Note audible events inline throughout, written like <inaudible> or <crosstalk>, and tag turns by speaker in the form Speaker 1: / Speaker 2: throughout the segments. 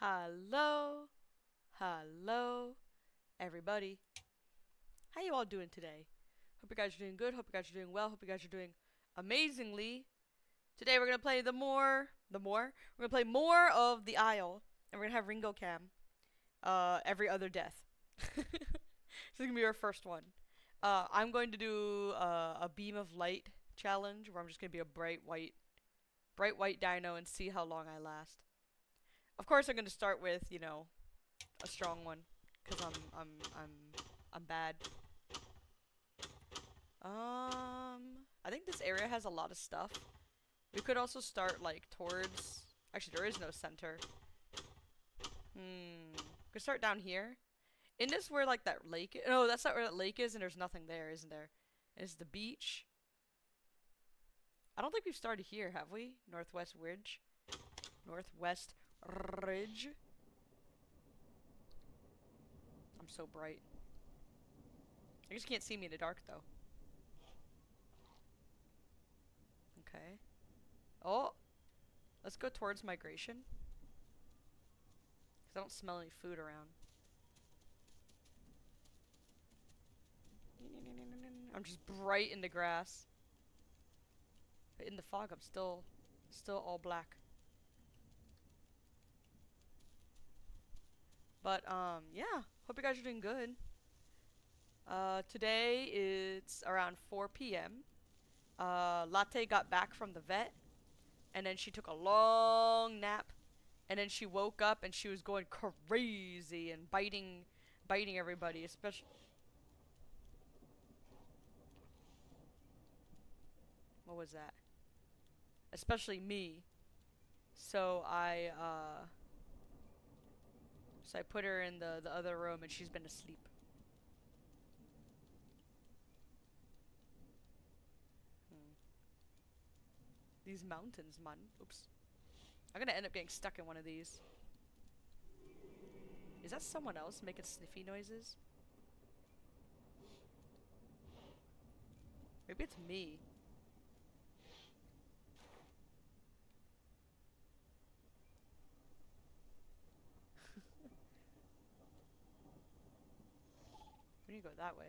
Speaker 1: Hello, hello, everybody. How you all doing today? Hope you guys are doing good. Hope you guys are doing well. Hope you guys are doing amazingly. Today we're gonna play the more, the more. We're gonna play more of the Isle, and we're gonna have Ringo Cam. Uh, every other death. <laughs> this is gonna be our first one. Uh, I'm going to do uh, a beam of light challenge where I'm just gonna be a bright white, bright white dino and see how long I last. Of course, I'm gonna start with you know, a strong one, cause I'm I'm I'm I'm bad. Um, I think this area has a lot of stuff. We could also start like towards. Actually, there is no center. Hmm. We could start down here. Isn't this where like that lake? No, that's not where that lake is, and there's nothing there, isn't there? Is the beach. I don't think we've started here, have we? Northwest Ridge. Northwest Ridge. I'm so bright. I just can't see me in the dark though. Okay. Oh! Let's go towards migration. Because I don't smell any food around. I'm just bright in the grass. In the fog, I'm still, still all black. But, um, yeah. Hope you guys are doing good. Uh, today it's around 4 p.m. Uh, Latte got back from the vet, and then she took a long nap, and then she woke up and she was going crazy and biting, biting everybody, especially. What was that? Especially me. So I, uh, so I put her in the, the other room and she's been asleep. Hmm. These mountains, man. Oops. I'm gonna end up getting stuck in one of these. Is that someone else making sniffy noises? Maybe it's me. To go that way.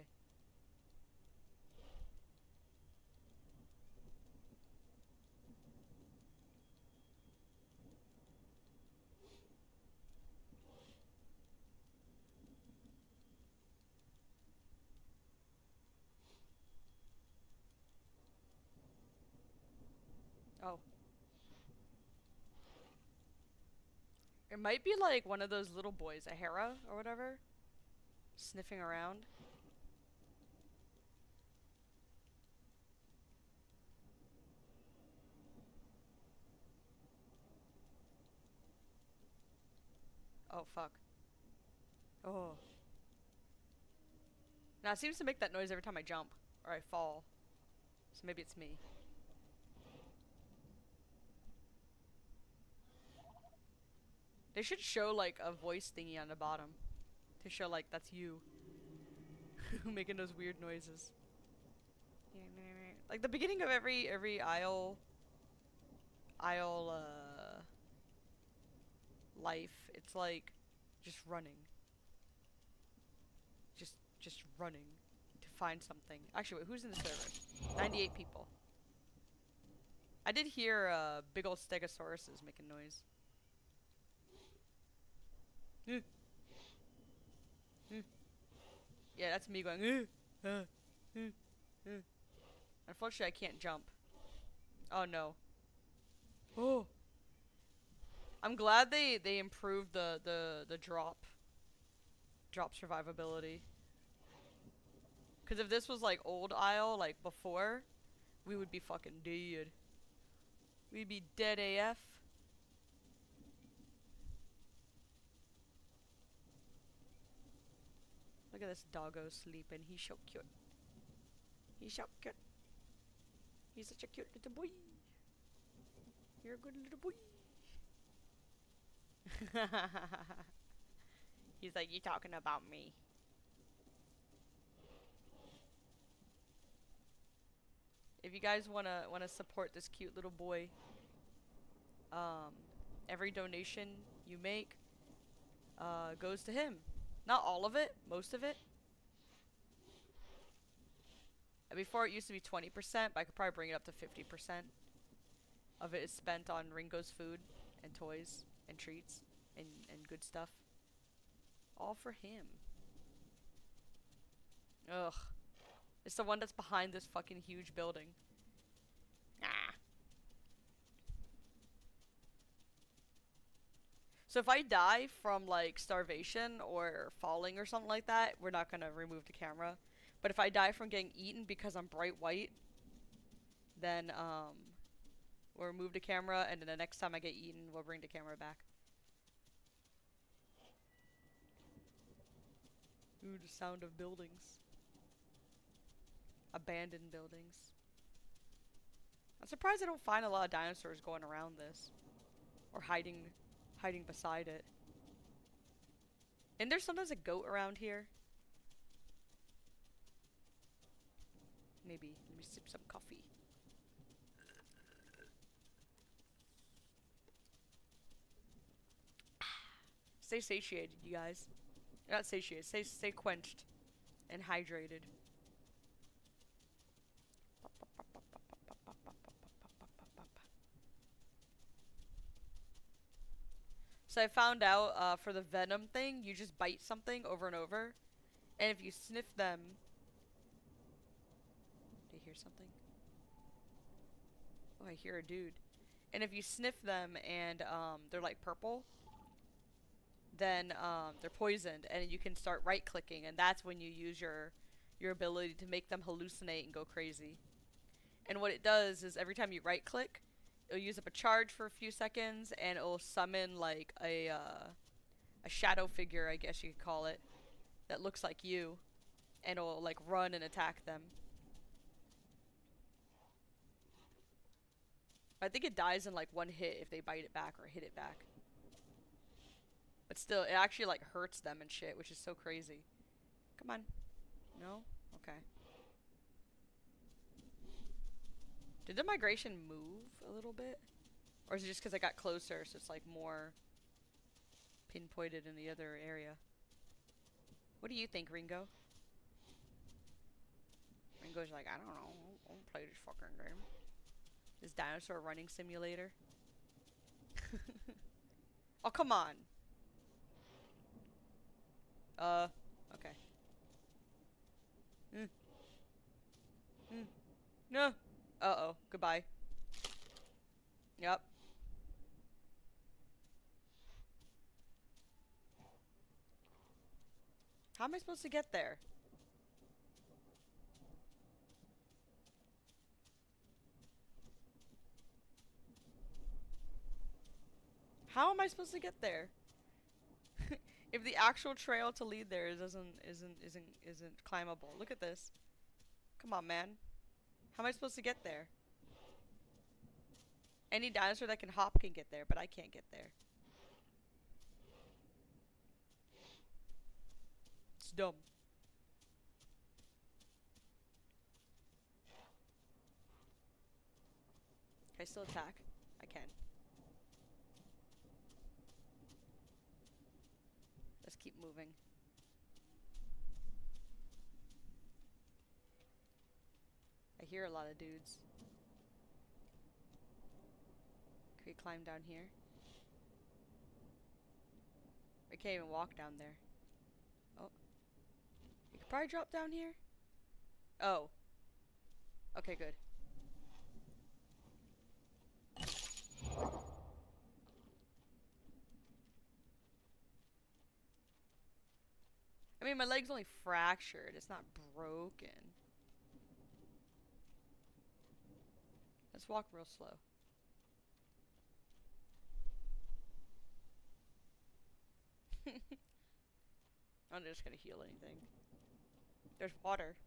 Speaker 1: Oh. It might be like one of those little boys, a Herra or whatever sniffing around. Oh, fuck. Oh. Now, it seems to make that noise every time I jump. Or I fall. So maybe it's me. They should show, like, a voice thingy on the bottom to show like that's you <laughs> making those weird noises. Like the beginning of every every Isle Isle uh life, it's like just running. Just just running to find something. Actually, wait, who's in the server? 98 people. I did hear uh, big old stegosauruses making noise. <laughs> Yeah, that's me going. Uh, uh, uh. Unfortunately, I can't jump. Oh no. Oh. I'm glad they they improved the the the drop drop survivability. Cause if this was like old Isle, like before, we would be fucking dead. We'd be dead AF. Look at this doggo sleeping. He's so cute. He's so cute. He's such a cute little boy. You're a good little boy. <laughs> He's like, you talking about me. If you guys wanna wanna support this cute little boy, um, every donation you make uh, goes to him. Not all of it, most of it. And before it used to be 20%, but I could probably bring it up to 50% of it is spent on Ringo's food and toys and treats and, and good stuff. All for him. Ugh. It's the one that's behind this fucking huge building. So if I die from like starvation or falling or something like that, we're not gonna remove the camera. But if I die from getting eaten because I'm bright white, then um, we'll remove the camera, and then the next time I get eaten, we'll bring the camera back. Ooh, the sound of buildings. Abandoned buildings. I'm surprised I don't find a lot of dinosaurs going around this. Or hiding hiding beside it. And there's sometimes a goat around here. Maybe. Let me sip some coffee. <sighs> Stay satiated, you guys. Not satiated. Stay, stay quenched and hydrated. So I found out uh, for the venom thing, you just bite something over and over, and if you sniff them, do you hear something? Oh, I hear a dude. And if you sniff them and um, they're like purple, then um, they're poisoned, and you can start right clicking, and that's when you use your your ability to make them hallucinate and go crazy. And what it does is every time you right click, it'll use up a charge for a few seconds, and it'll summon like a uh, a shadow figure, I guess you could call it, that looks like you, and it'll like run and attack them. I think it dies in like one hit if they bite it back or hit it back. But still, it actually like hurts them and shit, which is so crazy. Come on. No? Okay. Did the migration move a little bit? Or is it just because I got closer, so it's like more pinpointed in the other area? What do you think, Ringo? Ringo's like, I don't know. I don't play this fucking game. This dinosaur running simulator. <laughs> oh, come on. Uh, okay. Mm. Mm. No. Uh-oh. Goodbye. Yep. How am I supposed to get there? How am I supposed to get there? <laughs> if the actual trail to lead there isn't isn't isn't isn't climbable. Look at this. Come on, man. How am I supposed to get there? Any dinosaur that can hop can get there, but I can't get there. It's dumb. Can I still attack? I can. Let's keep moving. I hear a lot of dudes. Can we climb down here? We can't even walk down there. Oh. We could probably drop down here? Oh. Okay, good. I mean, my leg's only fractured. It's not broken. Let's walk real slow. <laughs> I'm just gonna heal anything. There's water.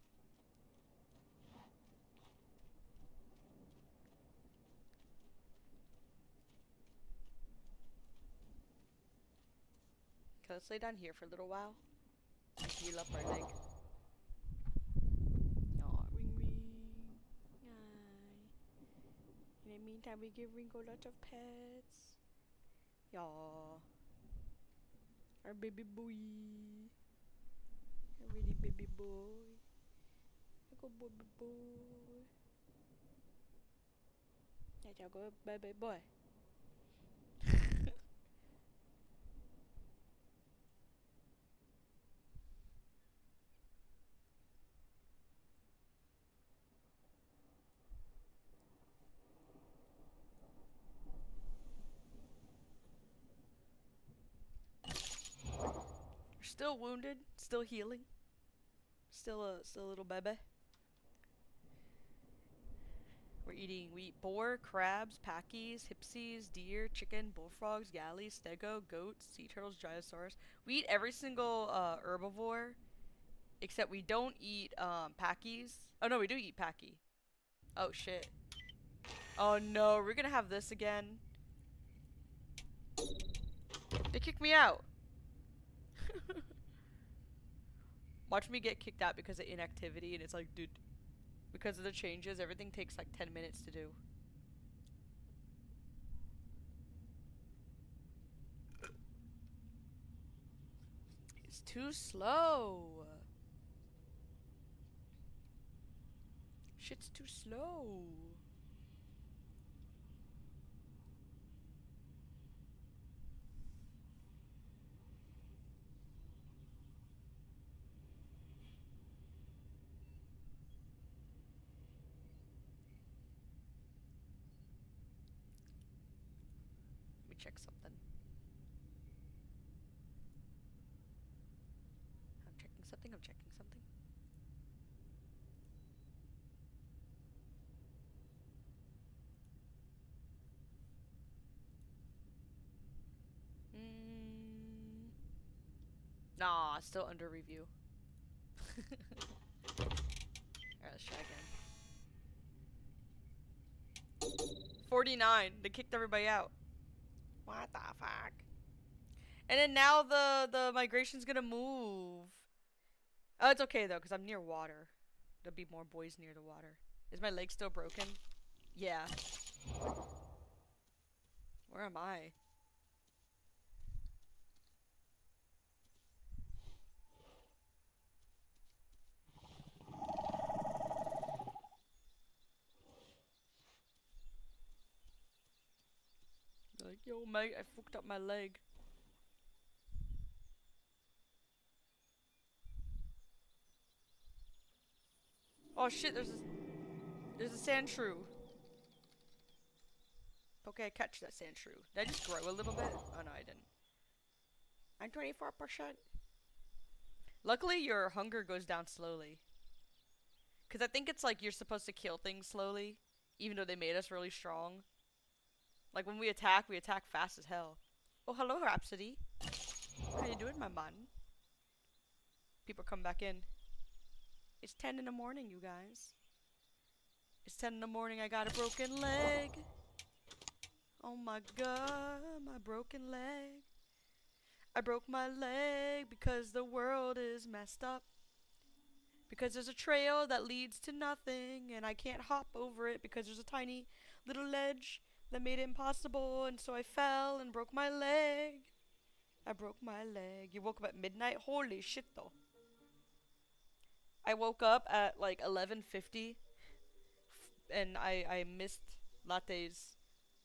Speaker 1: Okay, let's lay down here for a little while. Heal up our leg. Aw, ring ring. Meantime, we give Ringo lots of pets. Y'all. Our baby boy. Our really baby boy. Go baby boy. Yeah, y'all go baby boy. Still wounded, still healing, still a still a little baby. We're eating we eat boar, crabs, packies, hipsies, deer, chicken, bullfrogs, galleys, stego, goats, sea turtles, gyrosaurs. We eat every single uh, herbivore, except we don't eat um, packies. Oh no, we do eat packy. Oh shit. Oh no, we're gonna have this again. They kicked me out. <laughs> Watch me get kicked out because of inactivity, and it's like, dude, because of the changes, everything takes like 10 minutes to do. It's too slow. Shit's too slow. Check something. I'm checking something, I'm checking something. Mm. Nah, still under review. <laughs> Alright, let's try again. 49. They kicked everybody out. What the fuck? And then now the the migration's gonna move. Oh, it's okay though, cause I'm near water. There'll be more boys near the water. Is my leg still broken? Yeah. Where am I? Like, yo, mate, I fucked up my leg. Oh shit, there's a, there's a sandshrew. Okay, I catch that sandshrew. Did I just grow a little bit? Oh no, I didn't. I'm 24%. Luckily, your hunger goes down slowly. Because I think it's like you're supposed to kill things slowly, even though they made us really strong. Like when we attack, we attack fast as hell. Oh, hello, Rhapsody. How you doing, my man? People come back in. It's 10 in the morning, you guys. It's 10 in the morning, I got a broken leg. Oh my god, my broken leg. I broke my leg because the world is messed up. Because there's a trail that leads to nothing, and I can't hop over it because there's a tiny little ledge that made it impossible, and so I fell and broke my leg. I broke my leg. You woke up at midnight? Holy shit, though. I woke up at like 11.50, and I, I missed Latte's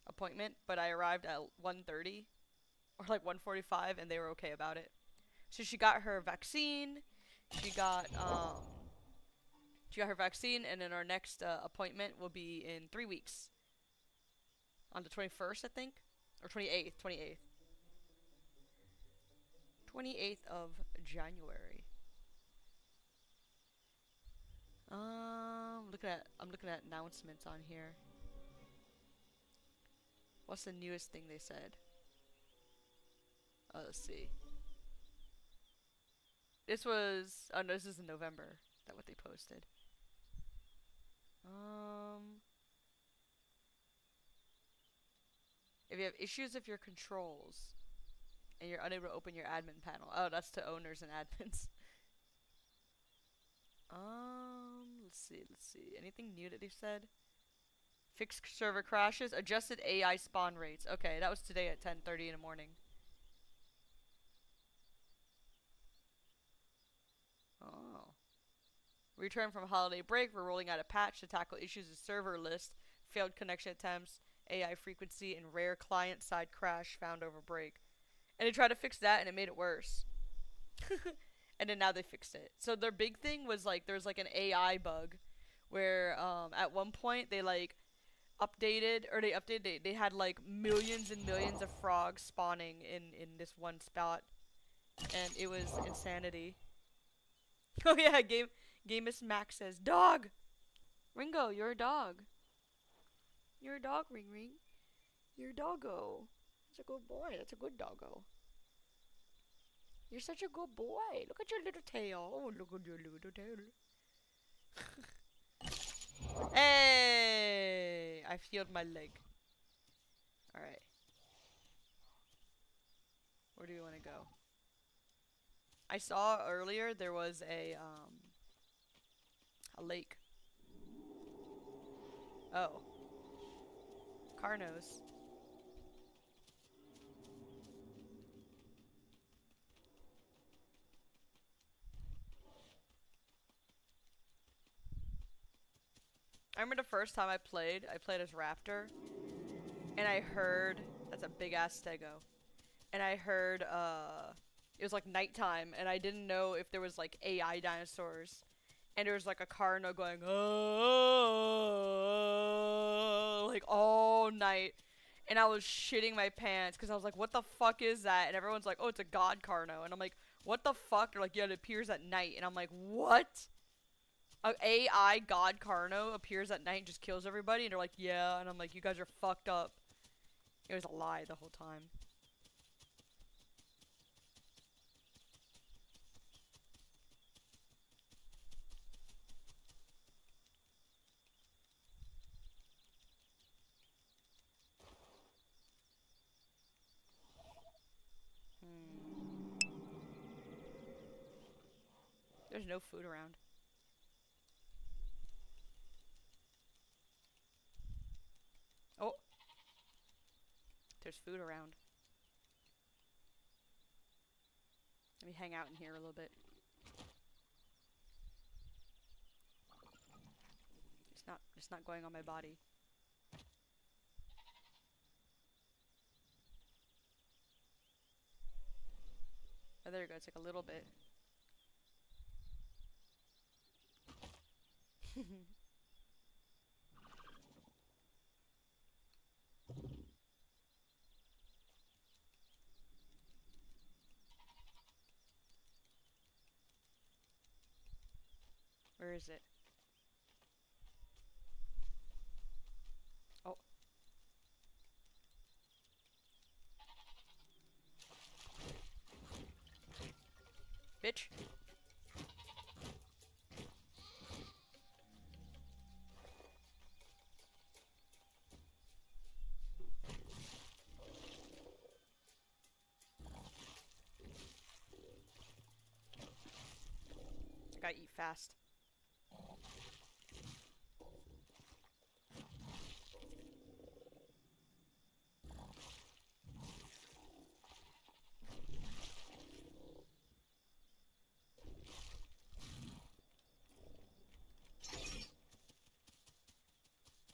Speaker 1: appointment, but I arrived at 1.30, or like 1.45, and they were okay about it. So she got her vaccine, she got, um, she got her vaccine, and then our next uh, appointment will be in three weeks on the 21st, I think, or 28th, 28th. 28th of January. Um, looking at I'm looking at announcements on here. What's the newest thing they said? Oh, let's see. This was oh no, this is in November. That what they posted. Um, If you have issues with your controls and you're unable to open your admin panel. Oh, that's to owners and admins. <laughs> um, let's see, let's see. Anything new that they've said? Fixed server crashes, adjusted AI spawn rates. Okay, that was today at 10:30 in the morning. Oh. Return from holiday break, we're rolling out a patch to tackle issues with server list, failed connection attempts, AI frequency, and rare client side crash found over break. And they tried to fix that, and it made it worse. <laughs> and then now they fixed it. So their big thing was like there's like an AI bug where um, at one point they like updated or they updated they, they had like millions and millions of frogs spawning in in this one spot and it was insanity <laughs> oh yeah game gamus max says dog ringo you're a dog you're a dog ring ring you're a doggo that's a good boy that's a good doggo you're such a good boy look at your little tail oh look at your little tail <laughs> Hey! I healed my leg. Alright. Where do we want to go? I saw earlier there was a, um, a lake. Oh. Carnos. I remember the first time I played, I played as Raptor, and I heard, that's a big ass stego, and I heard, uh, it was like nighttime, and I didn't know if there was like AI dinosaurs, and there was like a Carno going, oh, like all night, and I was shitting my pants, because I was like, what the fuck is that? And everyone's like, oh, it's a god Carno, and I'm like, what the fuck? They're like, yeah, it appears at night, and I'm like, what? a AI God Carno appears at night and just kills everybody, and they're like, yeah, and I'm like, you guys are fucked up. It was a lie the whole time. There's no food around. Oh! There's food around. Let me hang out in here a little bit. It's not it's not going on my body. Oh, there you go. It's like a little bit. Where is it? Oh. Bitch. I gotta eat fast.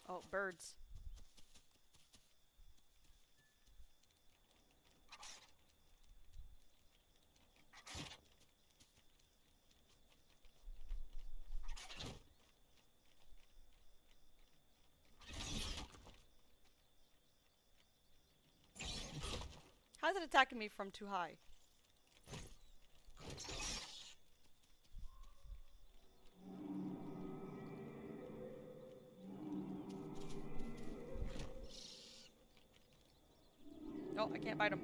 Speaker 1: Oh, birds. How's it attacking me from too high? Oh, I can't bite him.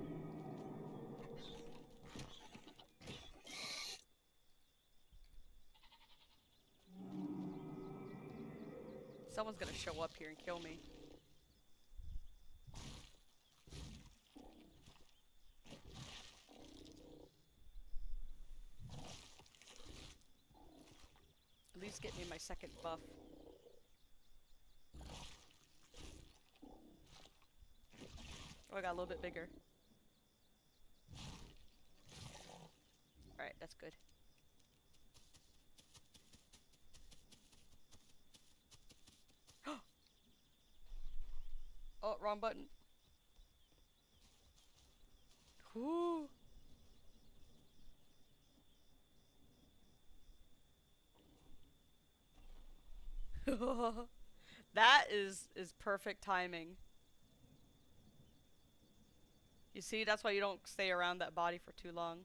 Speaker 1: Someone's gonna show up here and kill me. At least get me my second buff. Oh, I got a little bit bigger. Alright, that's good. Oh, wrong button. Whoo. <laughs> that is is perfect timing. You see, that's why you don't stay around that body for too long.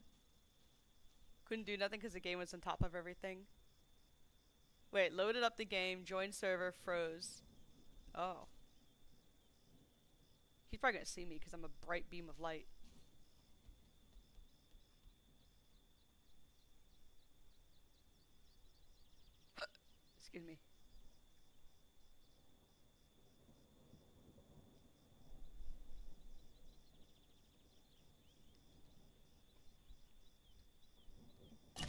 Speaker 1: Couldn't do nothing because the game was on top of everything. Wait, loaded up the game, joined server, froze. Oh. He's probably gonna see me because I'm a bright beam of light. <coughs> Excuse me. I'm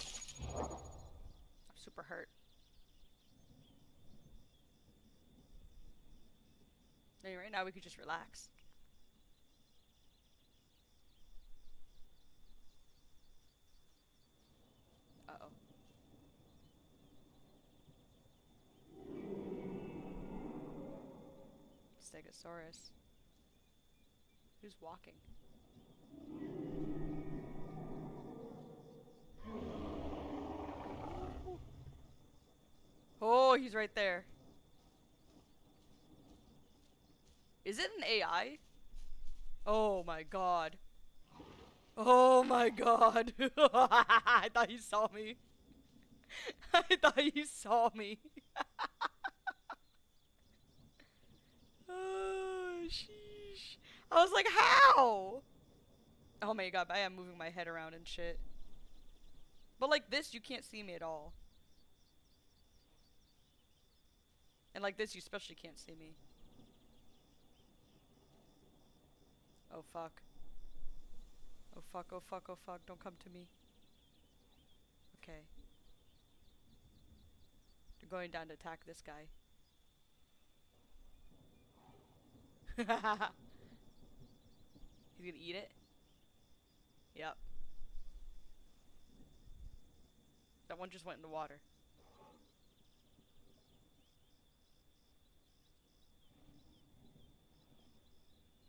Speaker 1: super hurt. Anyway, right now we could just relax. Uh-oh. Stegosaurus. Who's walking? Oh, he's right there. Is it an AI? Oh my god. Oh my god. <laughs> I thought you saw me. <laughs> I thought you saw me. <laughs> oh, sheesh. I was like, how? Oh my god, I am moving my head around and shit. But like this, you can't see me at all. And like this, you especially can't see me. Oh fuck. Oh fuck, oh fuck, oh fuck, don't come to me. Okay. They're going down to attack this guy. <laughs> He's gonna eat it? Yep. That one just went in the water.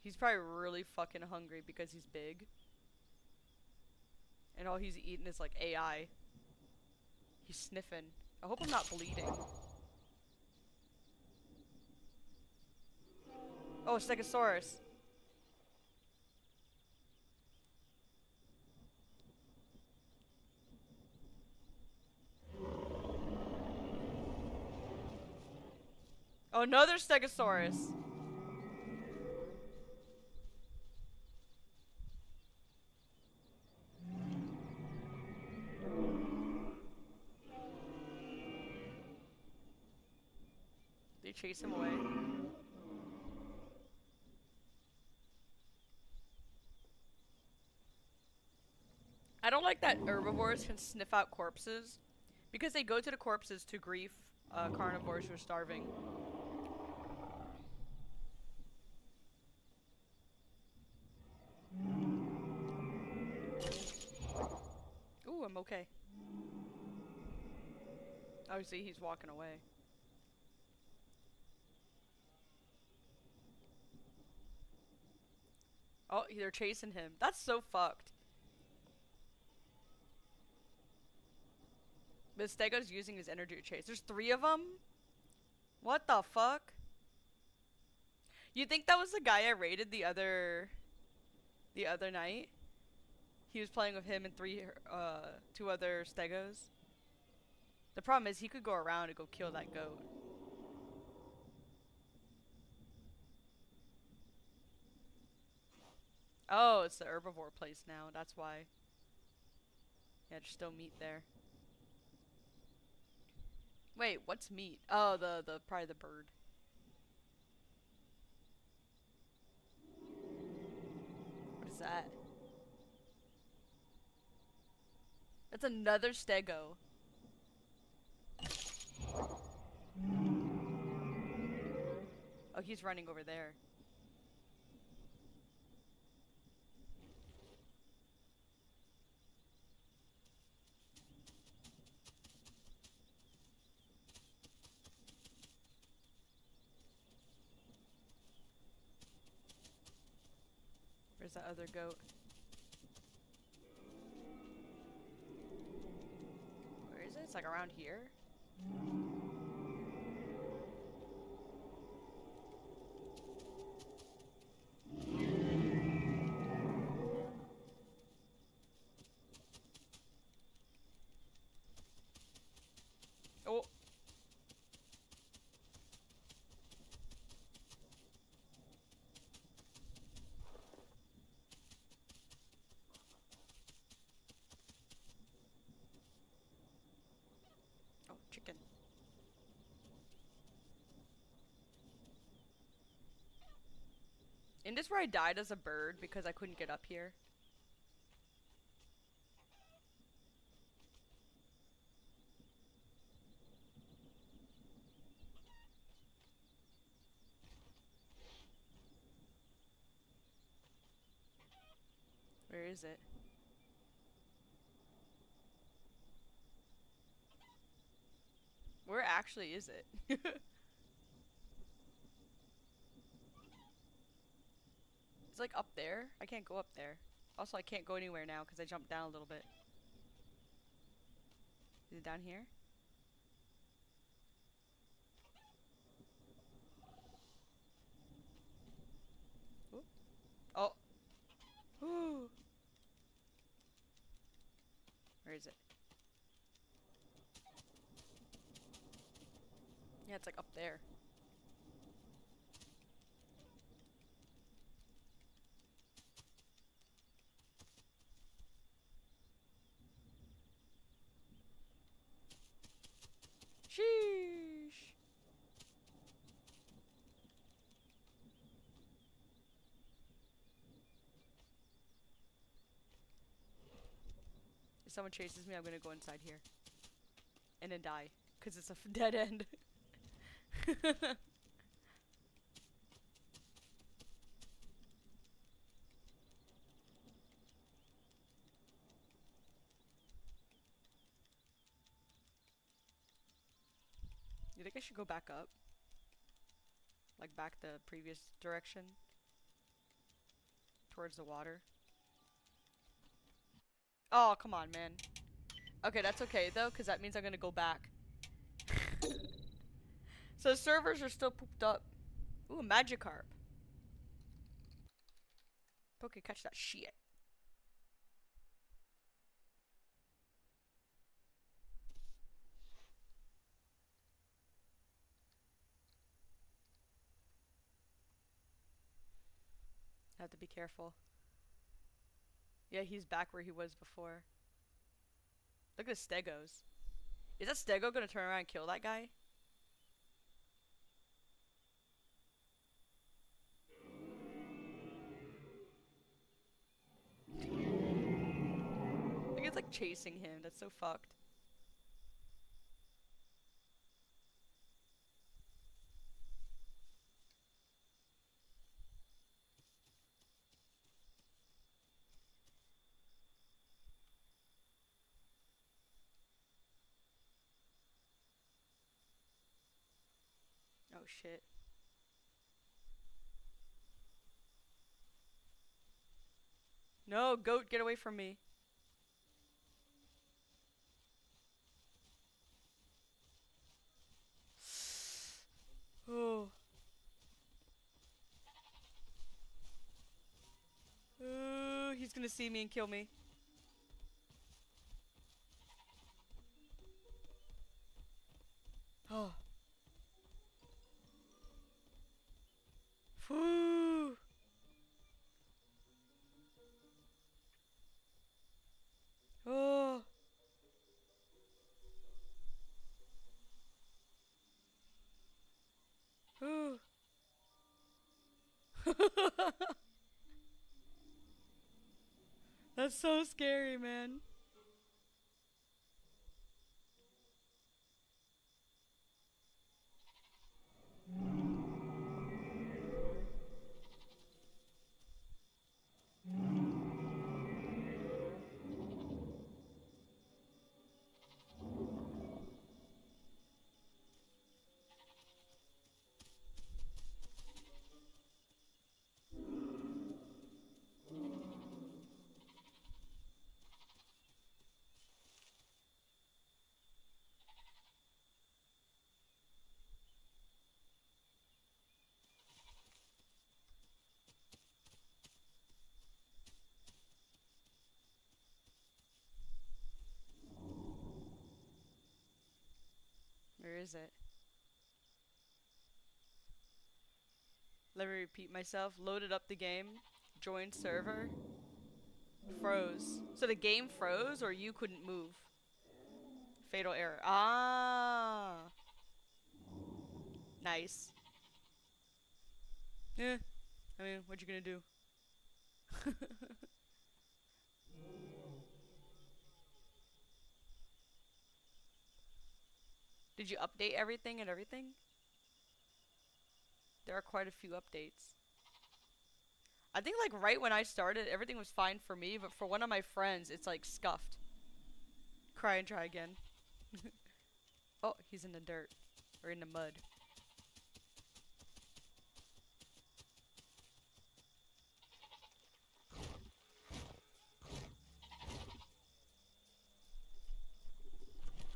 Speaker 1: He's probably really fucking hungry because he's big. And all he's eating is like AI. He's sniffing. I hope I'm not bleeding. Oh, Stegosaurus. Oh, another Stegosaurus. Chase him away. I don't like that herbivores can sniff out corpses because they go to the corpses to grief uh, carnivores who are starving. Ooh, I'm okay. Obviously, he's walking away. Oh, they're chasing him. That's so fucked. But Stego's using his energy to chase. There's three of them? What the fuck? You think that was the guy I raided the other... The other night? He was playing with him and three, uh, two other Stegos. The problem is he could go around and go kill that goat. Oh, it's the herbivore place now. That's why. Yeah, there's still meat there. Wait, what's meat? Oh, the the probably the bird. What is that? That's another stego. Oh, he's running over there. Where's that other goat? Where is it? It's like around here? Oh. Oh, chicken. In this where I died as a bird because I couldn't get up here? Where is it? Where actually is it? <laughs> it's like up there. I can't go up there. Also, I can't go anywhere now because I jumped down a little bit. Is it down here? Oh. <gasps> Where is it? Yeah, it's like up there. Sheesh. If someone chases me, I'm gonna go inside here. And then die. Because it's a <laughs> dead end. you think I should go back up? Like back the previous direction? Towards the water? Oh, come on, man. Okay, that's okay though, because that means I'm gonna go back. <laughs> so servers are still pooped up. Ooh, a Magikarp. Poke, catch that shit. Have to be careful. Yeah, he's back where he was before. Look at the Stegos. Is that Stego gonna turn around and kill that guy? Like it's like chasing him. That's so fucked. Shit. No, goat, get away from me. <sighs> Oh. Oh, he's gonna see me and kill me. <gasps> Oh. Oh. Whew. <laughs> That's so scary, man. Is it? Let me repeat myself. Loaded up the game. Joined server. Froze. So the game froze or you couldn't move? Fatal error. Ah. Nice. Yeah. I mean, what you gonna do? <laughs> Did you update everything and everything? There are quite a few updates. I think like right when I started, everything was fine for me, but for one of my friends, it's like scuffed. Cry and try again. <laughs> oh, he's in the dirt. Or in the mud.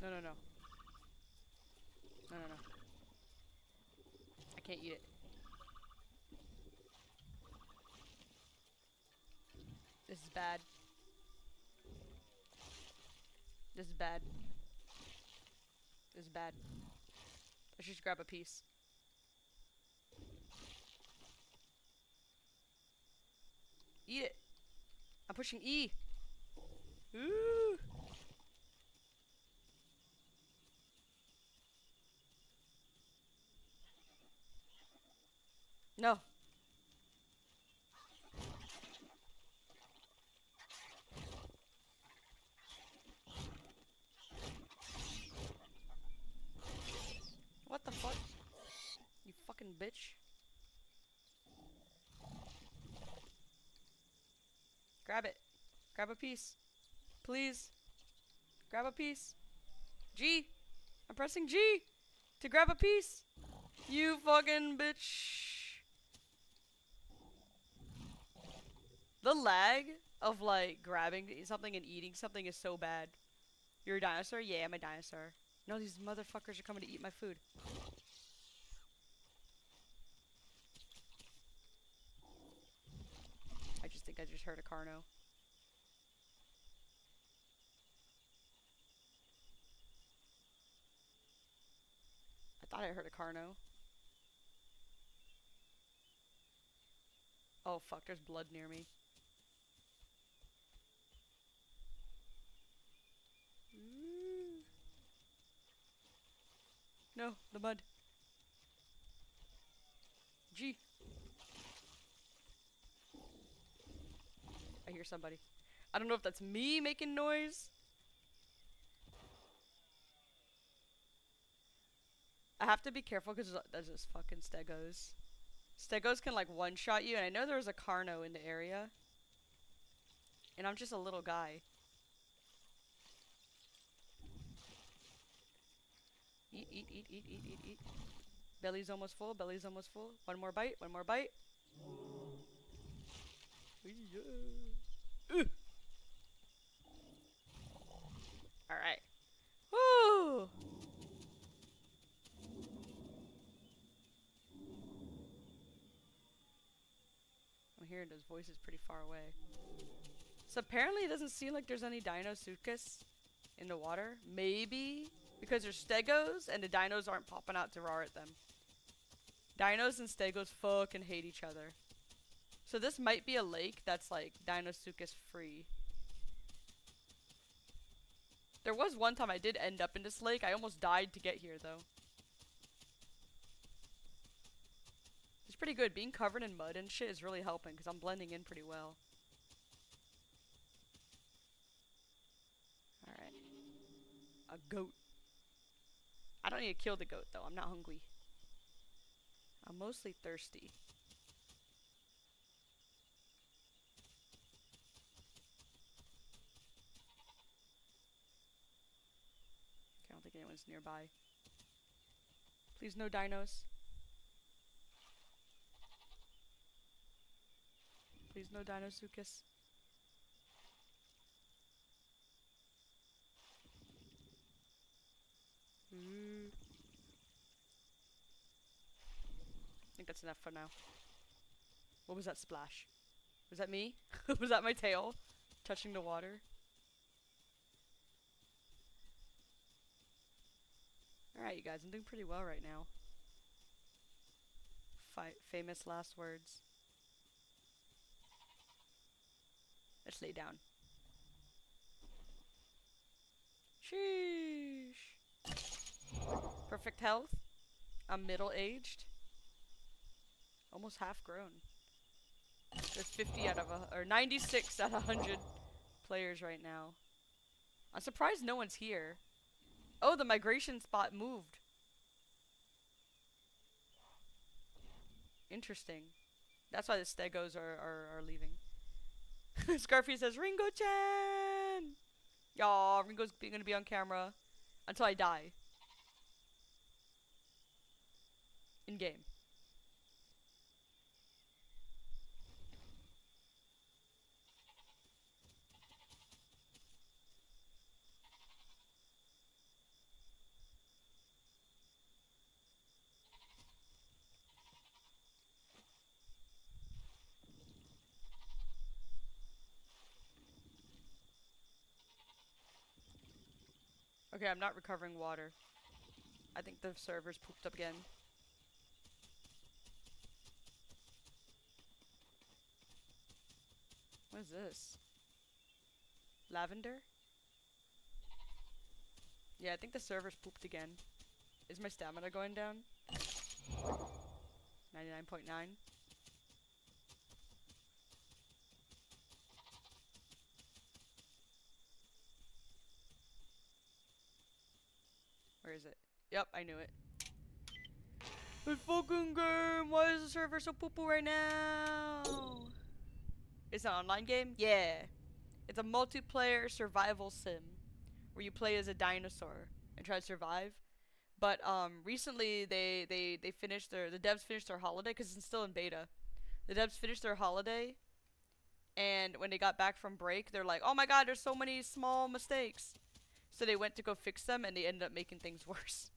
Speaker 1: No, no, no. No, no, no. I can't eat it. This is bad. This is bad. This is bad. I should just grab a piece. Eat it. I'm pushing E. Ooh. No. What the fuck? You fucking bitch. Grab it. Grab a piece. Please. Grab a piece. G. I'm pressing G to grab a piece. You fucking bitch. The lag of like grabbing something and eating something is so bad. You're a dinosaur? Yeah, I'm a dinosaur. No, these motherfuckers are coming to eat my food. I just think I just heard a Carno. I thought I heard a Carno. Oh fuck, there's blood near me. No, the mud. G. I hear somebody. I don't know if that's me making noise. I have to be careful because there's just fucking stegos. Stegos can like one-shot you, and I know there was a Carno in the area. And I'm just a little guy. Eat, eat, eat, eat, eat, eat, eat. Belly's almost full, belly's almost full. One more bite, one more bite. Yeah. Alright. Woo! I'm hearing those voices pretty far away. So apparently it doesn't seem like there's any Deinosuchus in the water. Maybe because there's stegos and the dinos aren't popping out to roar at them. Dinos and stegos fucking hate each other. So this might be a lake that's like Deinosuchus free. There was one time I did end up in this lake. I almost died to get here though. It's pretty good. Being covered in mud and shit is really helping because I'm blending in pretty well. Alright. A goat. I don't need to kill the goat though. I'm not hungry. I'm mostly thirsty. Okay, I don't think anyone's nearby. Please no dinos. Please no Deinosuchus. Mm. I think that's enough for now. What was that splash? Was that me? <laughs> was that my tail touching the water? Alright, you guys, I'm doing pretty well right now. Fi famous last words. Let's lay down. Sheesh. Perfect health. I'm middle aged. Almost half grown. There's 50 out of a, or 96 out of 100 players right now. I'm surprised no one's here. Oh, the migration spot moved. Interesting. That's why the Stegos are, are, are leaving. <laughs> Scarfy says, Ringo-chan! Y'all, Ringo's gonna be on camera until I die. In game. Okay, I'm not recovering water. I think the server's pooped up again. What is this? Lavender? Yeah, I think the server's pooped again. Is my stamina going down? 99.9. Where is it? Yep, I knew it. The fucking game! Why is the server so poo poo right now? It's an online game? Yeah. It's a multiplayer survival sim where you play as a dinosaur and try to survive. But um, recently they, they, they finished their the devs finished their holiday because it's still in beta. The devs finished their holiday, and when they got back from break, they're like, "Oh my god, there's so many small mistakes." So they went to go fix them and they ended up making things <laughs> worse.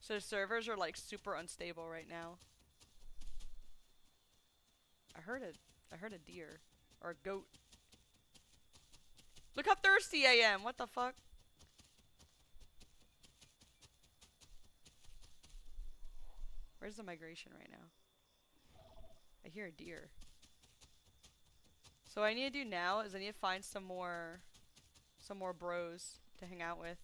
Speaker 1: So servers are like super unstable right now. I heard it. I heard a deer. Or a goat. Look how thirsty I am! What the fuck? Where's the migration right now? I hear a deer. So what I need to do now is I need to find some more some more bros to hang out with.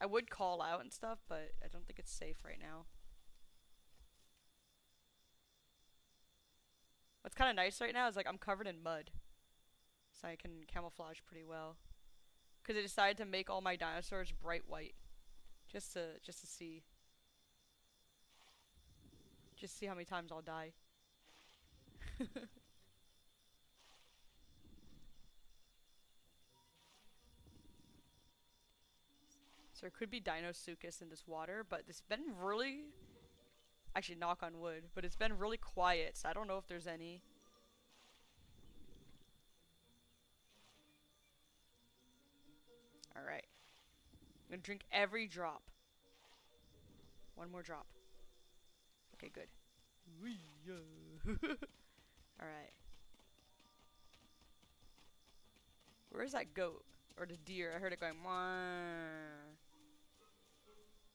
Speaker 1: I would call out and stuff, but I don't think it's safe right now. What's kind of nice right now is like I'm covered in mud. So I can camouflage pretty well. Cuz I decided to make all my dinosaurs bright white. Just to just to see. Just see how many times I'll die. <laughs> So there could be Deinosuchus in this water, but it's been really... Actually, knock on wood. But it's been really quiet, so I don't know if there's any. Alright. I'm gonna drink every drop. One more drop. Okay, good. <laughs> Alright. Where's that goat? Or the deer? I heard it going, Mwah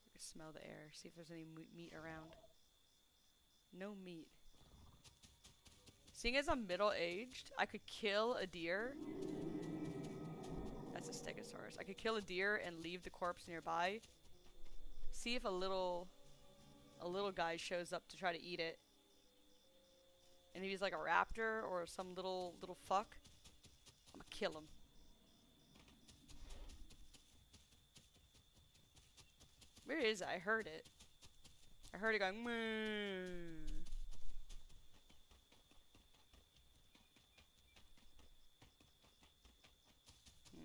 Speaker 1: I can smell the air, see if there's any meat around. No meat. Seeing as I'm middle-aged, I could kill a deer. That's a stegosaurus. I could kill a deer and leave the corpse nearby. See if a little a little guy shows up to try to eat it. And if he's like a raptor or some little little fuck, I'm gonna kill him. Where is it? I heard it. I heard it going, Moo. Hmm.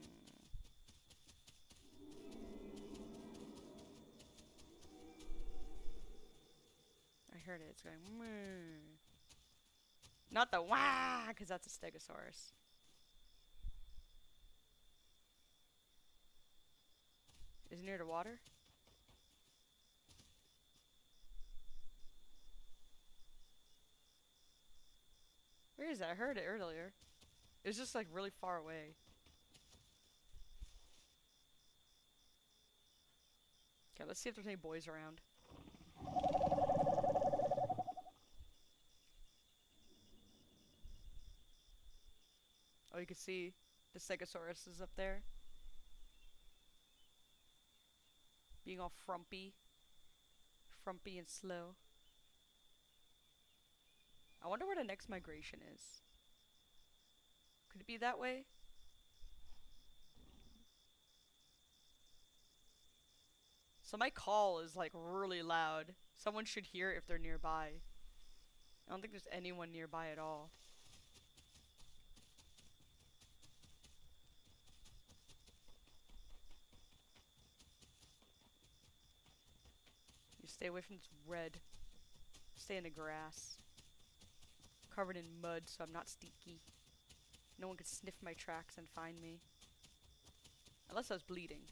Speaker 1: I heard it. It's going. Not the wah, because that's a stegosaurus. Is near the water? is it? I heard it earlier. It was just like really far away. Okay, let's see if there's any boys around. Oh, you can see the Stegosaurus is up there. Being all frumpy. Frumpy and slow. I wonder where the next migration is. Could it be that way? So my call is like really loud. Someone should hear if they're nearby. I don't think there's anyone nearby at all. You stay away from this red. Stay in the grass. Covered in mud so I'm not stinky. No one could sniff my tracks and find me. Unless I was bleeding.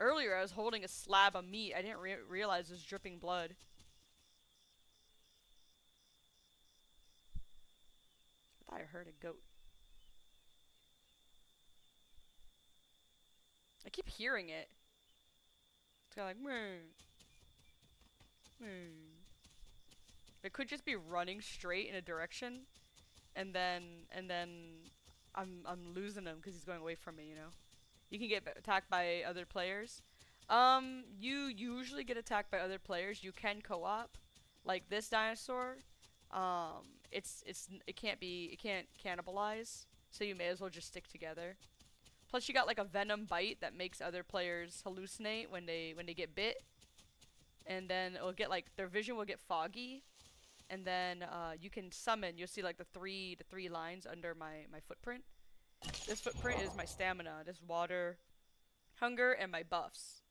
Speaker 1: Earlier, I was holding a slab of meat. I didn't re realize it was dripping blood. I thought I heard a goat. I keep hearing it. It's kind of like, Meh. Meh. It could just be running straight in a direction, and then and then I'm I'm losing him because he's going away from me. You know. You can get attacked by other players. Um, you usually get attacked by other players. You can co-op, like this dinosaur. Um, it's it's it can't be it can't cannibalize, so you may as well just stick together. Plus, you got like a venom bite that makes other players hallucinate when they when they get bit, and then it'll get like their vision will get foggy, and then uh, you can summon. You'll see like the three the three lines under my my footprint. This footprint is my stamina, this water, hunger, and my buffs.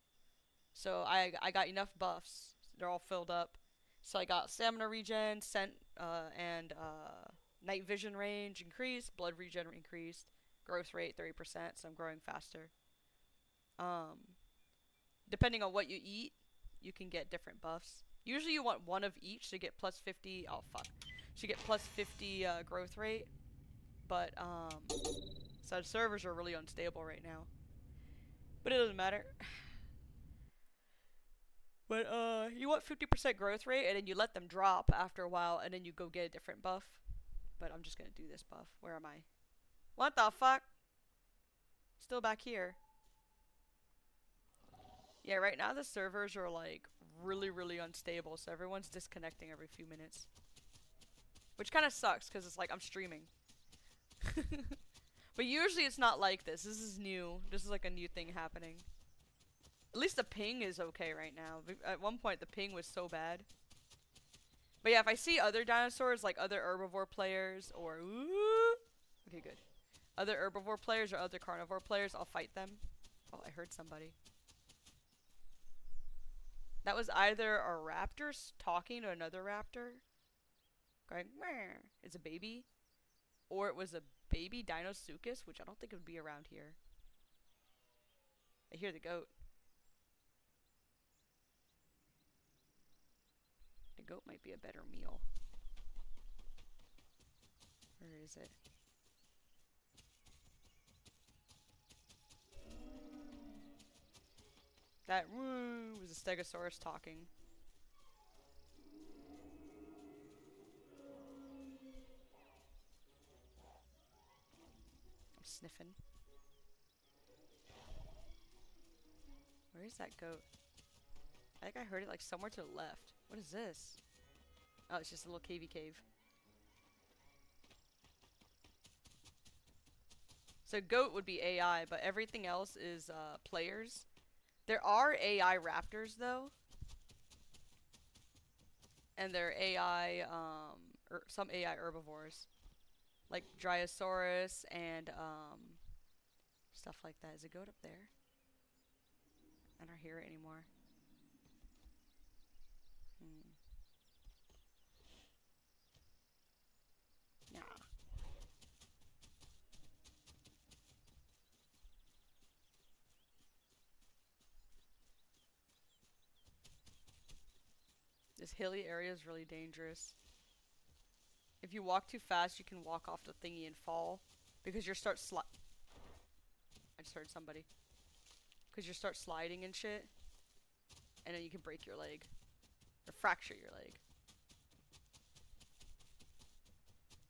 Speaker 1: So I, I got enough buffs. They're all filled up. So I got stamina regen, scent, uh, and uh, night vision range increased, blood regen increased, growth rate 30%, so I'm growing faster. Um, depending on what you eat, you can get different buffs. Usually you want one of each to get plus 50, oh fuck, to get plus 50 uh, growth rate. But, um, so servers are really unstable right now. But it doesn't matter. <sighs> But, uh, you want 50% growth rate, and then you let them drop after a while, and then you go get a different buff. But I'm just gonna do this buff. Where am I? What the fuck? Still back here. Yeah, right now the servers are, like, really, really unstable, so everyone's disconnecting every few minutes. Which kind of sucks, because it's like I'm streaming. <laughs> but usually it's not like this. This is new. This is like a new thing happening. At least the ping is okay right now. At one point the ping was so bad. But yeah, if I see other dinosaurs, like other herbivore players or... Ooh, okay, good. Other herbivore players or other carnivore players, I'll fight them. Oh, I heard somebody. That was either a raptor talking to another raptor. Going, Meh. it's a baby. Or it was a baby Deinosuchus, which I don't think would be around here. I hear the goat. The goat might be a better meal. Where is it? That woo was a stegosaurus talking. I'm sniffing. Where is that goat? I think I heard it like somewhere to the left. What is this? Oh, it's just a little cavey cave. So goat would be AI, but everything else is uh, players. There are AI raptors though. And there are AI, um, er, some AI herbivores. Like Dryosaurus and um, stuff like that. Is a goat up there? I don't hear it anymore. Hmm. Yeah. This hilly area is really dangerous. If you walk too fast, you can walk off the thingy and fall. Because you start sli- I just heard somebody. Because you start sliding and shit. And then you can break your leg. Or fracture your leg.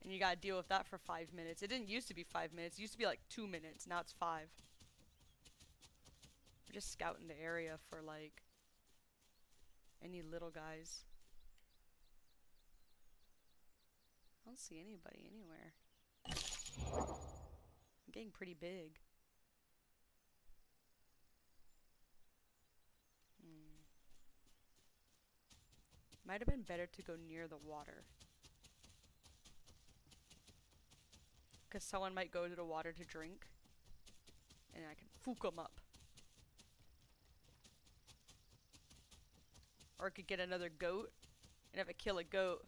Speaker 1: And you gotta deal with that for five minutes. It didn't used to be five minutes. It used to be like two minutes. Now it's five. We're just scouting the area for like any little guys. I don't see anybody anywhere. I'm getting pretty big. Hmm. Might have been better to go near the water. Because someone might go to the water to drink. And I can fook them up. Or I could get another goat. And if I kill a goat...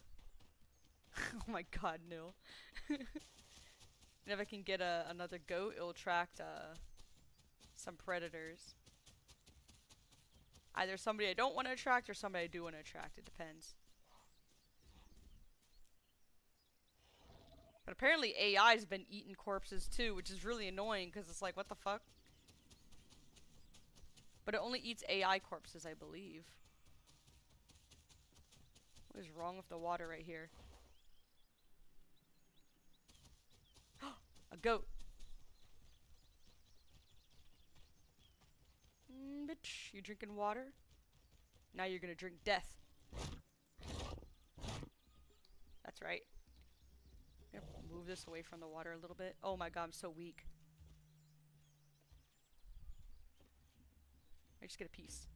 Speaker 1: <laughs> oh my god, no. <laughs> and if I can get a, another goat, it'll attract uh, some predators. Either somebody I don't want to attract or somebody I do want to attract. It depends. But apparently AI's been eating corpses too, which is really annoying because it's like, what the fuck? But it only eats AI corpses, I believe. What is wrong with the water right here? <gasps> A goat. Mm, bitch, you drinking water? Now you're gonna drink death. That's right. move this away from the water a little bit. Oh my god, I'm so weak. I just get a piece.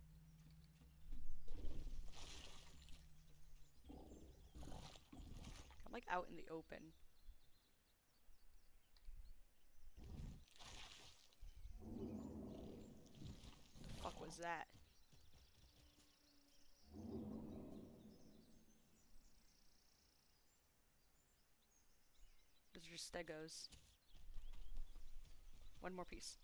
Speaker 1: I'm like out in the open. The fuck was that? Those are stegos. One more piece.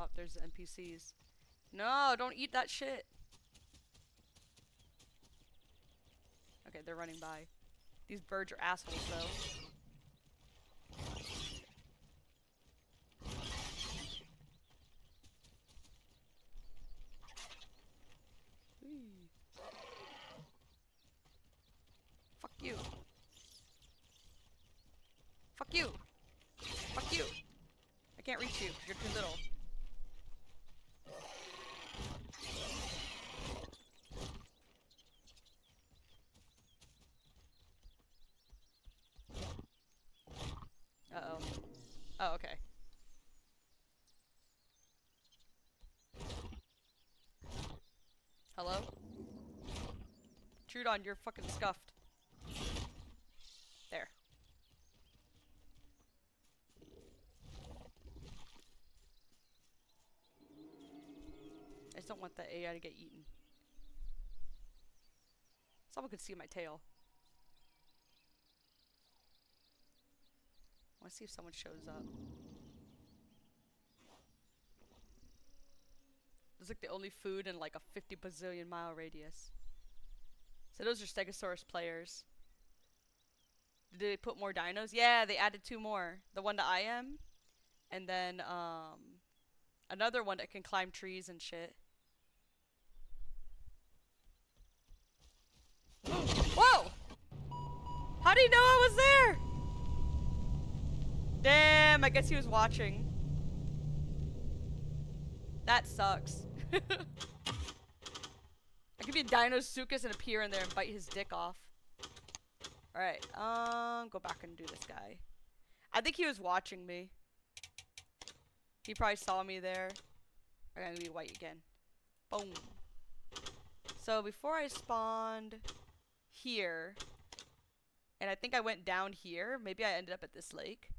Speaker 1: Oh, there's the NPCs. No, don't eat that shit. Okay, they're running by. These birds are assholes, though. Fuck you. Fuck you. Fuck you. I can't reach you. You're too little. Uh-oh. Oh, okay. Hello? Troodon, you're fucking scuffed. There. I just don't want the AI to get eaten. Someone could see my tail. I want to see if someone shows up. There's like the only food in like a 50 bazillion mile radius. So those are Stegosaurus players. Did they put more dinos? Yeah, they added two more. The one that I am, and then um, another one that can climb trees and shit. Whoa! How do you know I was there? Damn, I guess he was watching. That sucks. <laughs> I could be a Deinosuchus and appear in there and bite his dick off. Alright, um, go back and do this guy. I think he was watching me. He probably saw me there. I'm gonna be white again. Boom. So before I spawned here, and I think I went down here, maybe I ended up at this lake.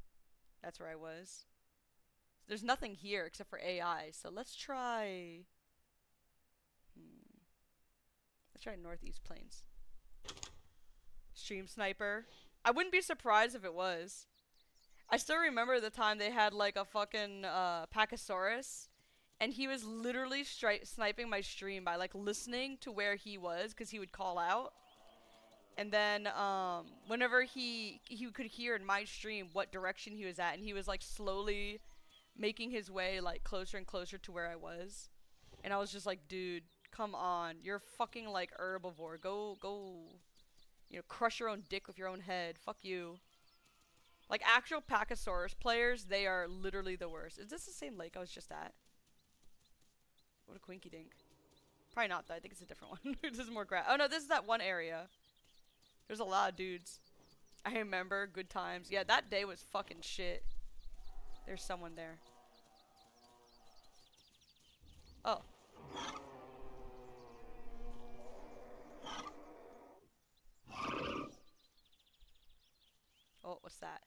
Speaker 1: That's where I was. There's nothing here except for AI, so let's try... Hmm. Let's try Northeast Plains. Stream Sniper. I wouldn't be surprised if it was. I still remember the time they had like a fucking uh, Pachysaurus, and he was literally sniping my stream by like listening to where he was because he would call out and then um, whenever he he could hear in my stream what direction he was at and he was like slowly making his way like closer and closer to where i was and i was just like dude come on you're fucking like herbivore go go you know crush your own dick with your own head fuck you like actual Pachysaurus players, they are literally the worst. Is this the same lake I was just at? What a quinky dink. Probably not though. I think it's a different one. <laughs> this is more grass. Oh no, this is that one area. There's a lot of dudes. I remember good times. Yeah, that day was fucking shit. There's someone there. Oh. Oh, what's that?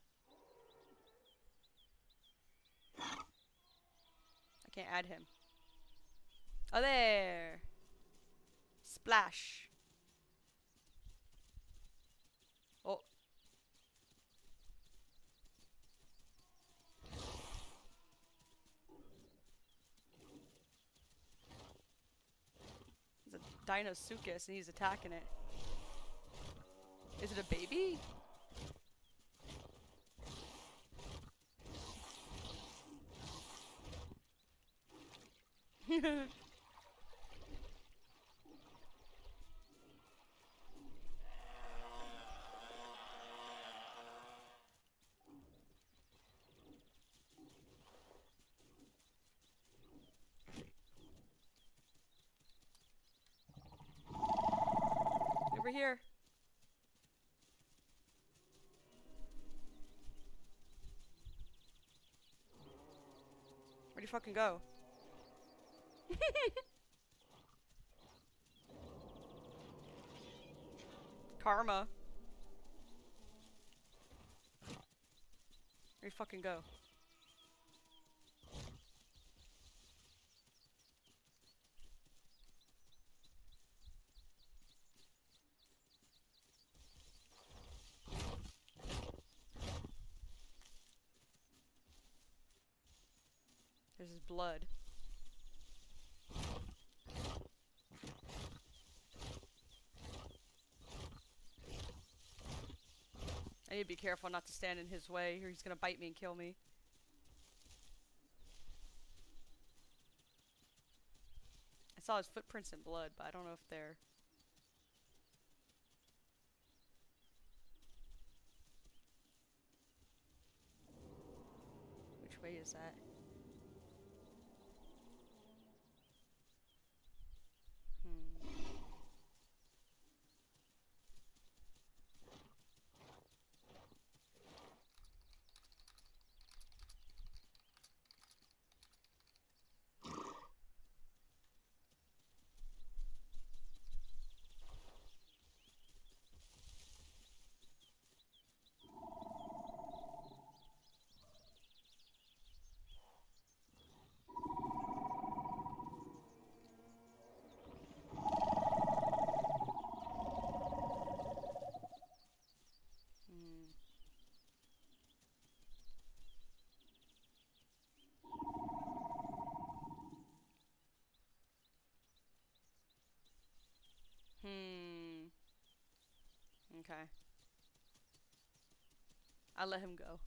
Speaker 1: I can't add him. Oh, there. Splash. Oh. It's a Deinosuchus and he's attacking it. Is it a baby? <laughs> Over here. Where'd you fucking go? <laughs> Karma. Where'd you fucking go? There's his blood. I need to be careful not to stand in his way or he's gonna bite me and kill me. I saw his footprints in blood, but I don't know if they're... Which way is that? Hmm. Hmm. Hmm. Okay. I'll let him go.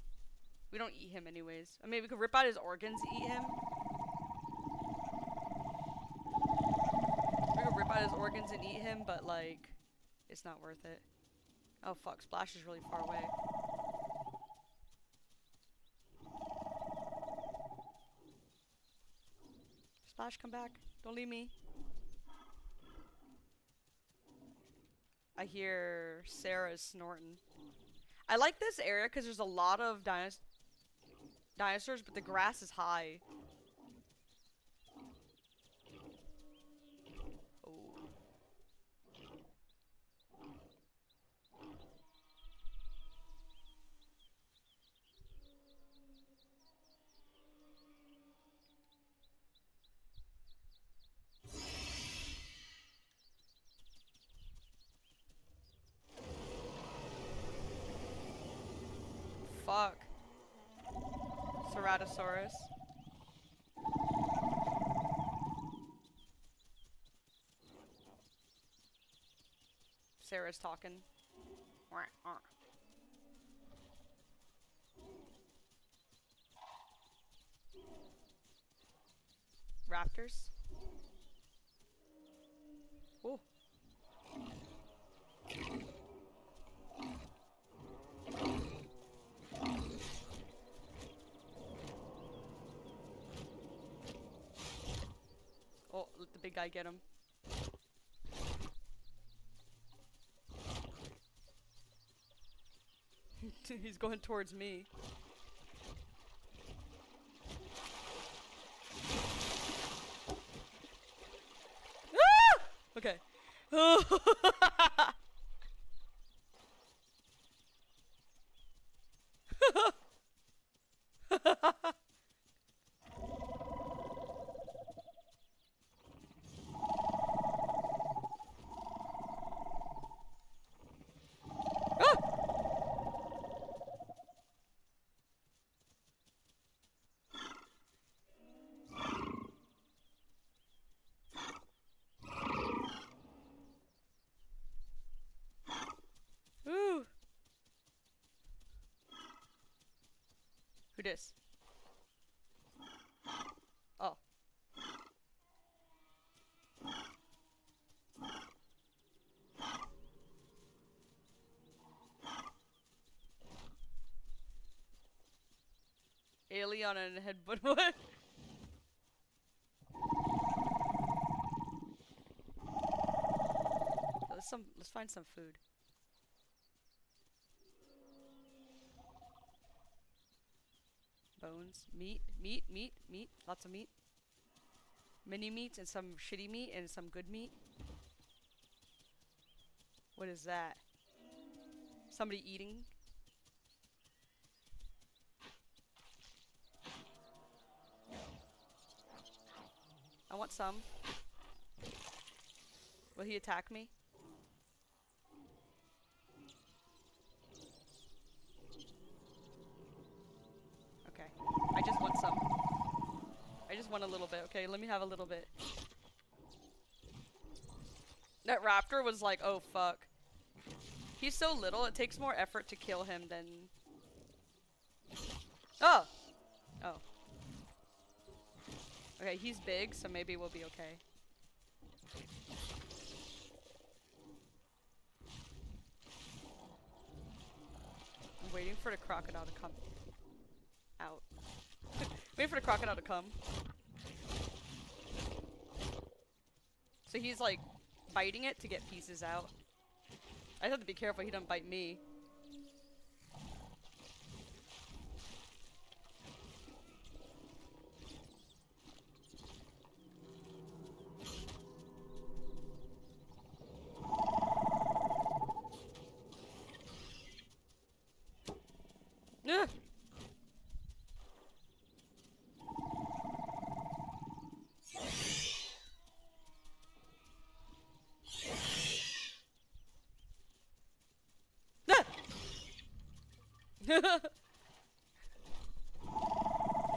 Speaker 1: We don't eat him anyways. I mean, we could rip out his organs, eat him. We could rip out his organs and eat him, but like, it's not worth it. Oh fuck, Splash is really far away. Splash, come back. Don't leave me. I hear Cera snorting. I like this area because there's a lot of dinos dinosaurs, but the grass is high. Ceratosaurus. Cera's talking. Raptors? Big guy get him. <laughs> He's going towards me. Ah! Okay. <laughs> Ooh. Who dis? Oh. Alien and headbutt? <laughs> Let's some let's find some food. Bones, meat, meat, meat, meat, lots of meat. Mini meat and some shitty meat and some good meat. What is that? Somebody eating? Want some. Will he attack me? Okay. I just want some. I just want a little bit. Okay, let me have a little bit. That raptor was like, oh fuck. He's so little, it takes more effort to kill him than... Oh! Oh. Okay, he's big, so maybe we'll be okay. I'm waiting for the crocodile to come out. <laughs> waiting for the crocodile to come. So he's like biting it to get pieces out. I have to be careful he doesn't bite me. Ugh. Ah! Who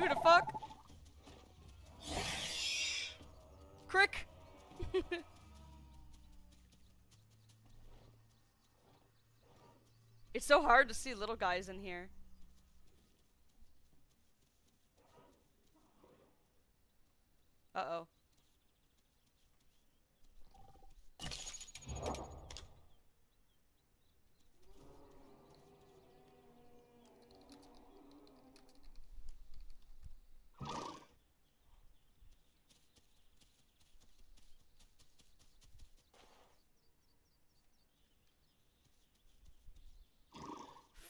Speaker 1: the fuck? Crick! <laughs> it's so hard to see little guys in here. Uh-oh.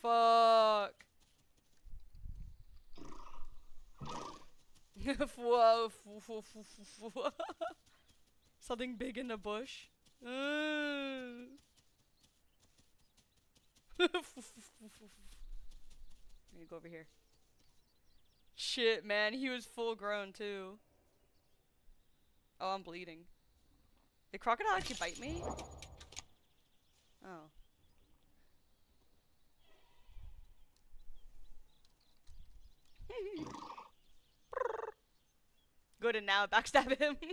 Speaker 1: Fuck. Fu- <laughs> Something big in the bush. Let me go over here. Shit, man, he was full grown too. Oh, I'm bleeding. Did crocodile actually bite me? Oh. <laughs> Good and now, backstab him. <laughs>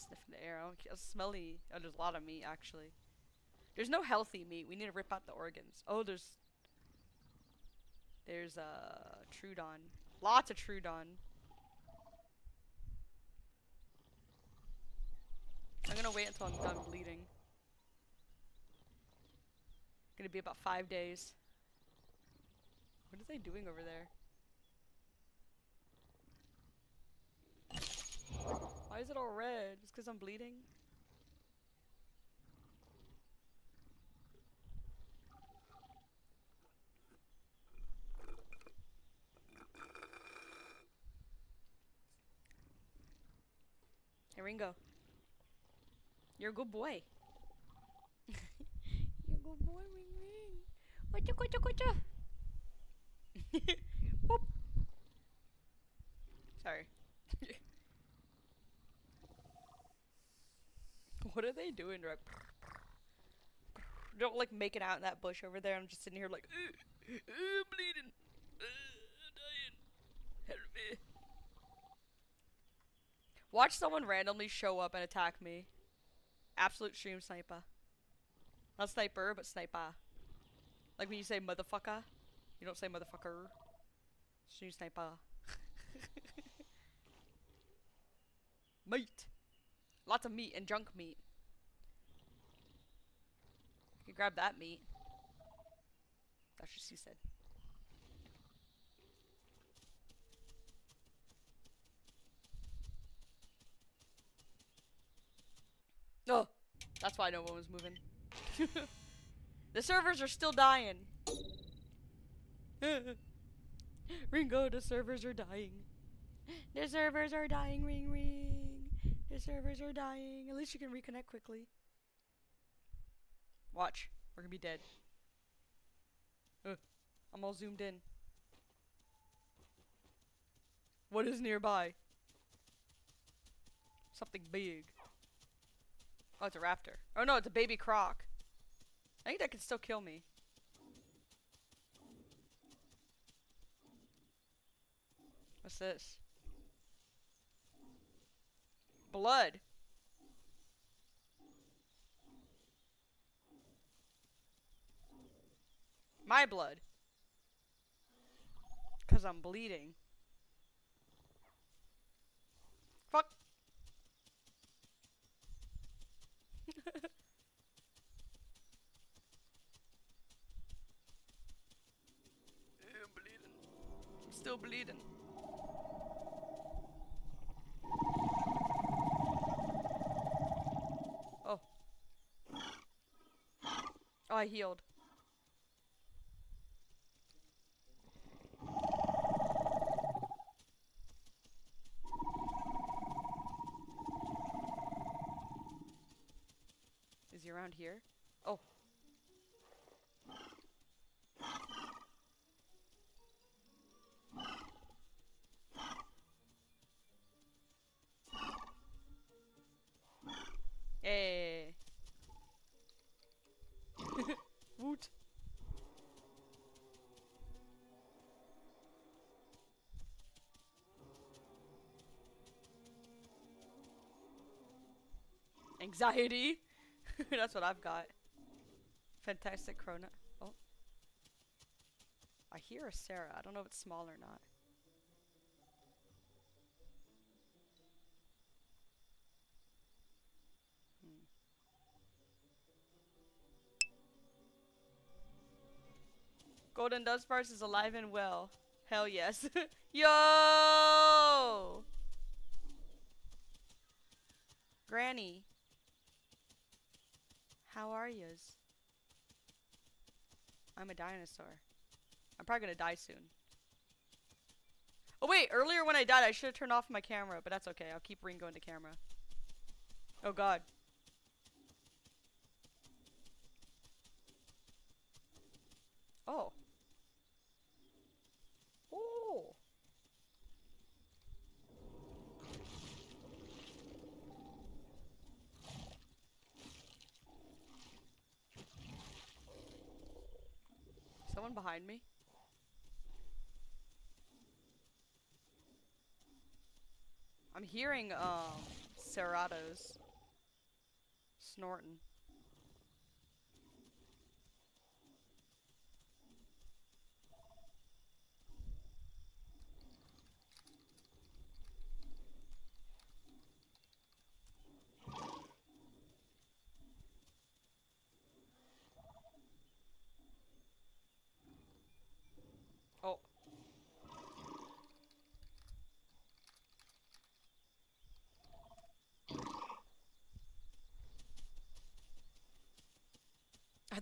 Speaker 1: sniffing the air. Smelly. Oh, there's a lot of meat, actually. There's no healthy meat. We need to rip out the organs. Oh, there's there's a uh, Troodon. Lots of Troodon. I'm gonna wait until I'm done bleeding. Gonna be about five days. What are they doing over there? Why is it all red? Just because I'm bleeding? Hey Ringo. You're a good boy. <laughs> You're a good boy, Ring Ring. Wacha, wacha. <laughs> Boop. Sorry. <laughs> what are they doing? They're like, don't like make it out in that bush over there. I'm just sitting here like, "Ugh, ugh, I'm bleeding, <sighs> I'm dying. Help me. Watch someone randomly show up and attack me. Absolute stream sniper. Not sniper, but sniper. Like when you say motherfucker, you don't say motherfucker. Stream sniper. <laughs> meat. Lots of meat and junk meat. You grab that meat. That's what she said. Oh, that's why no one was moving. <laughs> the servers are still dying. <laughs> Ringo, the servers are dying. The servers are dying, ring ring. The servers are dying. At least you can reconnect quickly. Watch. We're gonna be dead. Uh, I'm all zoomed in. What is nearby? Something big. Oh, it's a raptor. Oh no, it's a baby croc. I think that can still kill me. What's this? Blood. My blood. Because I'm bleeding. Fuck. I'm bleeding. I'm still bleeding. Oh. Oh, I healed. Around here? Oh. Hey. <laughs> Woot. Anxiety. <laughs> That's what I've got. Fantastic Corona. Oh. I hear a Cera. I don't know if it's small or not. Hmm. Golden Dunsparce is alive and well. Hell yes. <laughs> Yo! Granny. How are yous? I'm a dinosaur. I'm probably gonna die soon. Oh wait, earlier when I died I should have turned off my camera, but that's okay. I'll keep Ringo into camera. Oh god. Oh. Oh. Someone behind me? I'm hearing um Cerrados. Snorting. Oh.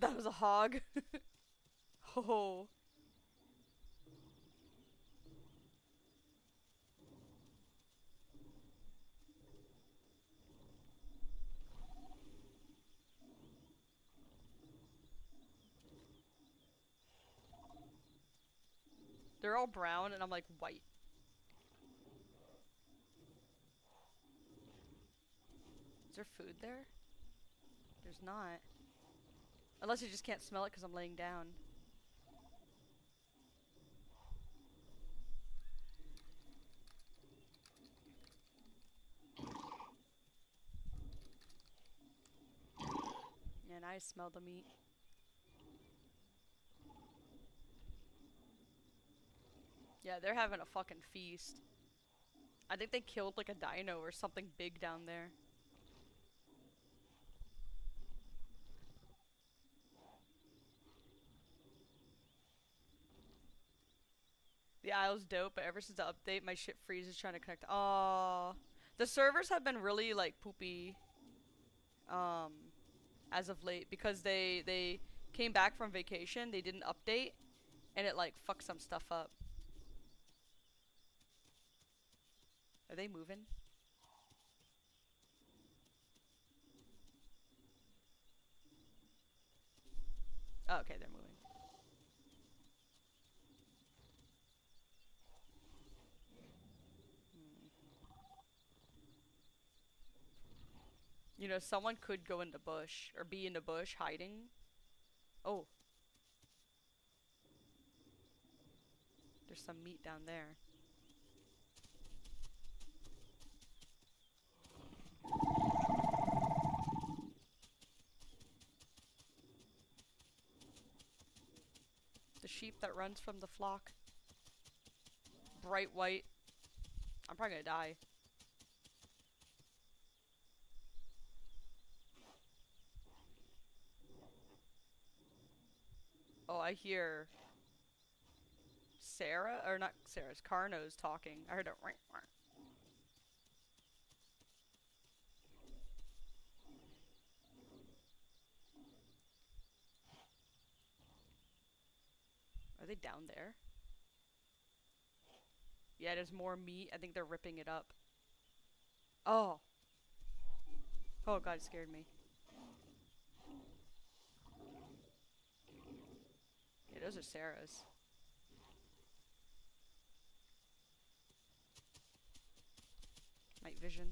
Speaker 1: It was a hog. <laughs> oh. They're all brown and I'm like white. Is there food there? There's not. Unless you just can't smell it because I'm laying down. And I smell the meat. Yeah, they're having a fucking feast. I think they killed like a dino or something big down there. Isle's dope, but ever since the update, my shit freezes trying to connect. Oh, the servers have been really like poopy, um, as of late because they they came back from vacation, they didn't update, and it like fucked some stuff up. Are they moving? Oh, okay, they're moving. You know, someone could go in the bush or be in the bush hiding. Oh. There's some meat down there. The sheep that runs from the flock. Bright white. I'm probably gonna die. Oh, I hear Cera, or not Cera's, Carno's talking. I heard a ring. Are they down there? Yeah, there's more meat. I think they're ripping it up. Oh. Oh god, it scared me. Those are Cera's. Night vision.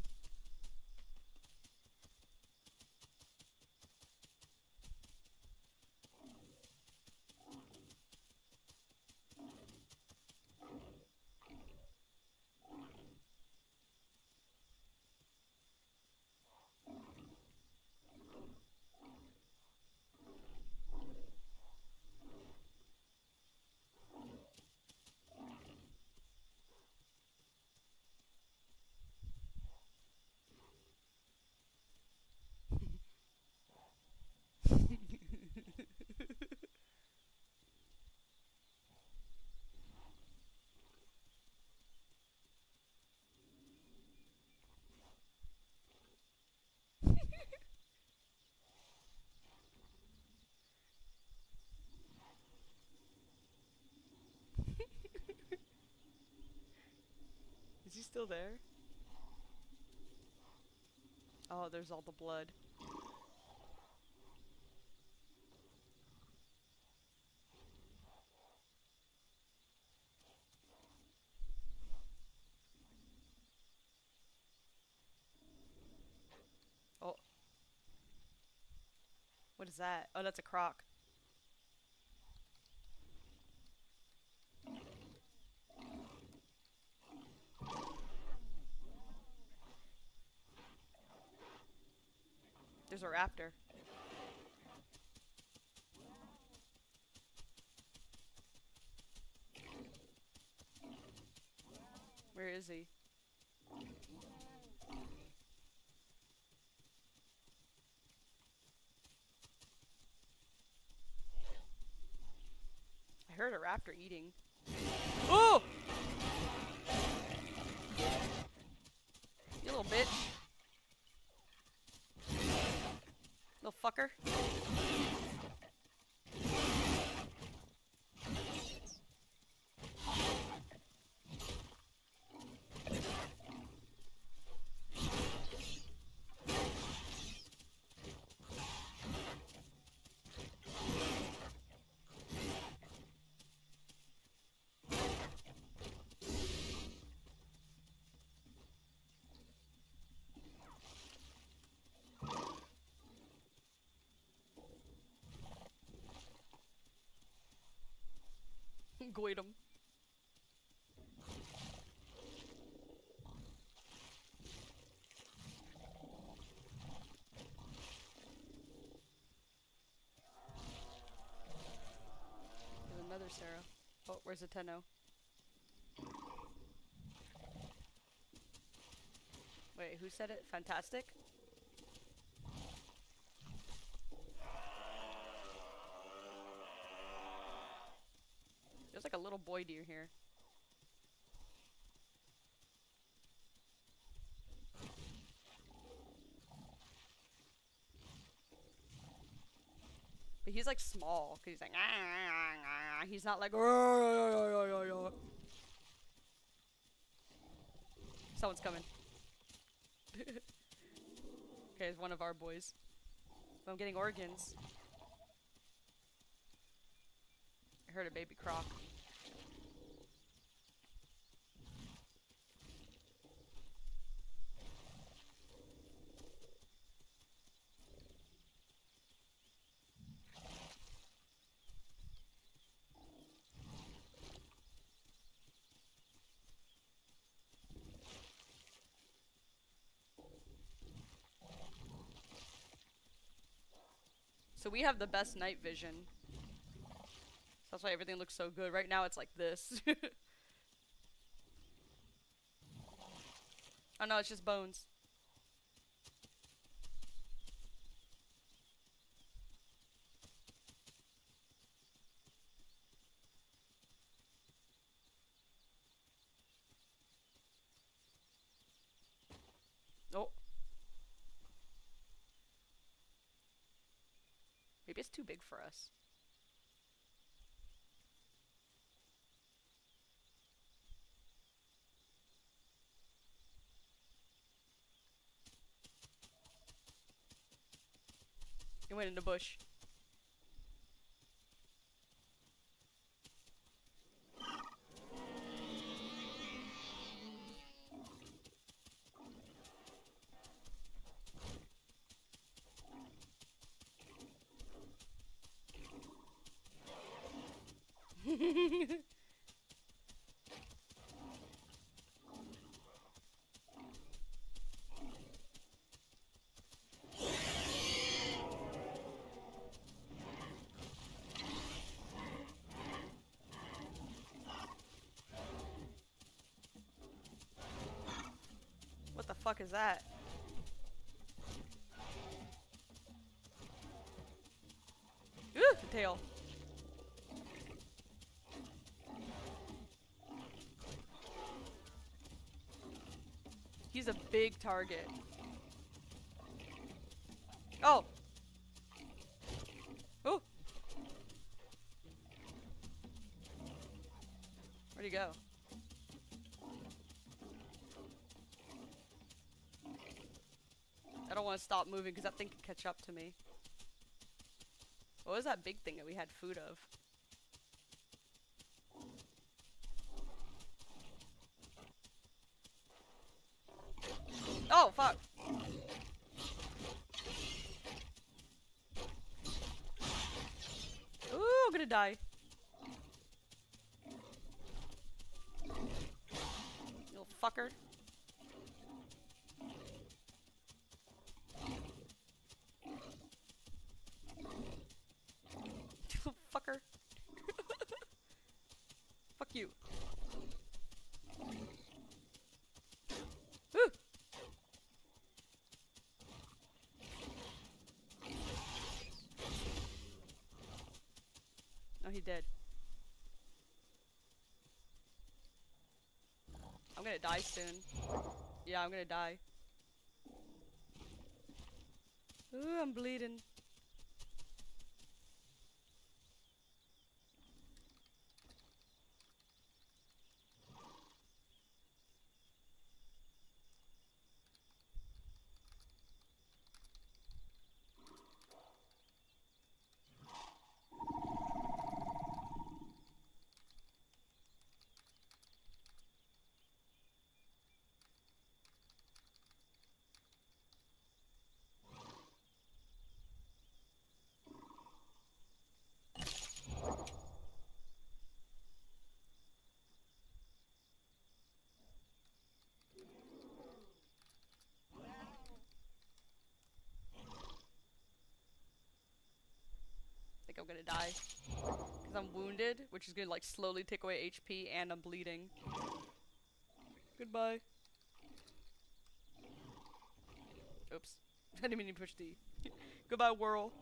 Speaker 1: Still there? Oh, there's all the blood. Oh. What is that? Oh, that's a croc. There's a raptor. Where is he? I heard a raptor eating. Oh! You little bitch. Little Goit. There's another Cera. Oh, where's the Tenno? Wait, who said it? Fantastic? There's like a little boy deer here. But he's like small, cause he's like, "Ah, ah, ah, ah." he's not like, "Ah, ah, ah, ah, ah, ah." someone's coming. <laughs> okay, it's one of our boys. I'm getting organs. I heard a baby croc. We have the best night vision. So that's why everything looks so good. Right now it's like this. <laughs> oh no, it's just bones. Oh. Maybe it's too big for us. It went in the bush. what the fuck is that? Ooh, the tail. He's a big target. Oh! Oh! Where'd he go? I don't want to stop moving because that thing could catch up to me. What was that big thing that we had food of? Oh, fuck. Ooh, I'm gonna die. You little fucker. he did. I'm gonna die soon. Yeah, I'm gonna die. Ooh, I'm bleeding. think I'm gonna die. Because I'm wounded, which is gonna like slowly take away HP and I'm bleeding. Goodbye. Oops. <laughs> I didn't mean to push D. <laughs> Goodbye, whirl.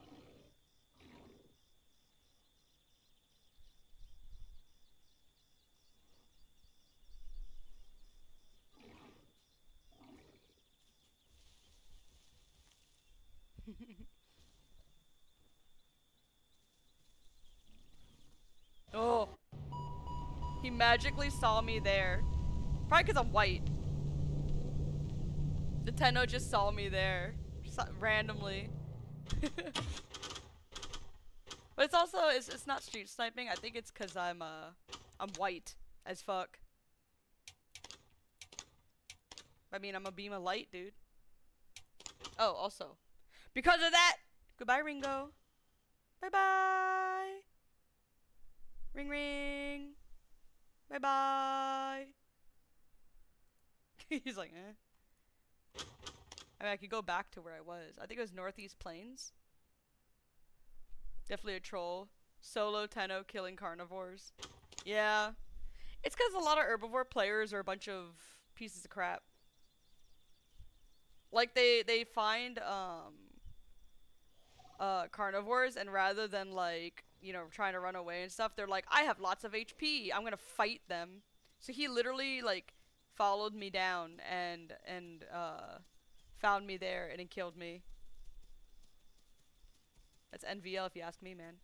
Speaker 1: oh. He magically saw me there. Probably because I'm white. Nintendo just saw me there. Just randomly. <laughs> but it's also, it's, it's not street sniping. I think it's because I'm, uh, I'm white as fuck. I mean, I'm a beam of light, dude. Oh, also. Because of that! Goodbye, Ringo. Bye-bye! Ring ring! Bye-bye! <laughs> He's like, eh. I mean, I could go back to where I was. I think it was Northeast Plains. Definitely a troll. Solo Tenno killing carnivores. Yeah. It's because a lot of herbivore players are a bunch of pieces of crap. Like they they find um uh carnivores and rather than like, you know, trying to run away and stuff, they're like, I have lots of HP. I'm gonna fight them. So he literally like followed me down and and uh found me there and it killed me. That's NVL if you ask me, man.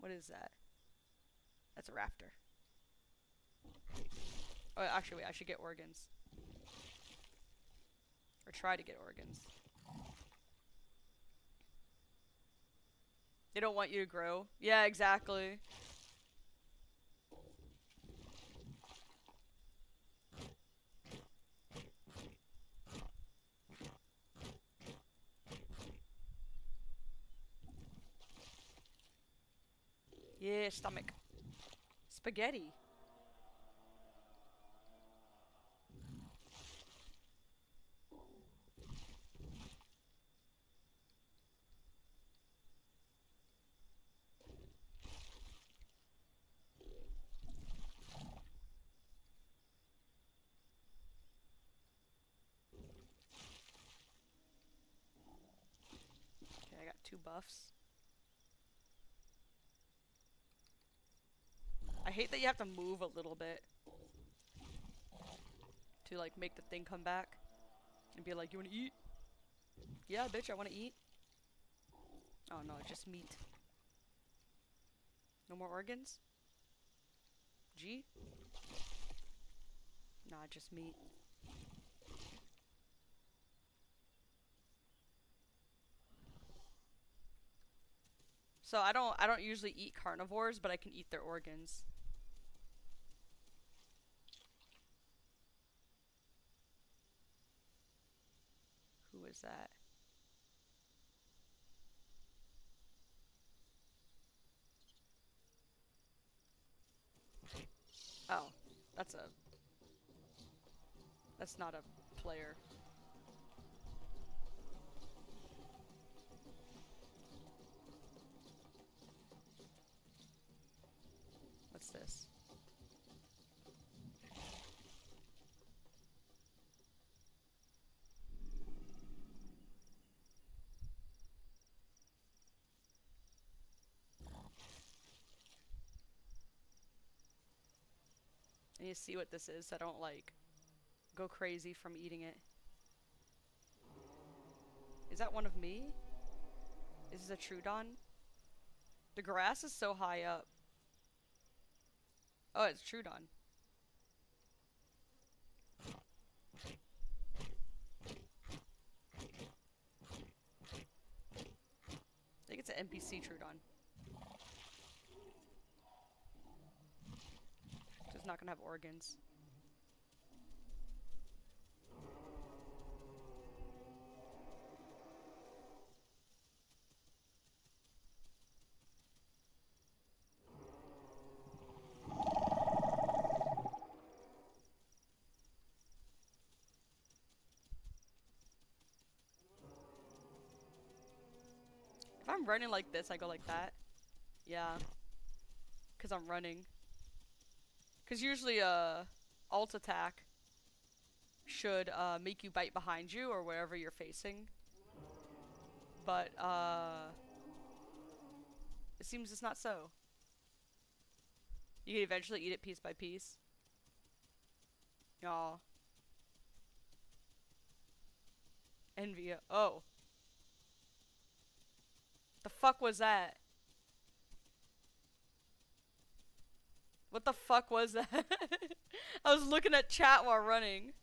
Speaker 1: What is that? That's a raptor. Oh, actually, wait, I should get organs. Or try to get organs. They don't want you to grow. Yeah, exactly. Yeah, stomach. Spaghetti. Two buffs. I hate that you have to move a little bit to like make the thing come back and be like, you wanna eat? Yeah, bitch, I wanna eat. Oh no, just meat. No more organs? G? Nah, just meat. So I don't I don't usually eat carnivores, but I can eat their organs. Who is that? Oh, that's a That's not a player. this. I need to see what this is I don't like go crazy from eating it. Is that one of me? Is this a Troodon? The grass is so high up. Oh, it's Troodon. I think it's an NPC Troodon. Just not gonna have organs. Running like this, I go like that. Yeah. Because I'm running. Because usually, uh, alt attack should, uh, make you bite behind you or wherever you're facing. But, uh, it seems it's not so. You can eventually eat it piece by piece. Y'all. Envy. Oh. The fuck was that? What the fuck was that? <laughs> I was looking at chat while running.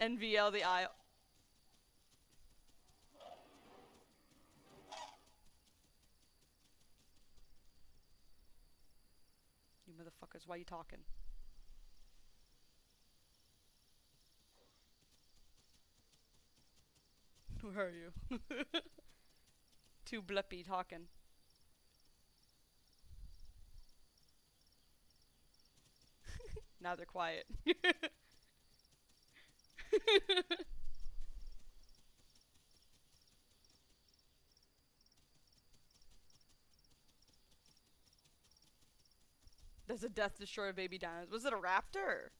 Speaker 1: NVL the Isle. You motherfuckers, why you talking? <laughs> Where are you? <laughs> Too blippy talking. <laughs> now they're quiet. <laughs> Does a death destroy a baby dinosaur? Was it a raptor?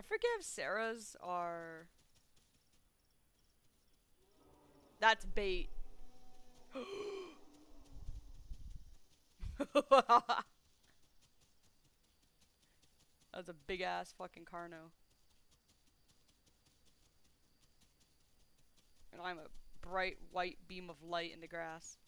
Speaker 1: I forget if Cera's are. That's bait. <gasps> That's a big ass fucking Carno. And I'm a bright white beam of light in the grass.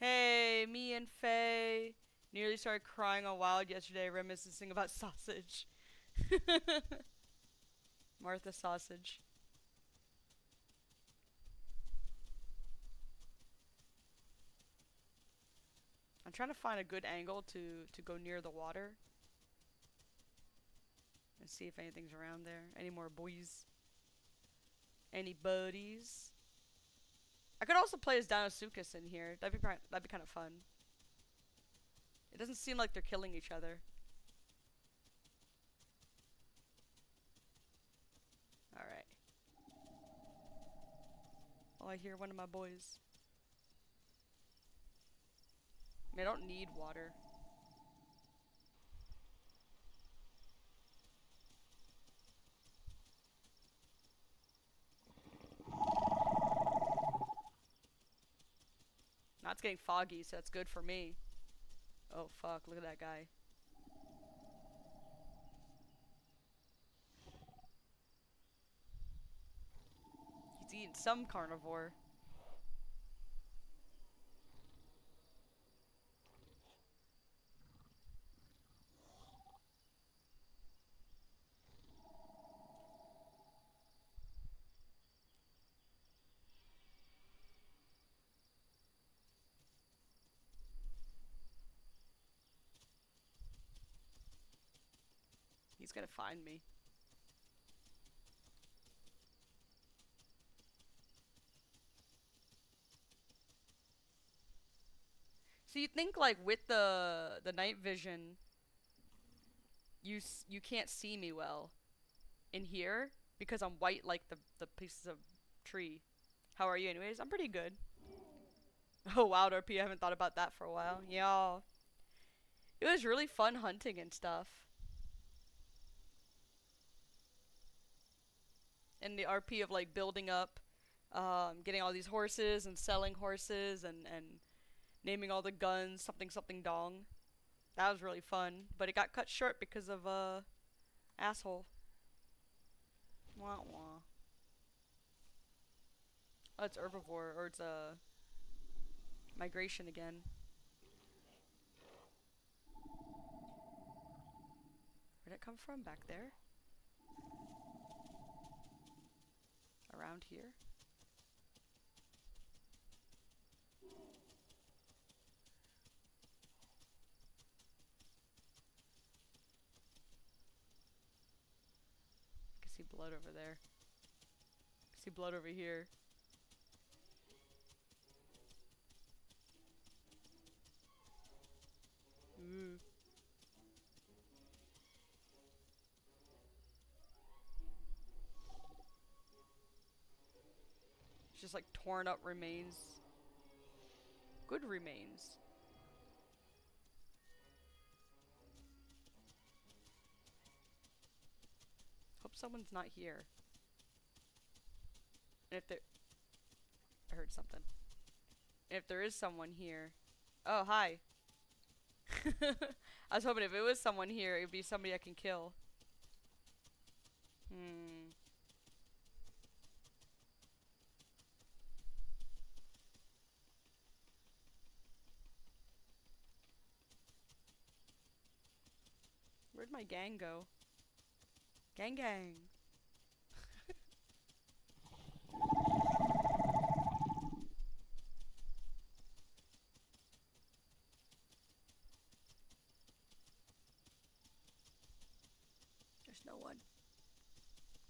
Speaker 1: Hey, me and Faye. Nearly started crying on Wild yesterday, reminiscing about sausage. <laughs> Martha sausage. I'm trying to find a good angle to, to go near the water. And see if anything's around there. Any more boys? Any buddies? I could also play as Deinosuchus in here. That'd be that'd be kind of fun. It doesn't seem like they're killing each other. Alright. Oh, I hear one of my boys. I, mean, I don't need water. Now it's getting foggy, so that's good for me. Oh fuck, look at that guy. He's eating some carnivore. Gonna find me. So you think like with the the night vision, you you can't see me well in here because I'm white like the the pieces of tree. How are you, anyways? I'm pretty good. <laughs> Oh wow, RP, I haven't thought about that for a while. Yeah, it was really fun hunting and stuff. In the RP of like building up, um, getting all these horses and selling horses and and naming all the guns something something dong. That was really fun, but it got cut short because of uh asshole. Wah wah. Oh, it's herbivore or it's a uh, migration again. Where'd it come from? Back there? Around here? I can see blood over there. I can see blood over here. Ooh. Just like torn up remains. Good remains. Hope someone's not here. And if there... I heard something. And if there is someone here... Oh, hi. <laughs> I was hoping if it was someone here, it would be somebody I can kill. Hmm. Where'd my gang go? Gang gang. <laughs> There's no one.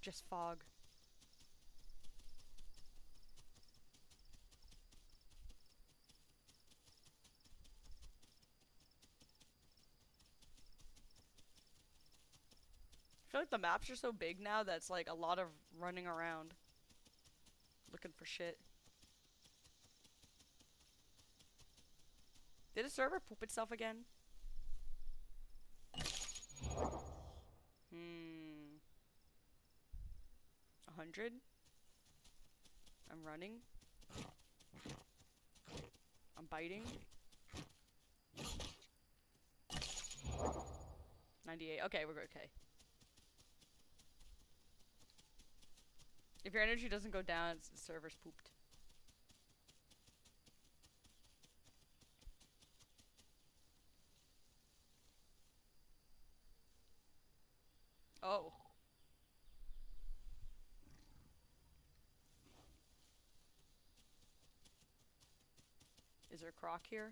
Speaker 1: Just fog. Feel like the maps are so big now that's like a lot of running around. Looking for shit. Did the server poop itself again? Hmm. A hundred? I'm running. I'm biting. 98. Okay, we're okay. If your energy doesn't go down, it's the server's pooped. Oh. Is there a croc here?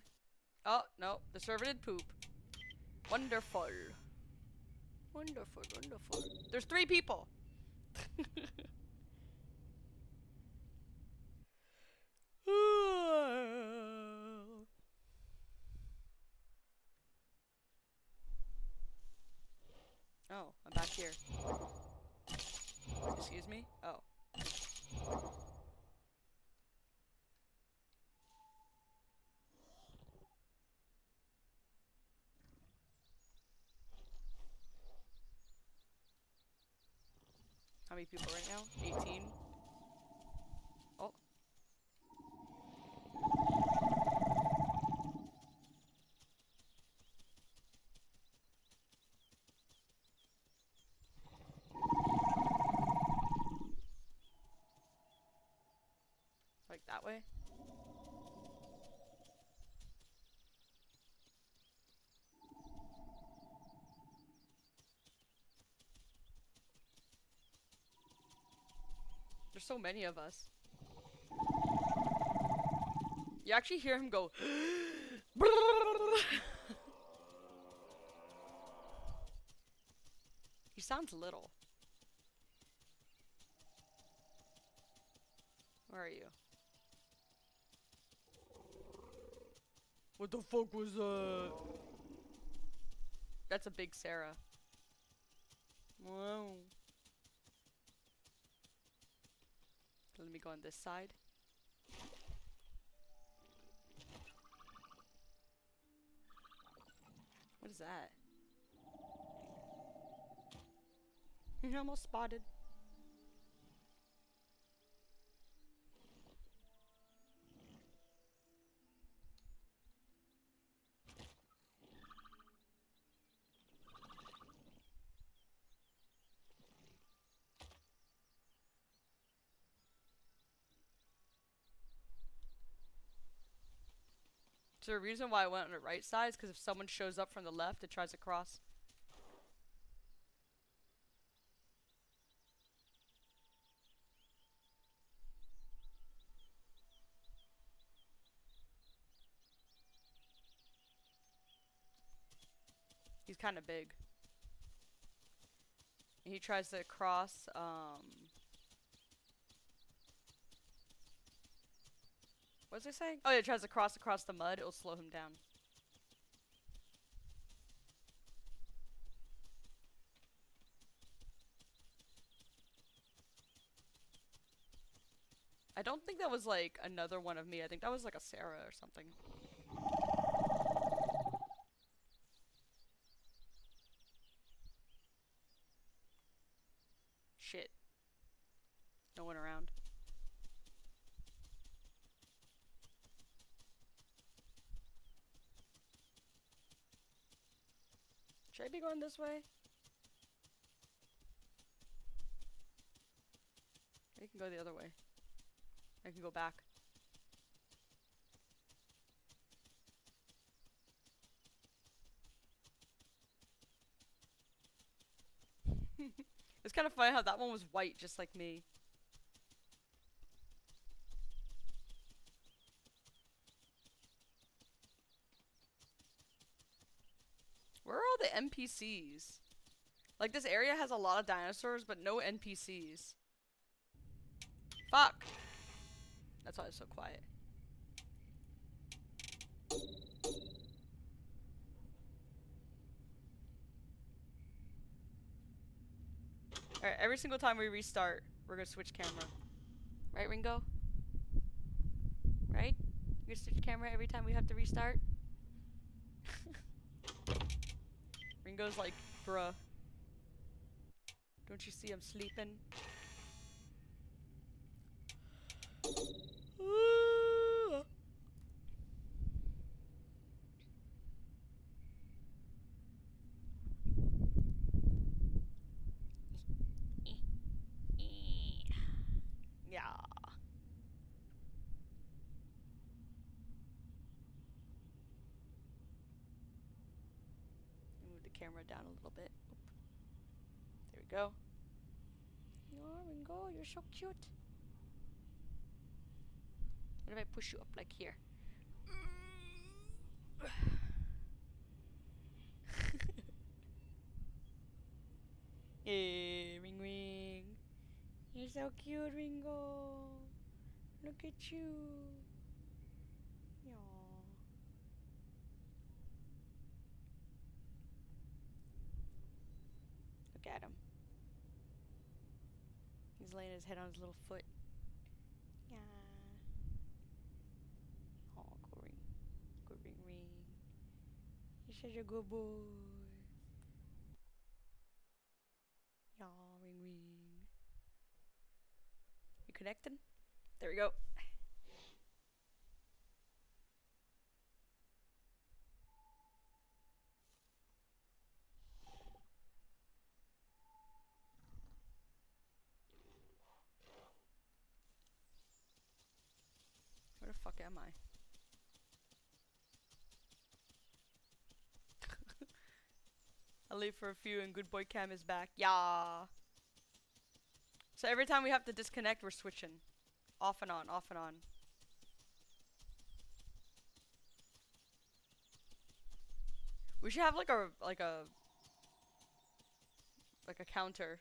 Speaker 1: Oh, no. The server did poop. Wonderful. Wonderful, wonderful. There's three people. Oh, I'm back here. Excuse me? Oh. How many people right now? 18? Like that way? There's so many of us. You actually hear him go. <laughs> he sounds little. Where are you? What the fuck was that? That's a big Cera. Wow. Let me go on this side. What is that? You almost spotted. So the reason why I went on the right side is because if someone shows up from the left, it tries to cross. He's kind of big. He tries to cross, um... What was I saying? Oh, yeah, he tries to cross across the mud. It'll slow him down. I don't think that was like another one of me. I think that was like a Cera or something. Shit. No one around. Should I be going this way? I can go the other way. I can go back. <laughs> it's kind of funny how that one was white just like me. Where are all the NPCs? Like this area has a lot of dinosaurs but no NPCs. Fuck! That's why it's so quiet. Alright, every single time we restart, we're gonna switch camera. Right, Ringo? Right? We're gonna switch camera every time we have to restart? Ringo's like, bruh. Don't you see I'm sleeping? yeah. Move the camera down a little bit. Oop. There we go. Oh, Ringo, you're so cute. What if I push you up like here? <laughs> hey, Ring Ring. You're so cute, Ringo. Look at you. Aww. Look at him. He's laying his head on his little foot. Yeah. Oh, go ring. Go ring ring. You're such a good boy. Yeah, ring ring. You connected? There we go. Fuck am I? <laughs> I'll leave for a few and good boy cam is back. Yeah. So every time we have to disconnect, we're switching. Off and on, off and on. We should have like a like a like a counter.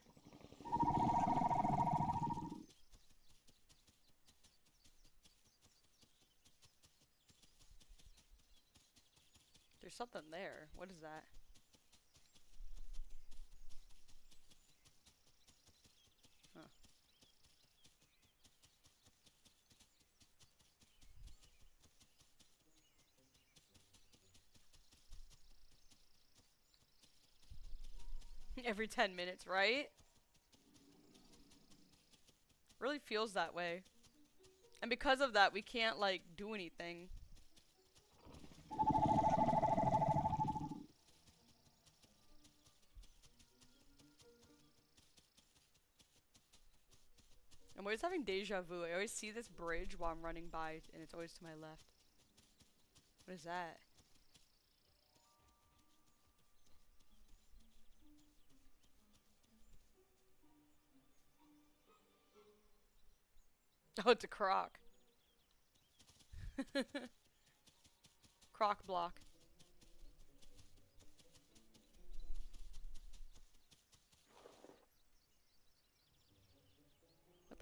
Speaker 1: There's something there. What is that? Huh. <laughs> Every 10 minutes, right? Really feels that way. And because of that, we can't, like, do anything. Always having deja vu. I always see this bridge while I'm running by, and it's always to my left. What is that? <laughs> Oh, it's a croc. <laughs> croc block.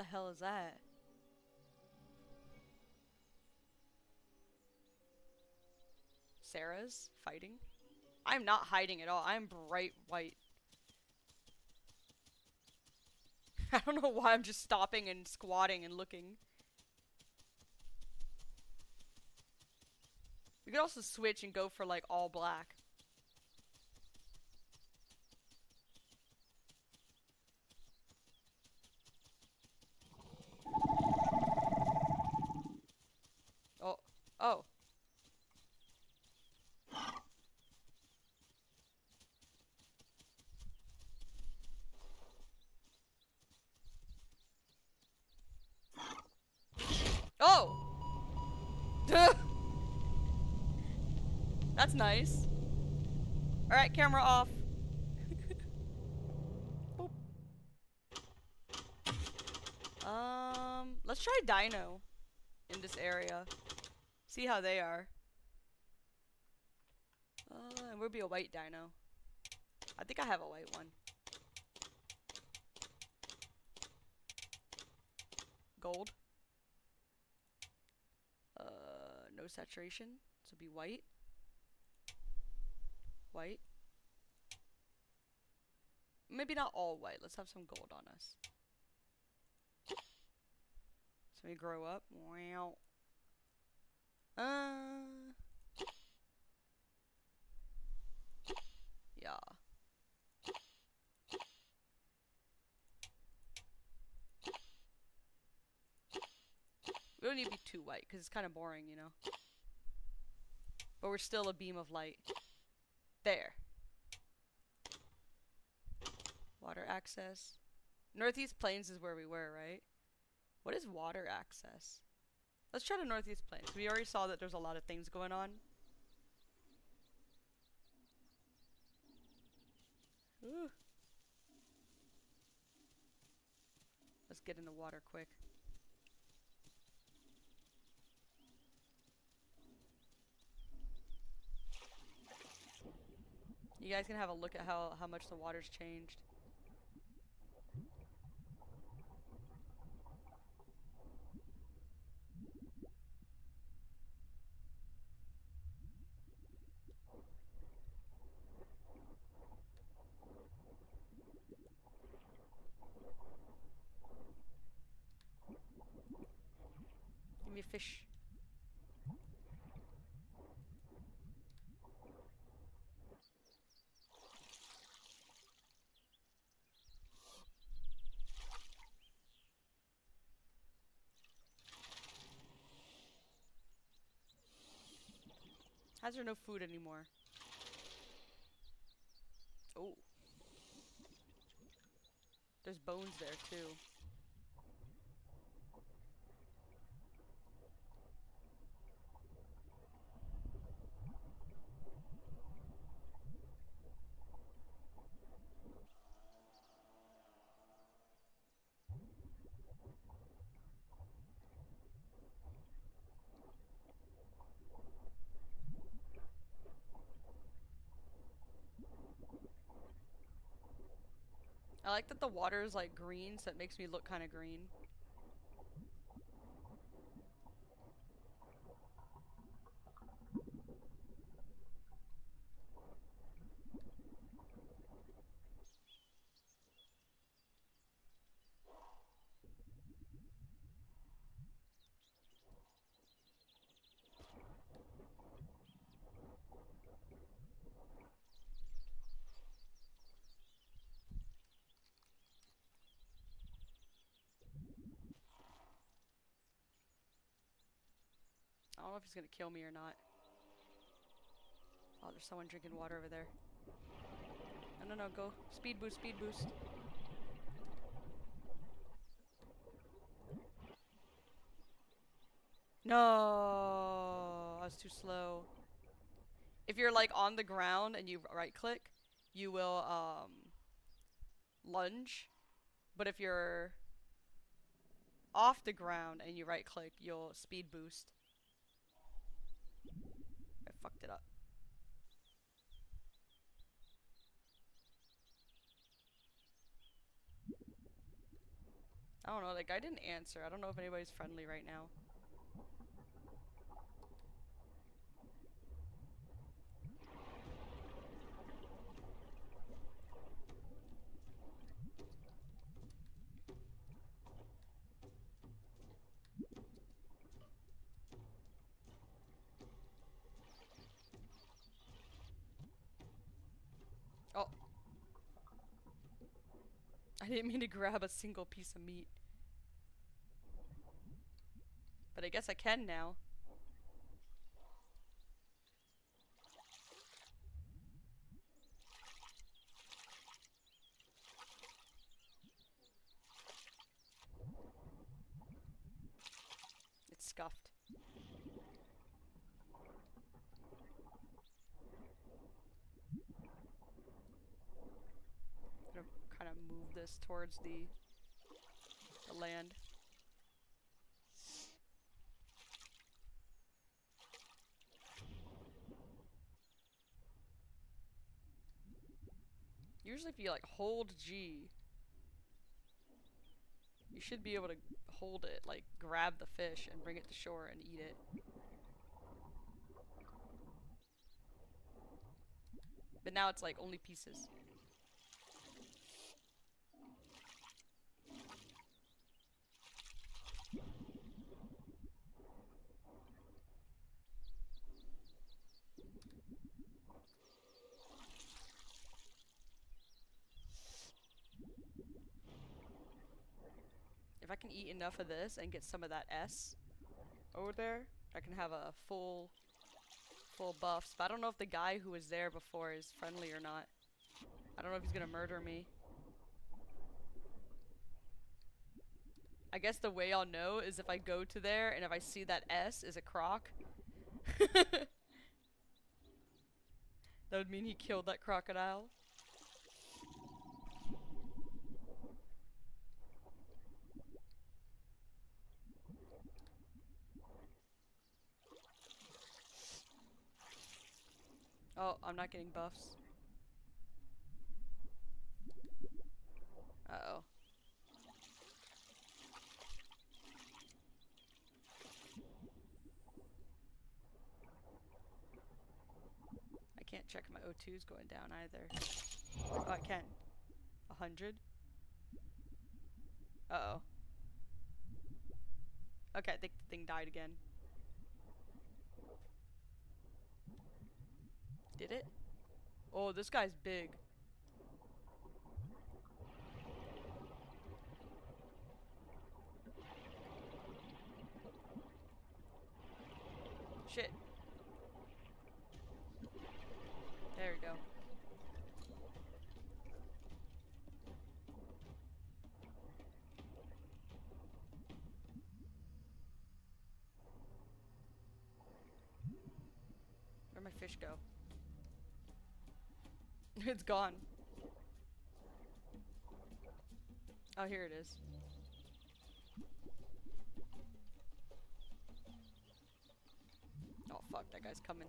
Speaker 1: The hell is that? Cera's fighting? I'm not hiding at all. I'm bright white. <laughs> I don't know why I'm just stopping and squatting and looking. We could also switch and go for like all black. Oh, oh. Oh! Duh. That's nice. Alright, camera off. <laughs> Boop. Um, let's try Deino in this area. See how they are. Uh, and we'll be a white dino. I think I have a white one. Gold. Uh, no saturation, so be white. White. Maybe not all white. Let's have some gold on us. So we grow up. Wow. Uh. Yeah. We don't need to be too white because it's kind of boring, you know. But we're still a beam of light. There. Water access. Northeast Plains is where we were, right? What is water access? Let's try the Northeast Plains. We already saw that there's a lot of things going on. Ooh. Let's get in the water quick. You guys can have a look at how, how much the water's changed. Give me a fish. How's there no food anymore? Oh. There's bones there too. I like that the water is like green, so it makes me look kind of green. Don't know if he's gonna kill me or not. Oh, there's someone drinking water over there. No, no, no, go. Speed boost, speed boost. No, I was too slow. If you're like on the ground and you right click, you will um lunge. But if you're off the ground and you right click, you'll speed boost. I fucked it up. I don't know, that guy didn't answer. I don't know if anybody's friendly right now. Oh. I didn't mean to grab a single piece of meat. But I guess I can now. It's scuffed. Gonna kind of move this towards the the land. Usually if you like hold G, you should be able to hold it, like grab the fish and bring it to shore and eat it. But now it's like only pieces. If I can eat enough of this and get some of that S over there, I can have a full full buffs. But I don't know if the guy who was there before is friendly or not. I don't know if he's gonna murder me. I guess the way I'll know is if I go to there and if I see that S is a croc. <laughs> that would mean he killed that crocodile. Oh, I'm not getting buffs. Uh-oh. I can't check my O2's going down either. Oh, I can. A hundred? Uh-oh. Okay, I think the thing died again. Did it? Oh, this guy's big. Shit. There we go. Where'd my fish go? <laughs> it's gone. Oh, here it is. Oh fuck, that guy's coming.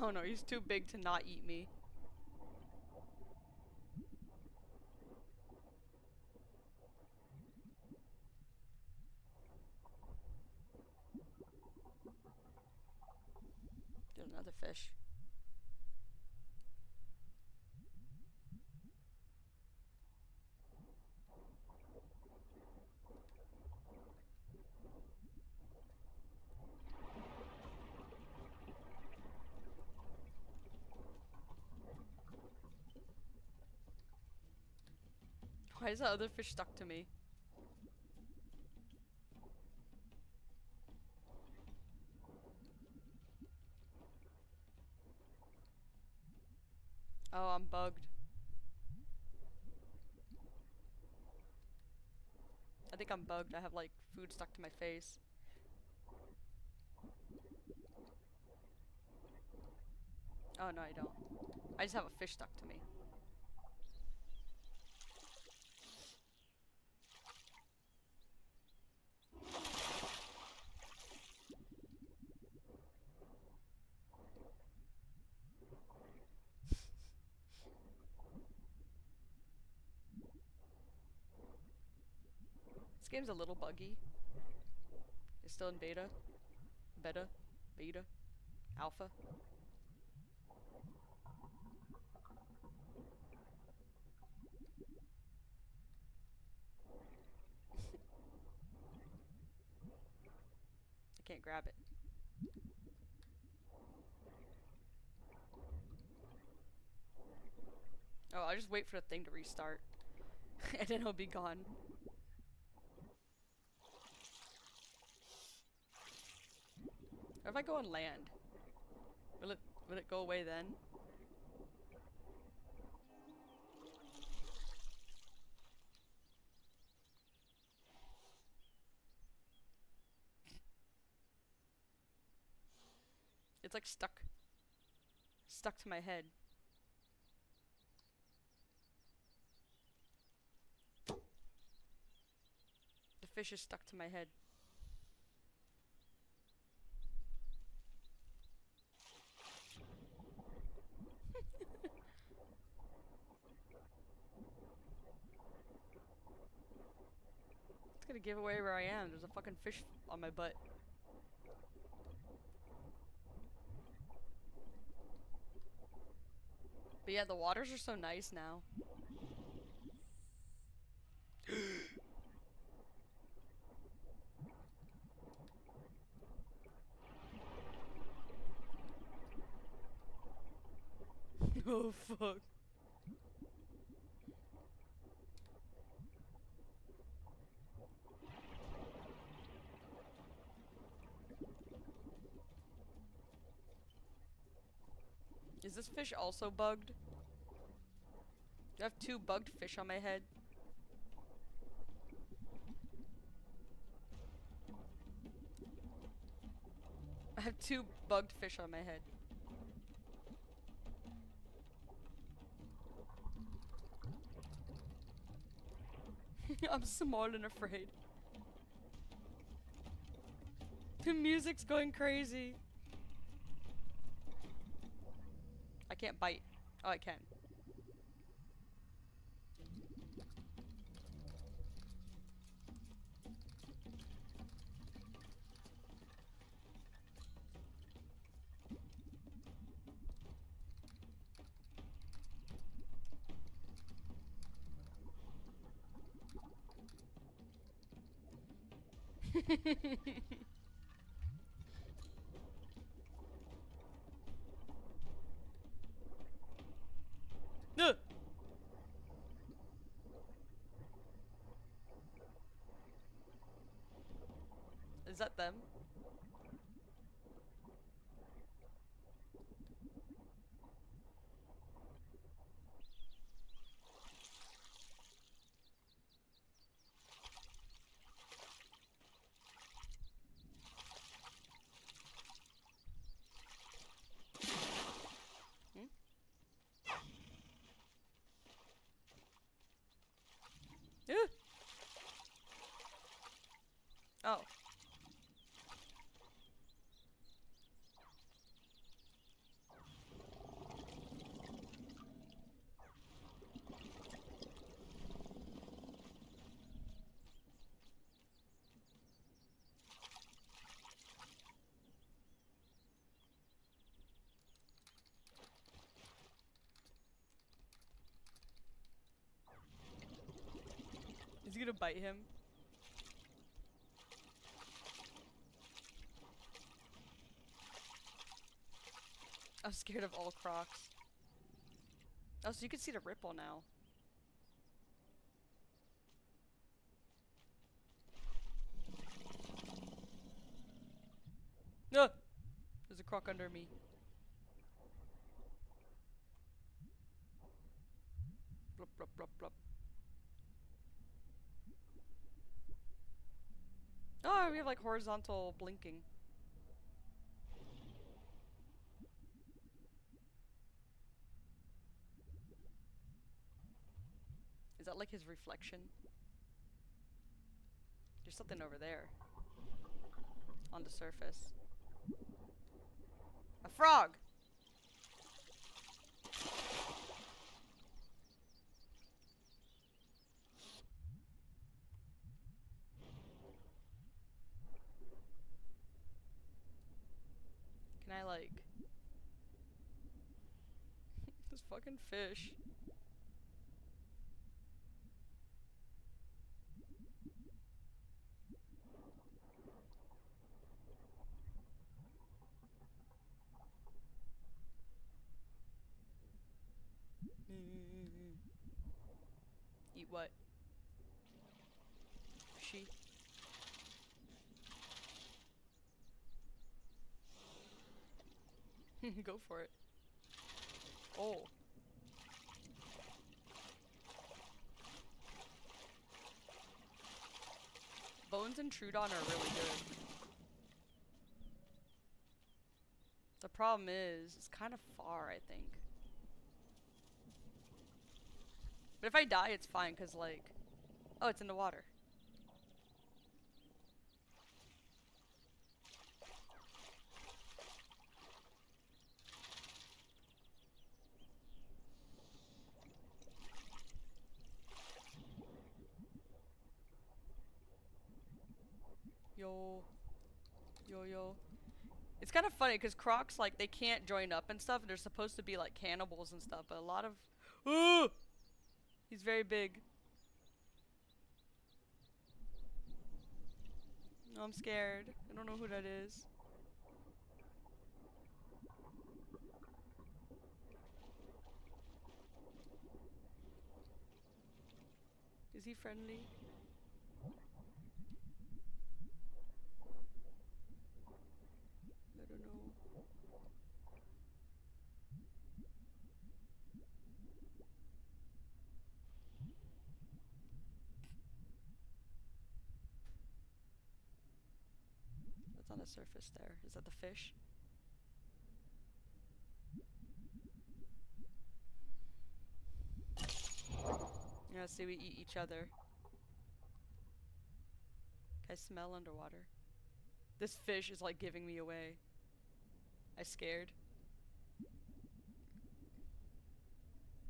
Speaker 1: No, no, he's too big to not eat me. There's another fish. Why is that other fish stuck to me? Oh, I'm bugged. I think I'm bugged. I have like food stuck to my face. Oh no, I don't. I just have a fish stuck to me. This game's a little buggy. It's still in beta. Beta. Beta. Alpha. <laughs> I can't grab it. Oh, I'll just wait for the thing to restart. <laughs> and then it'll be gone. What if I go on land? Will it will it go away then? It's like stuck stuck to my head. The fish is stuck to my head. Gonna give away where I am. There's a fucking fish on my butt. But yeah, the waters are so nice now. <gasps> oh fuck. Is this fish also bugged? Do I have two bugged fish on my head? I have two bugged fish on my head. <laughs> I'm small and afraid. The music's going crazy. Can't bite. Oh, I can. no. Is that them? Hmm? Ew. Oh. Is he gonna bite him? scared of all crocs. Oh, so you can see the ripple now. No! Ah! There's a croc under me. Blup, blup, blup, blup. Oh, ah, we have like horizontal blinking. Like his reflection? There's something over there. On the surface. A frog! Can I like... <laughs> this fucking fish. Eat what? She. Go for it. Oh. Bones and Troodon are really good. The problem is, it's kind of far, I think. But if I die, it's fine, because, like... Oh, it's in the water. Yo. Yo. It's kind of funny, because crocs, like, they can't join up and stuff, and they're supposed to be, like, cannibals and stuff, but a lot of... <gasps> Ooh! He's very big. No, I'm scared. I don't know who that is. Is he friendly? Don't know. What's on the surface there? Is that the fish? Yeah, see, we eat each other. I smell underwater? This fish is like giving me away. I scared.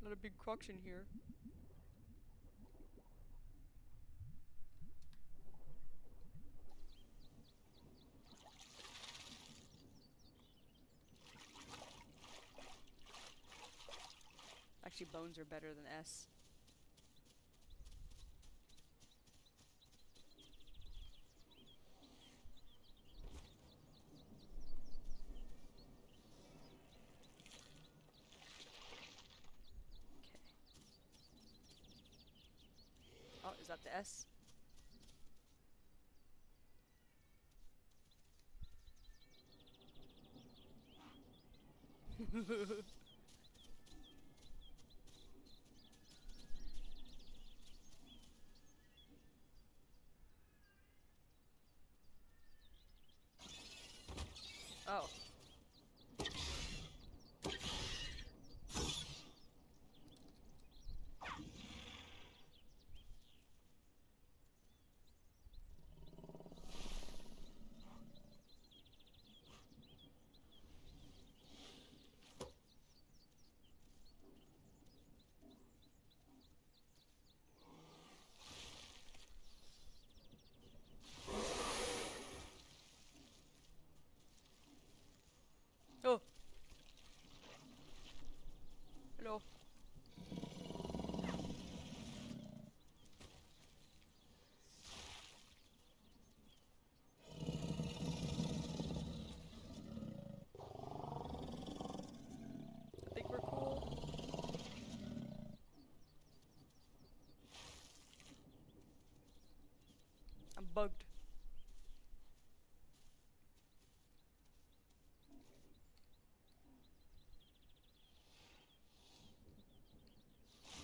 Speaker 1: Not a big crocs in here. Actually, bones are better than S. Okay. Oh, <laughs> I'm bugged.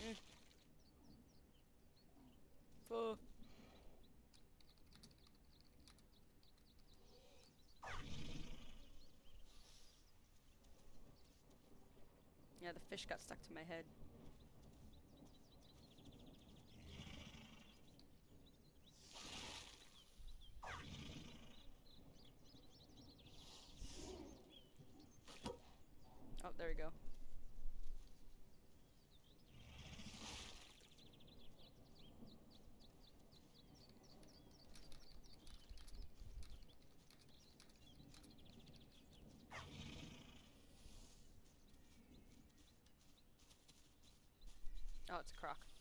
Speaker 1: Eh. Four. Yeah, the fish got stuck to my head. It's a croc.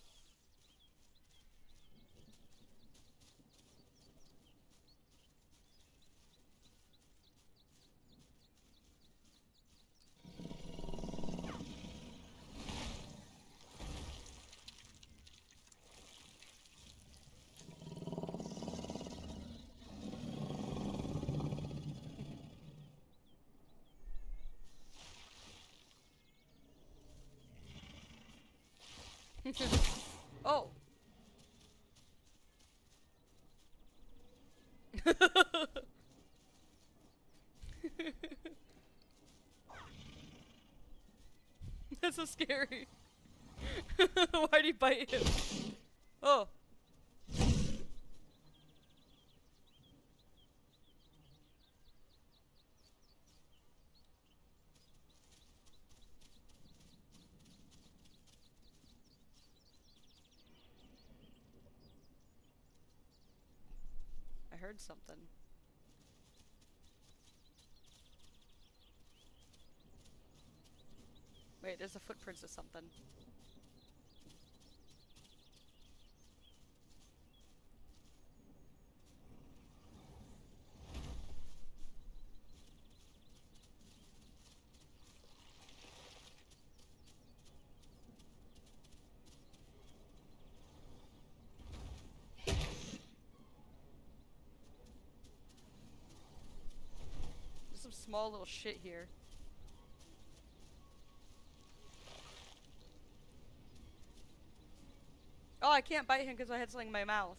Speaker 1: Oh. <laughs> That's so scary. <laughs> Why'd he bite him? Oh. Heard something. Wait, there's a footprints of something. There's some small little shit here. Oh, I can't bite him because I had something in my mouth.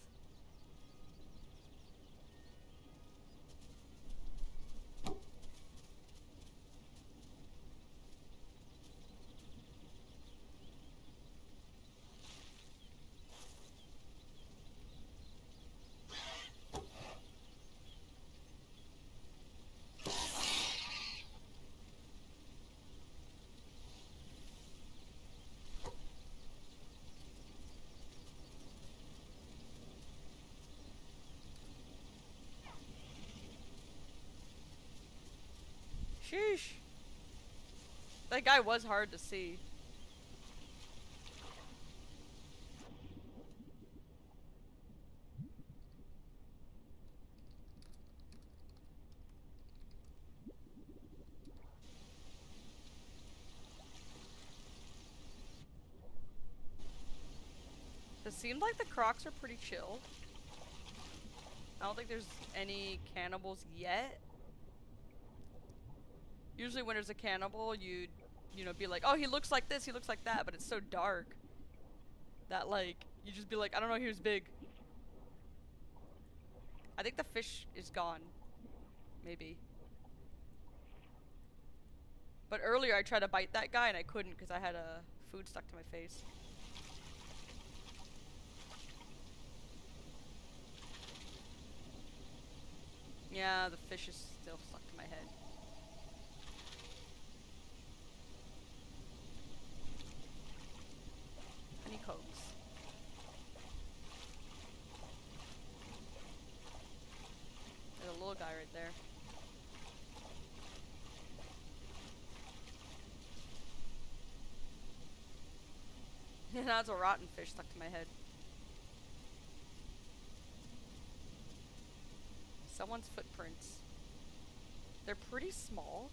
Speaker 1: Sheesh. That guy was hard to see. It seemed like the crocs are pretty chill. I don't think there's any cannibals yet. Usually when there's a cannibal, you'd, you know, be like, oh, he looks like this, he looks like that, but it's so dark that, like, you just be like, I don't know, he was big. I think the fish is gone. Maybe. But earlier I tried to bite that guy and I couldn't because I had a food stuck to my face. Yeah, the fish is still stuck to my head. Honeycombs. There's a little guy right there. That's a rotten fish stuck to my head. Someone's footprints. They're pretty small.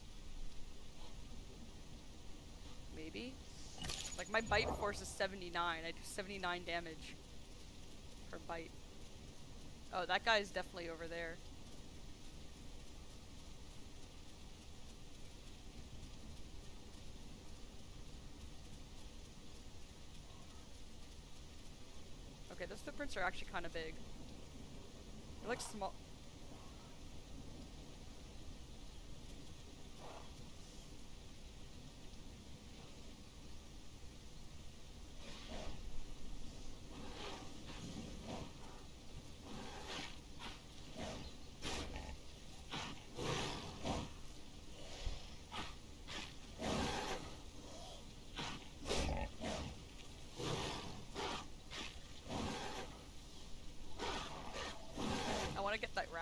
Speaker 1: Maybe. Like my bite force is 79. I do 79 damage per bite. Oh, that guy is definitely over there. Footprints are actually kind of big. They're like small.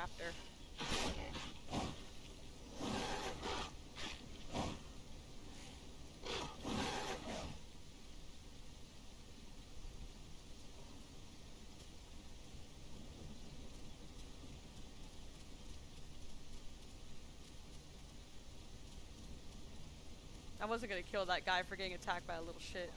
Speaker 1: raptor. I wasn't gonna kill that guy for getting attacked by a little shit.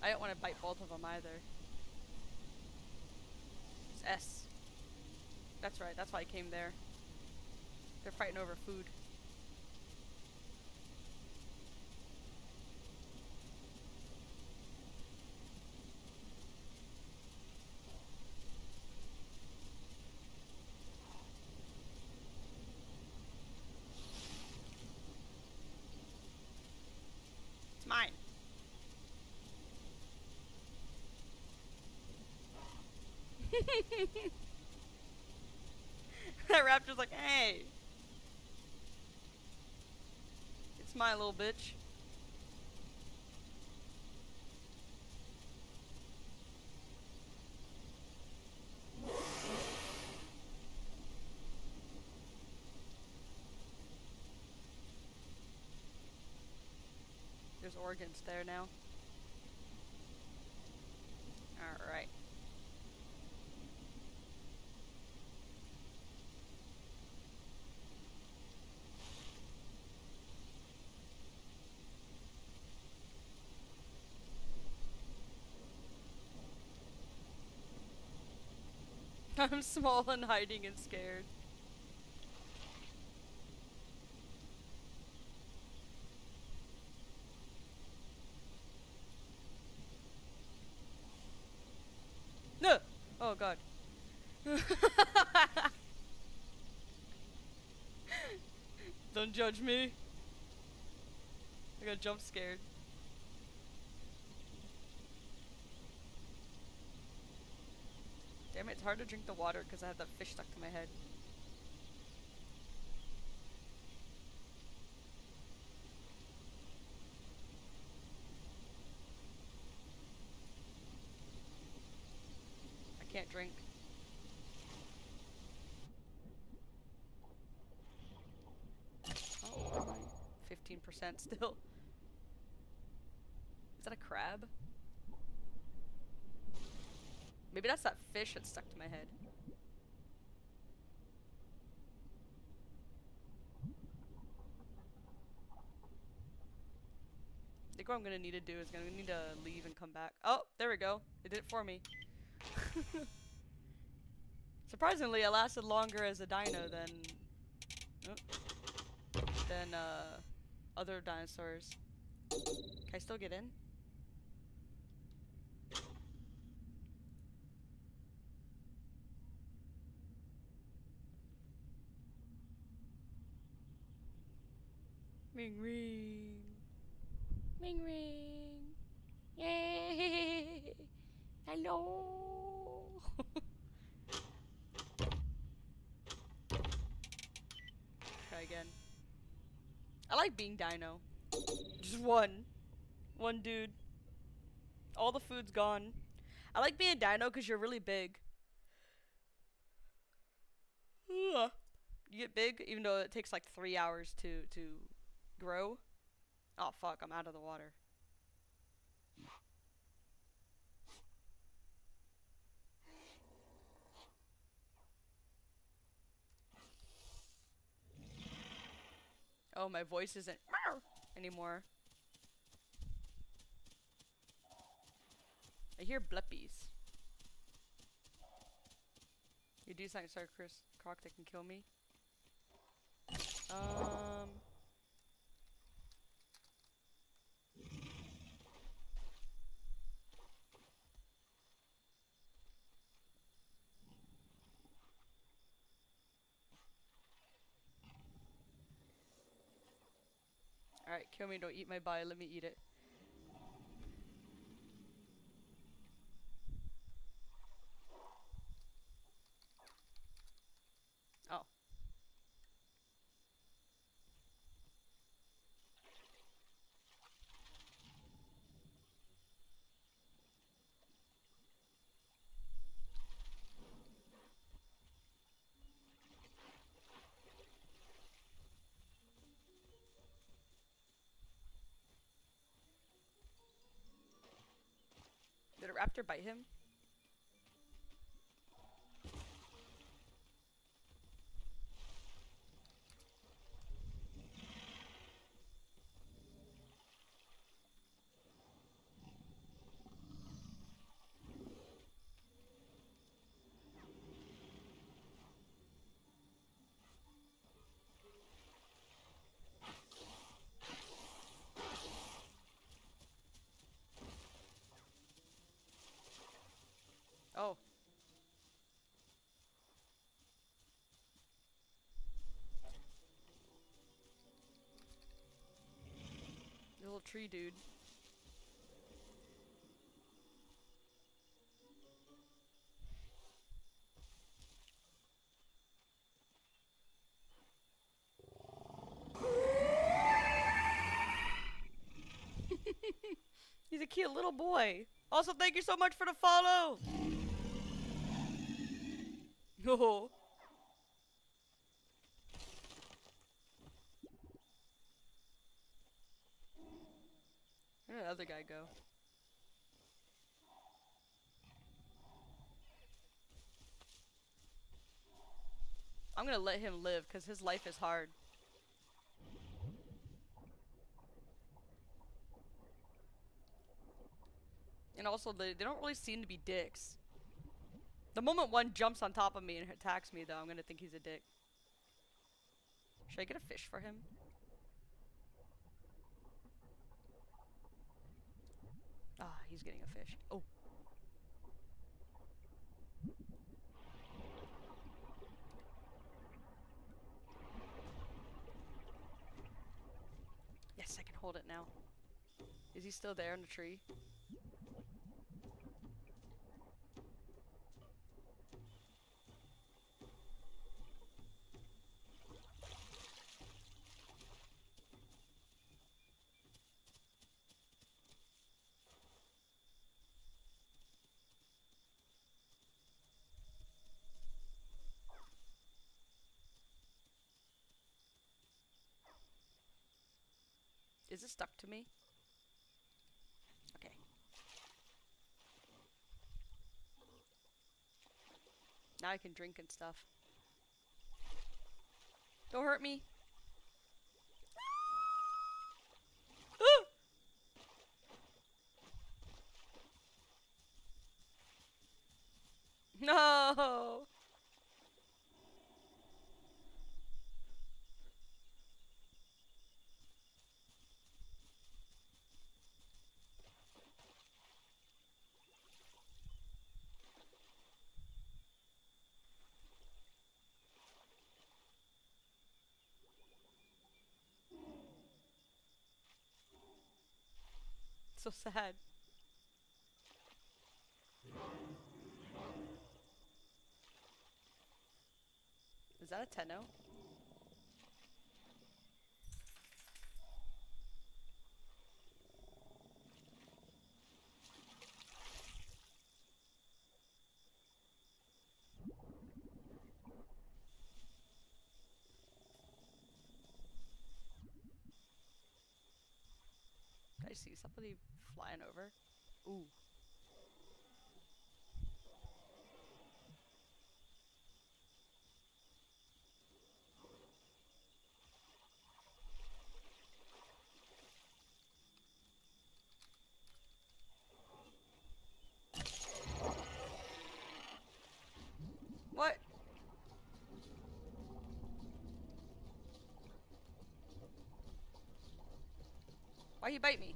Speaker 1: I don't want to bite both of them either. It's S. That's right, that's why I came there. They're fighting over food. It's mine. <laughs> that raptor's like, hey. It's my little bitch. There's organs there now. Alright. I'm small and hiding and scared. No! Oh god. <laughs> Don't judge me. I got jump scared. Damn it, it's hard to drink the water because I have that fish stuck to my head. I can't drink. Oh, 15% still. <laughs> Is that a crab? Maybe that's that fish that stuck to my head. I think what I'm gonna need to do is gonna need to leave and come back. Oh, there we go. It did it for me. <laughs> Surprisingly, it lasted longer as a Deino than than uh, other dinosaurs. Can I still get in? Ring ring. Ring ring. Yay! Hello. <laughs> Try again. I like being Deino. Just one. One dude. All the food's gone. I like being Deino because you're really big. You get big even though it takes like three hours to, to grow. Oh fuck, I'm out of the water. Oh, my voice isn't anymore. I hear bleppies. You do something, sorry, Chris Croc that can kill me. Um. Alright, kill me, don't eat my body, let me eat it. Raptor bite him? Oh. The little tree dude. <laughs> He's a cute little boy. Also, thank you so much for the follow. No. <laughs> Oh. Where did the other guy go? I'm gonna let him live because his life is hard. And also, they, they don't really seem to be dicks. The moment one jumps on top of me and attacks me, though, I'm gonna think he's a dick. Should I get a fish for him? Ah, he's getting a fish. Oh. Yes, I can hold it now. Is he still there in the tree? Is it stuck to me? Okay. Now I can drink and stuff. Don't hurt me. no. <laughs> So sad. Is that a Tenno? See somebody flying over. Ooh. What? Why you bite me?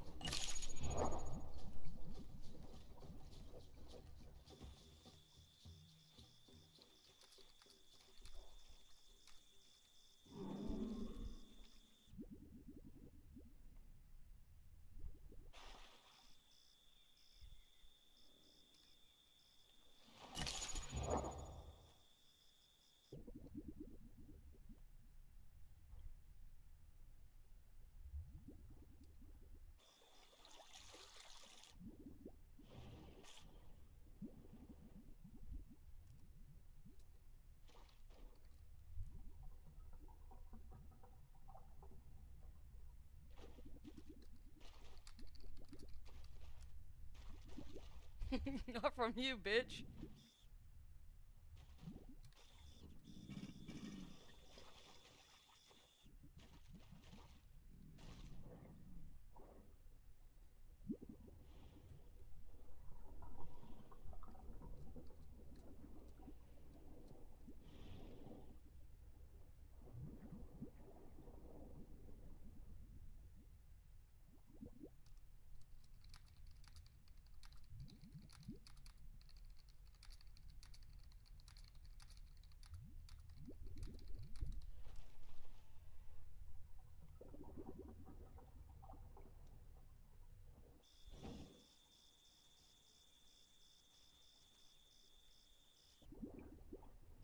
Speaker 1: <laughs> Not from you, bitch.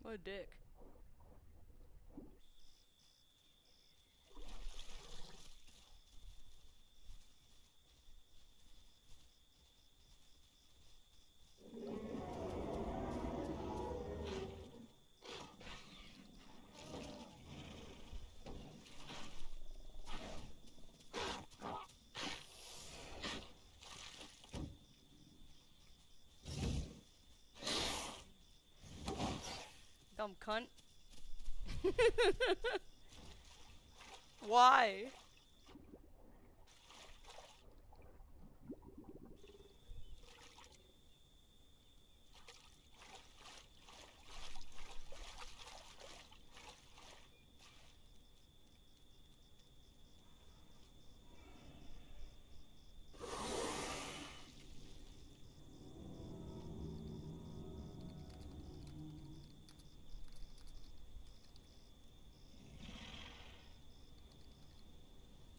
Speaker 1: What a dick. Dumb cunt. <laughs> Why?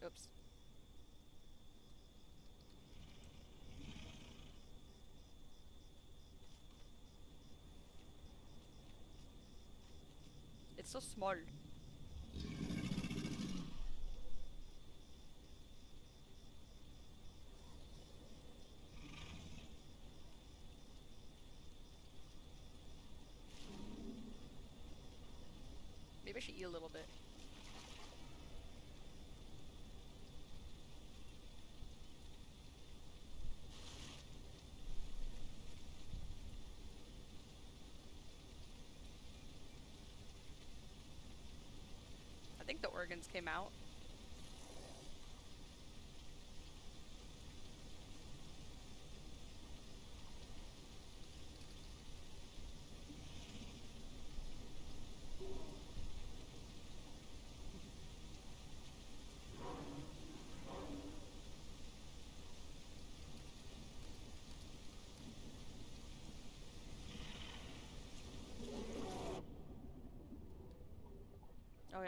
Speaker 1: Oops. It's so small. Maybe I should eat a little bit. Think came out.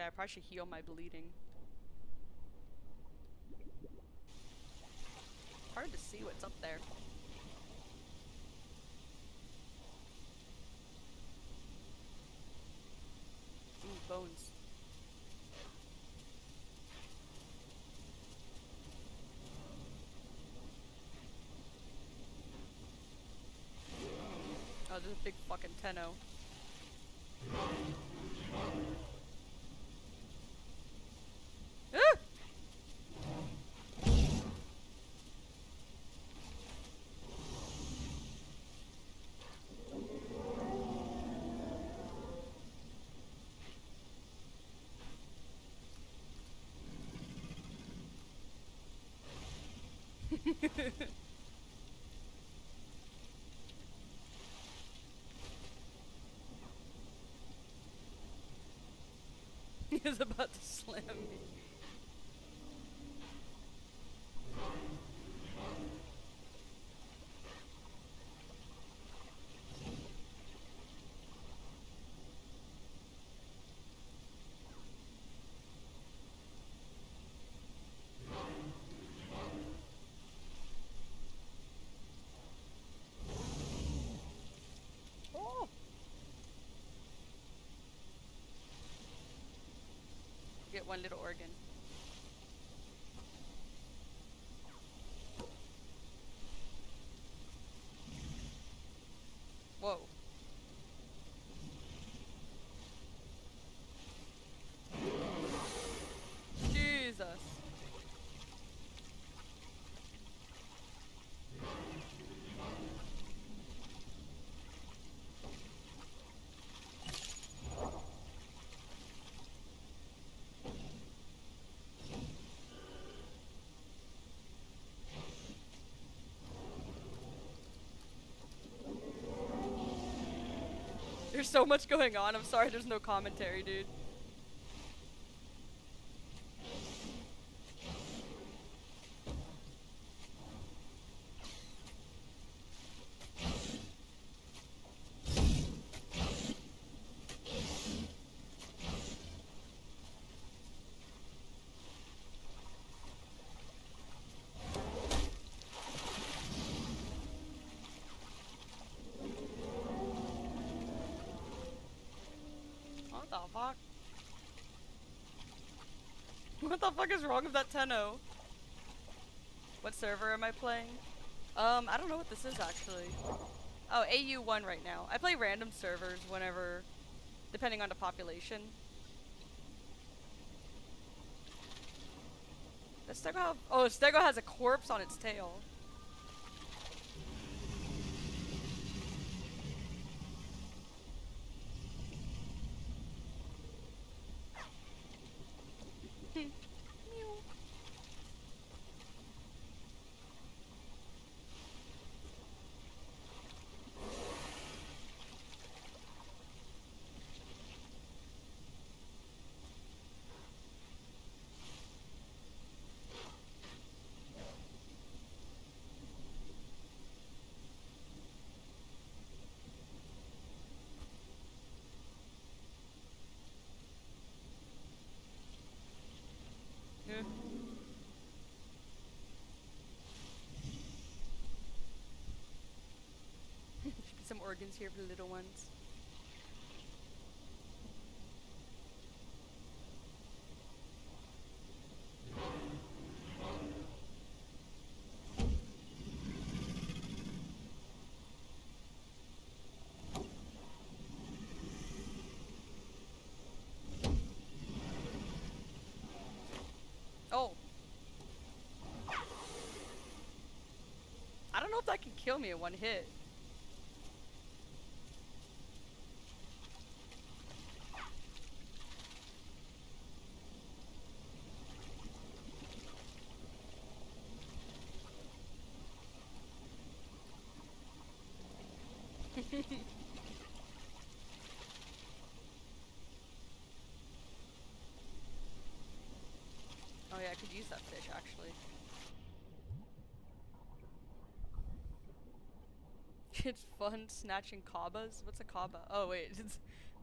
Speaker 1: I probably should heal my bleeding. Hard to see what's up there. Ooh, bones. Oh, there's a big fucking Tenno. Ah! <laughs> he was about to slam me. Oh! Get one little organ. Whoa. Jesus. There's so much going on. I'm sorry there's no commentary, dude. What the fuck? What the fuck is wrong with that Tenno? What server am I playing? Um, I don't know what this is actually. Oh, AU1 right now. I play random servers whenever, depending on the population. Does Stego have- Oh, Stego has a corpse on its tail. Meow. Yeah. Should here for the little ones. Oh. I don't know if that can kill me in one hit. Oh yeah, I could use that fish actually. <laughs> it's fun snatching kabas. What's a kaba? Oh wait, <laughs> did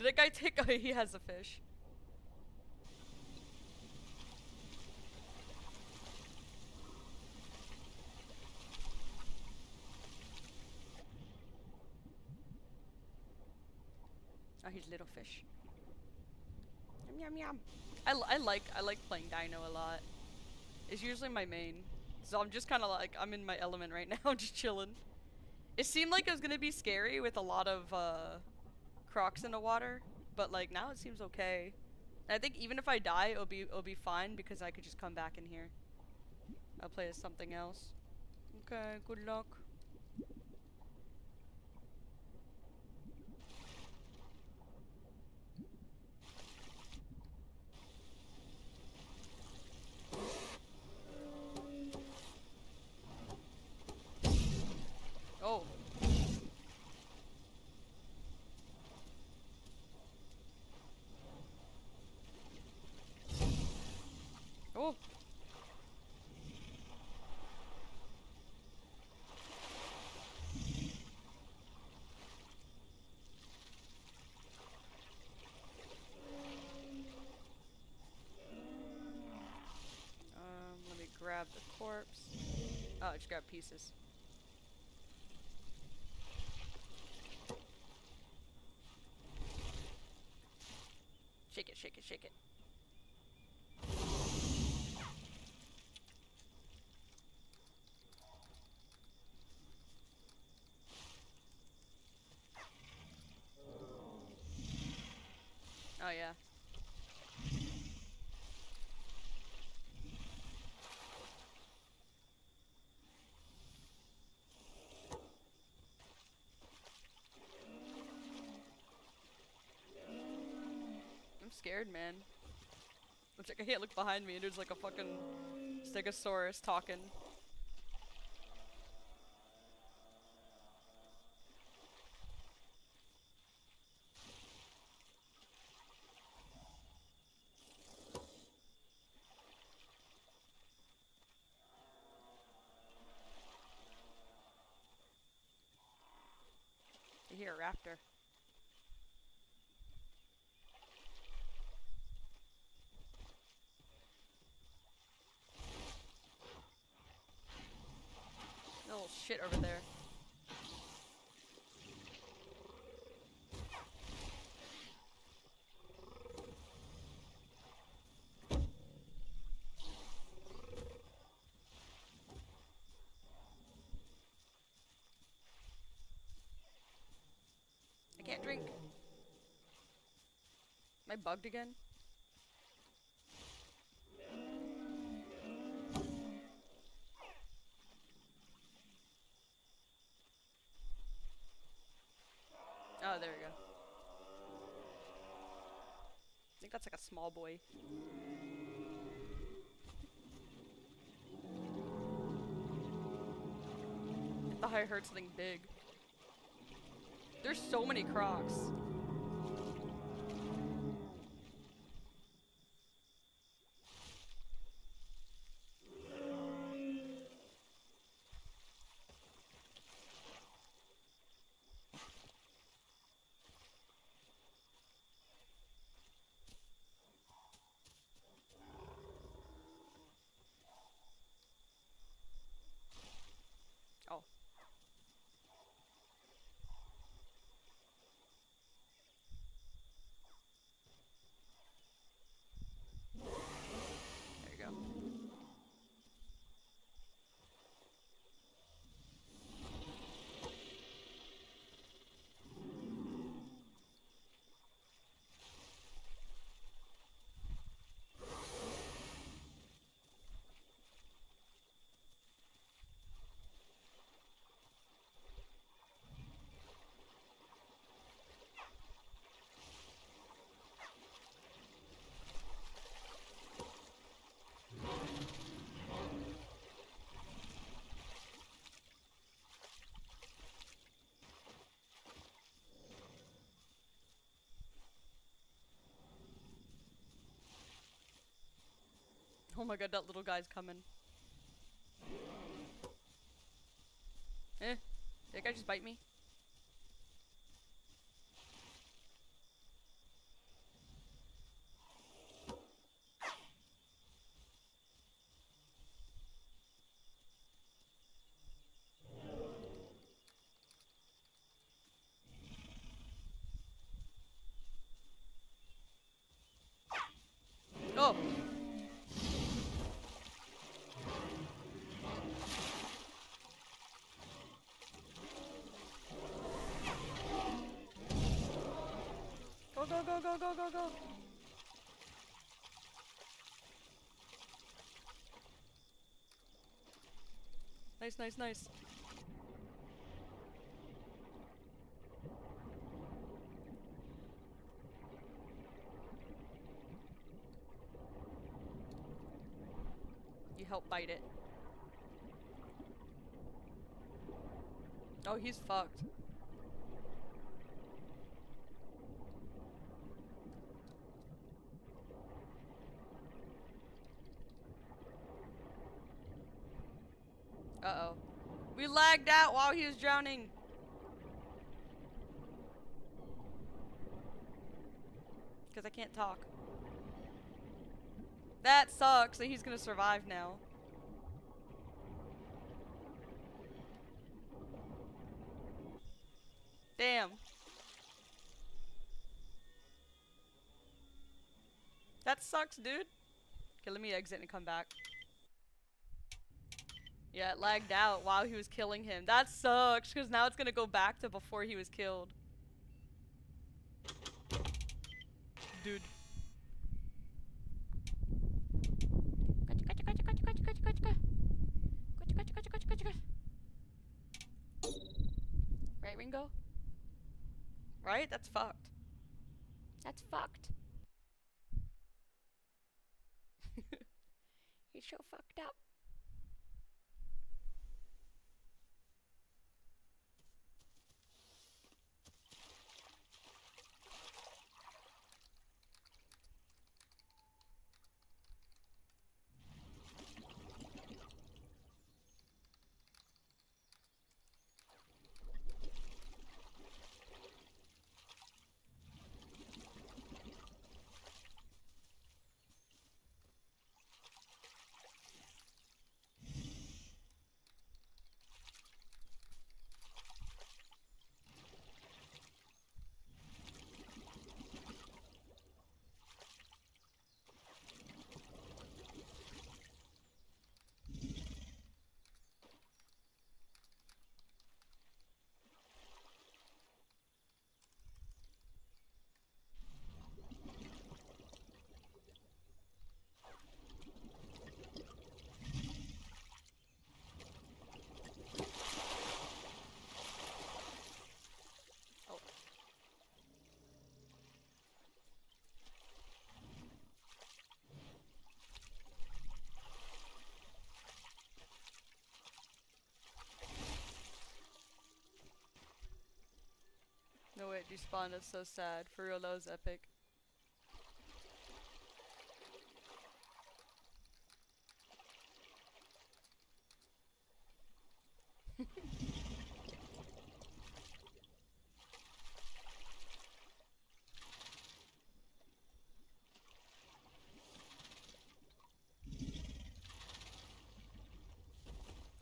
Speaker 1: that guy take? <laughs> Oh, he has a fish. Oh, he's little fish. Yum yum yum. I, I like I like playing Deino a lot. It's usually my main, so I'm just kind of like I'm in my element right <laughs> now, just chilling. It seemed like it was gonna be scary with a lot of uh, crocs in the water, but like now it seems okay. I think even if I die, it'll be it'll be fine because I could just come back in here. I'll play as something else. Okay, good luck. Oh. Oh. Um, the corpse. Oh, I just grab pieces. Shake it, shake it, shake it. scared, man. Which I can't look behind me and there's like a fucking stegosaurus talking. You hear a raptor. I bugged again? Oh, there we go. I think that's like a small boy. I thought I heard something big. There's so many crocs. Oh. There you go. Oh my god, that little guy's coming. Eh, did that guy just bite me? Oh! Go, go, go, go. Nice, nice, nice. You help bite it. Oh, he's fucked. Uh-oh. We lagged out while he was drowning. Because I can't talk. That sucks that he's gonna survive now. Damn. That sucks, dude. Okay, let me exit and come back. Yeah, it lagged out while he was killing him. That sucks, because now it's gonna go back to before he was killed. Dude. Right, Ringo? Right? That's fucked. That's fucked. <laughs> He's so fucked up. Respawn. That's so sad. For real, that was epic. <laughs>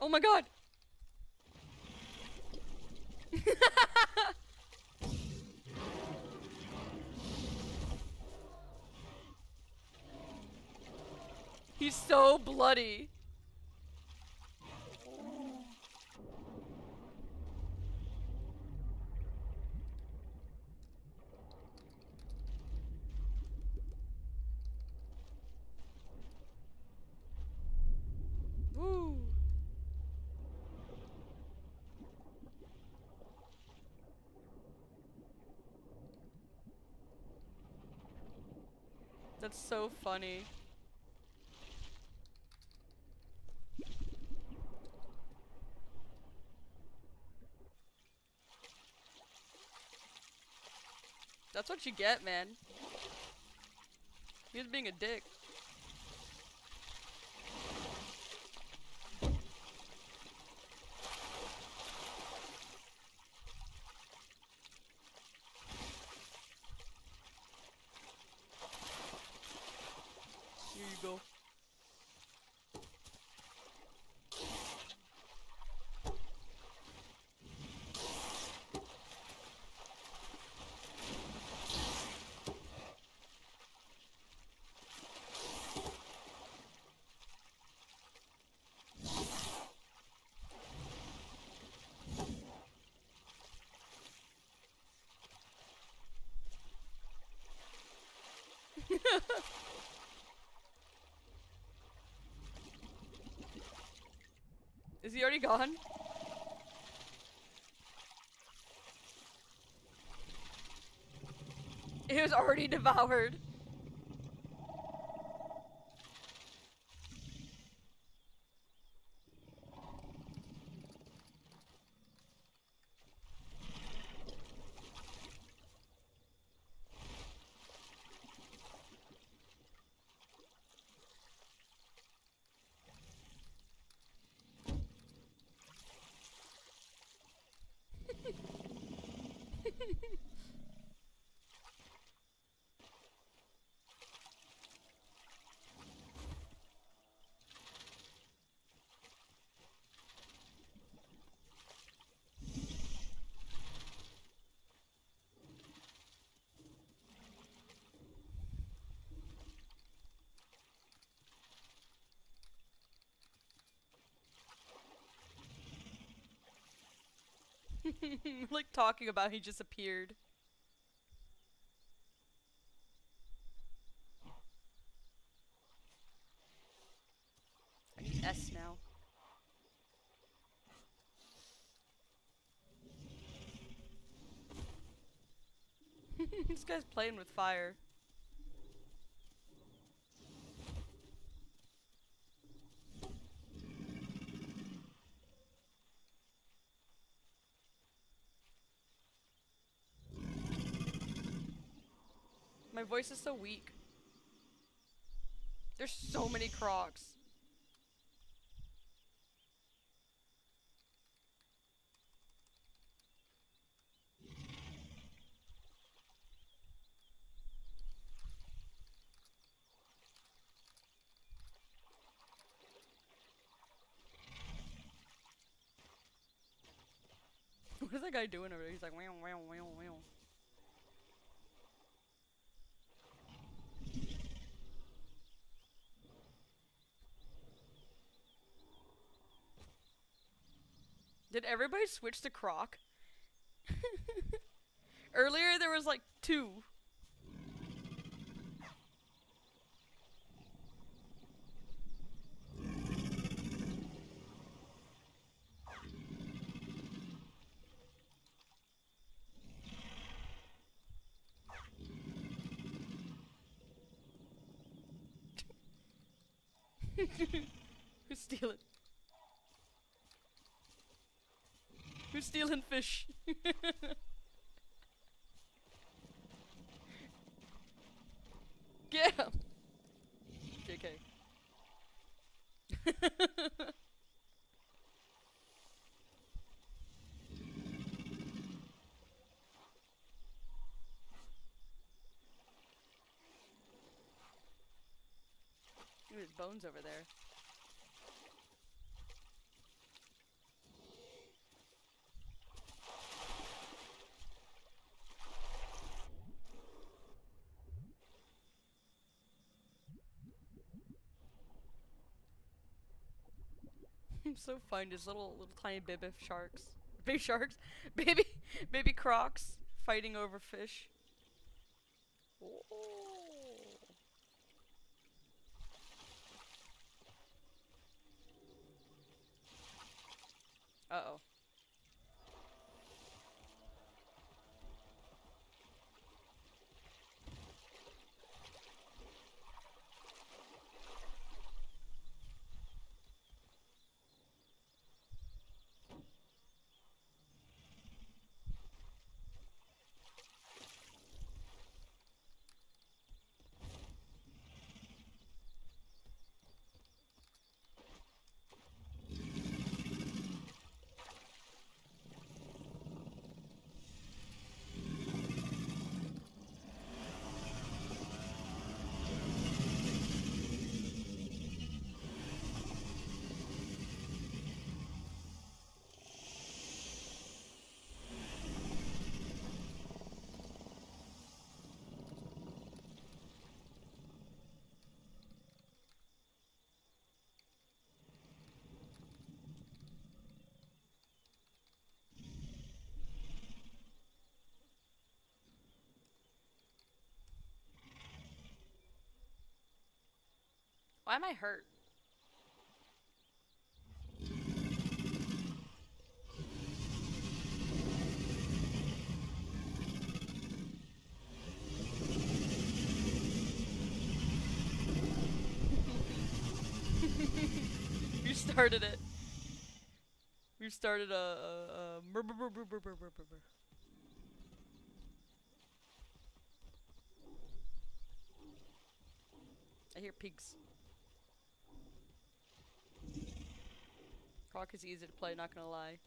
Speaker 1: oh my god! He's so bloody. Woo. That's so funny. That's what you get, man. He was being a dick. Here you go. Is he already gone? He was already <laughs> devoured. <laughs> like talking about he just appeared. I need S now. <laughs> this guy's playing with fire. Voice is so weak. There's so many crocs. what is that guy doing over there? He's like, wow, wow, wow, wow. Did everybody switch to Croc? <laughs> Earlier there was like two. stealing fish. Get him! JK. There's <laughs> bones over there. So fun, just little little tiny baby sharks. <laughs> Baby sharks? <laughs> Baby baby crocs fighting over fish. Uh oh. Why am I hurt? <laughs> you started it. You started a, hear pigs. Croc is easy to play, not gonna lie.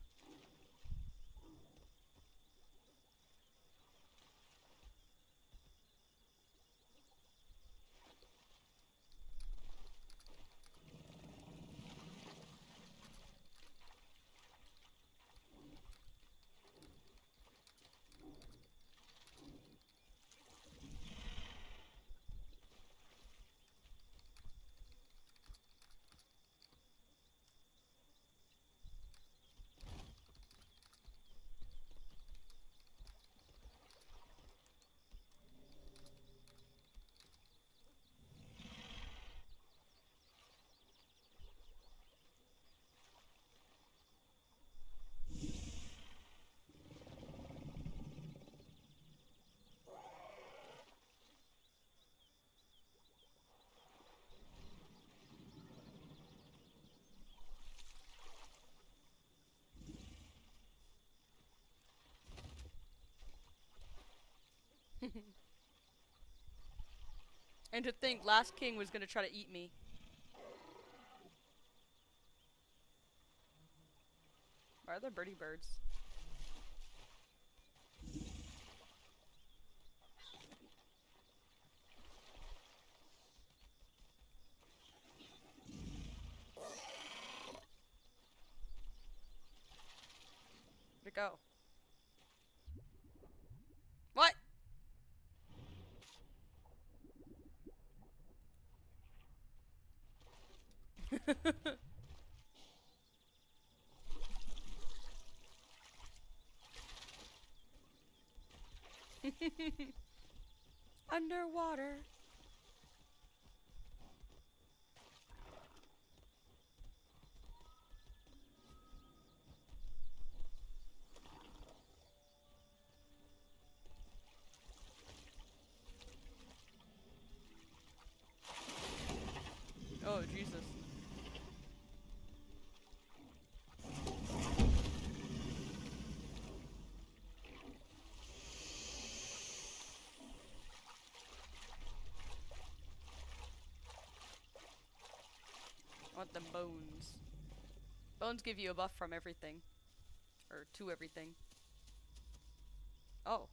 Speaker 1: And to think Last King was gonna try to eat me. Why are there birdie birds? Where'd it go? What? <laughs> Underwater. Oh, Jesus. Want them bones. Bones give you a buff from everything. Or to everything. Oh.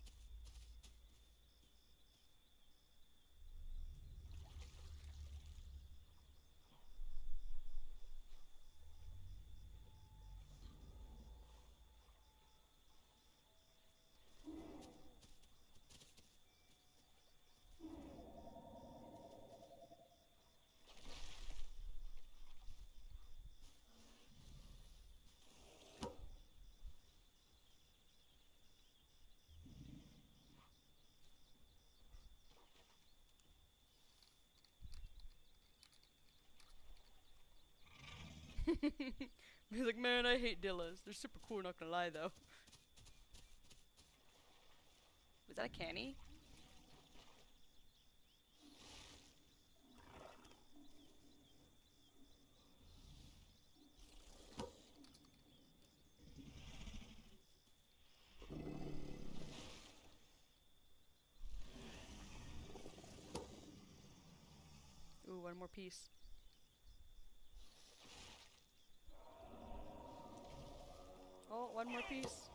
Speaker 1: <laughs> He's like, man, I hate Dillas. They're super cool, not gonna lie though. Was that a canny? Ooh, one more piece. Oh, one more piece.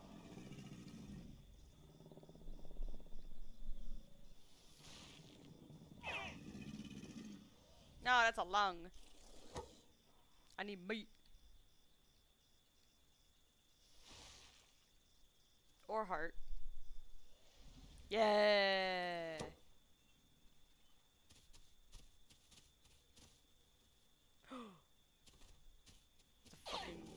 Speaker 1: No, that's a lung. I need meat. Or heart. Yeah. the fucking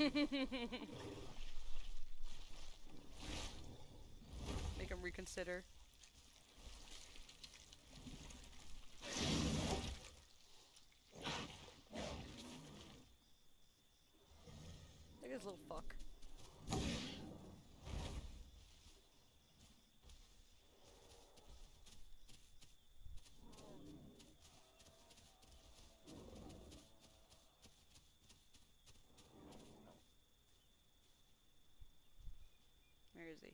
Speaker 1: <laughs> Make him reconsider. Look at this little fuck. Where is he?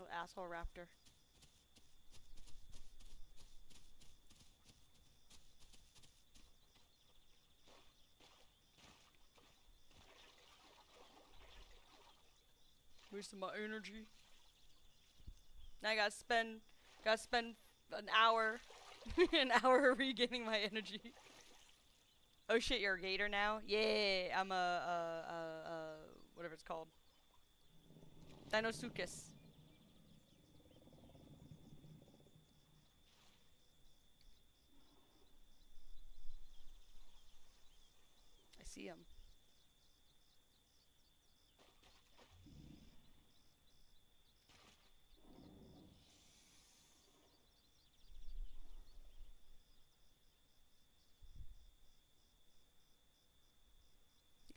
Speaker 1: Oh, asshole raptor. Wasting my energy. Now I gotta spend, gotta spend an hour, <laughs> an hour <laughs> regaining my energy. Oh shit, you're a gator now? Yeah, I'm a, uh, uh, uh, whatever it's called. Deinosuchus. I see him.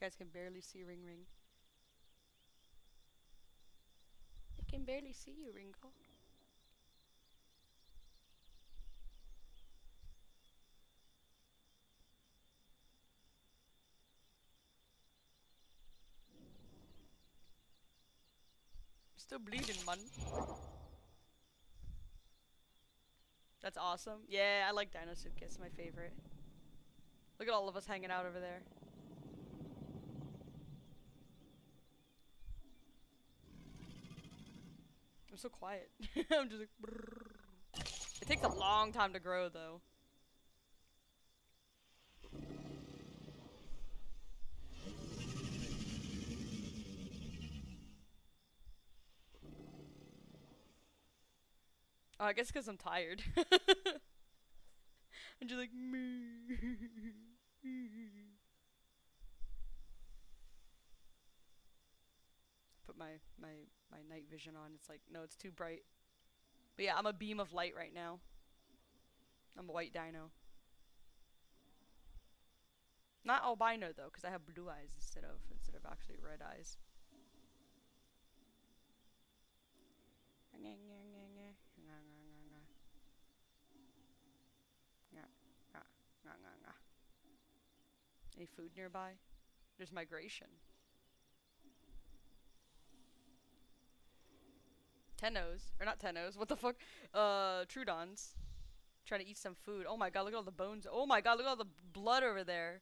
Speaker 1: Guys can barely see Ring Ring. I can barely see you, Ringo. Still bleeding, man. That's awesome. Yeah, I like Deinosuchus, my favorite. Look at all of us hanging out over there. I'm so quiet. <laughs> I'm just like. brrrr. It takes a long time to grow, though. Oh, I guess because I'm tired. <laughs> and you're like, me. Put my, my, my night vision on. It's like, no, it's too bright. But yeah, I'm a beam of light right now. I'm a white dino. Not albino though, because I have blue eyes instead of instead of actually red eyes. Any food nearby? There's migration. Tennos. Or not Tennos. What the fuck? Uh, Troodons. Trying to eat some food. Oh my god, look at all the bones. Oh my god, look at all the blood over there.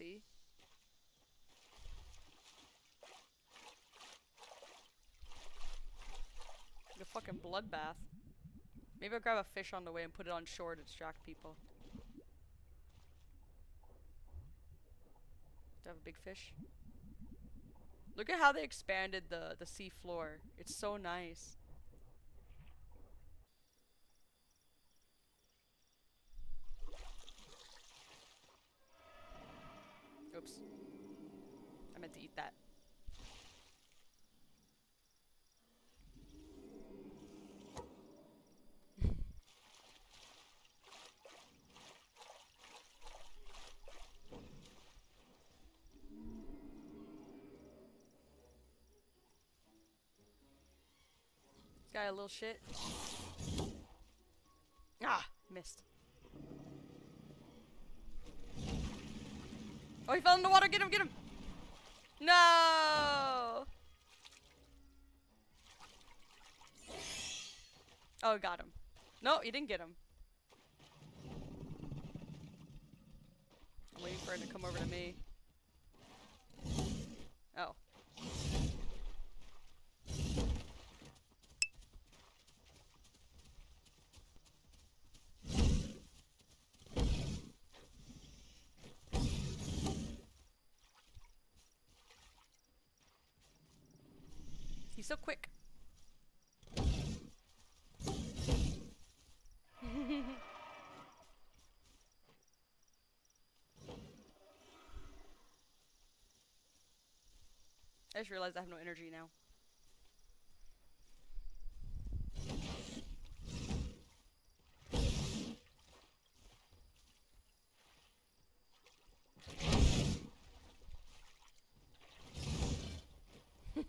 Speaker 1: See. Fucking bloodbath. Maybe I'll grab a fish on the way and put it on shore to distract people. Do I have a big fish? Look at how they expanded the, the sea floor. It's so nice. Oops. I meant to eat that. <laughs> Got a little shit. Ah, missed. Oh, he fell in the water. Get him, get him. No. Oh, got him. No, you didn't get him. I'm waiting for him to come over to me. Oh. He's so quick. <laughs> I just realized I have no energy now.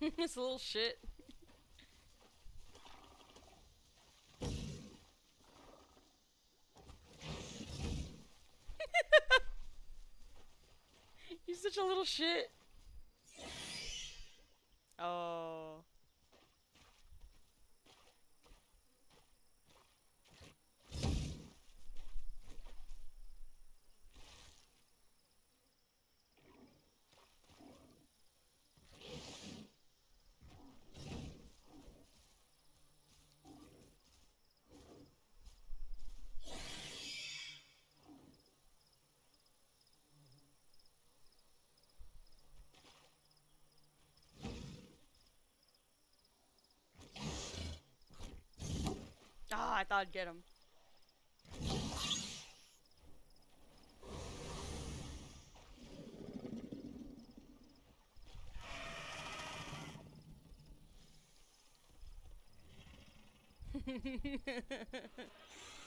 Speaker 1: <laughs> this little shit. He's such a little shit. Oh. I'd get him. <laughs>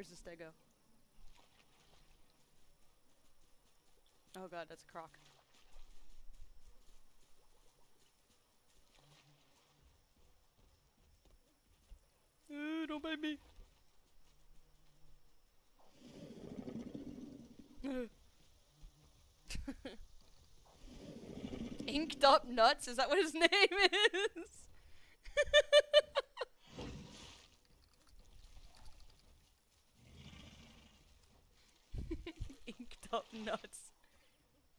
Speaker 1: Where's the stego? Oh god, that's a croc. Uh, don't bite me. <laughs> Inked up nuts? Is that what his <laughs> name is? <laughs> Inked up nuts.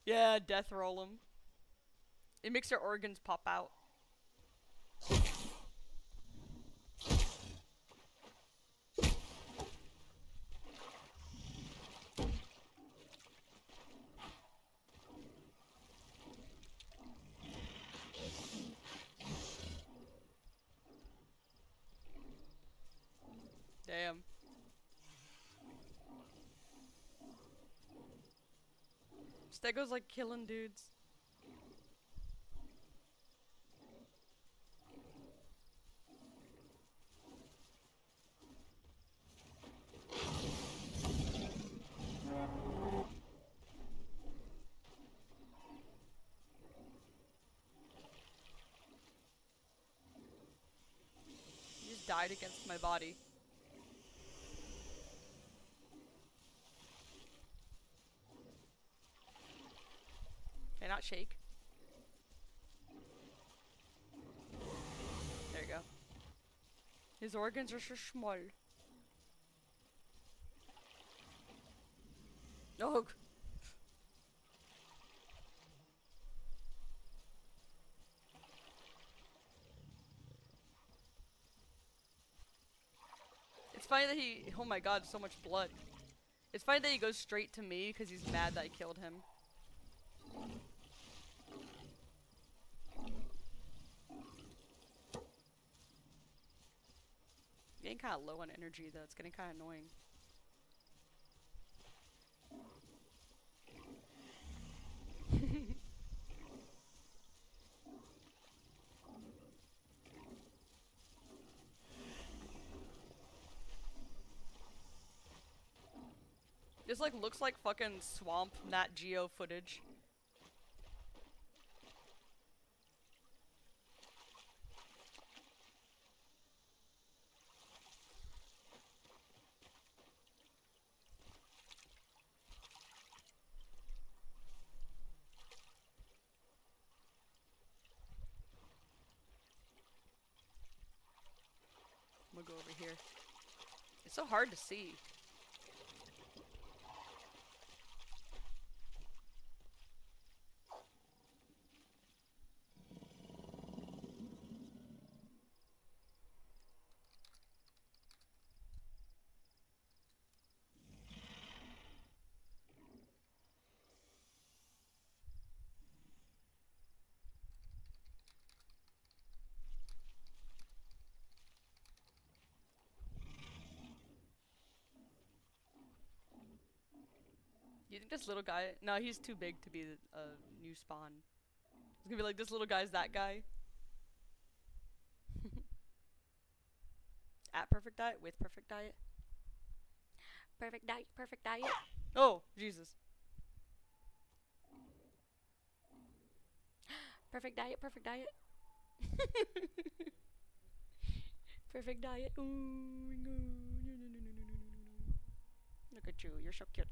Speaker 1: Yeah, death roll him. It makes their organs pop out. Damn. Stego's like killing dudes. Just died against my body. Can I not shake? There you go. His organs are so small. Oh. g- It's funny that he. Oh my god, so much blood. It's funny that he goes straight to me because he's mad that I killed him. Getting kind of low on energy though. It's getting kind of annoying. <laughs> This like looks like fucking swamp Nat Geo footage. I'm gonna go over here. It's so hard to see. this little guy. No, he's too big to be a new spawn. It's gonna be like, this little guy's that guy. <laughs> At perfect diet? With perfect diet? Perfect diet, perfect diet. oh, Jesus. <gasps> Perfect diet, perfect diet. <laughs> perfect diet. Ooh, no, no, no, Look at you, you're so cute.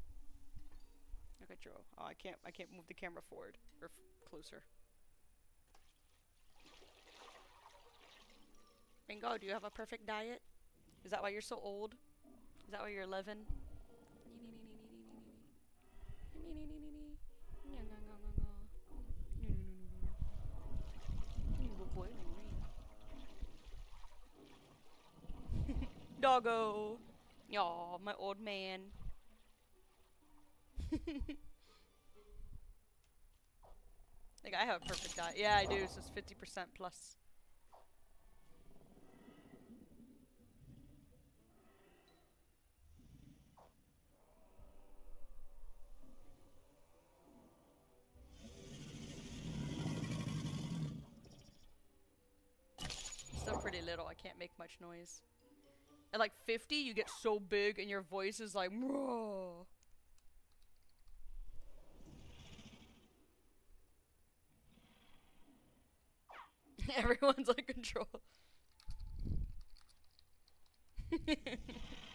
Speaker 1: You. Oh, I can't. I can't move the camera forward or closer. Bingo, do you have a perfect diet? Is that why you're so old? Is that why you're 11? <laughs> Doggo! Aw, my old man. <laughs> Like I have a perfect diet. Yeah, I do. So it's fifty percent plus. Still pretty little. I can't make much noise. At like 50, you get so big and your voice is like, Whoa. <laughs> Everyone's on control. <laughs>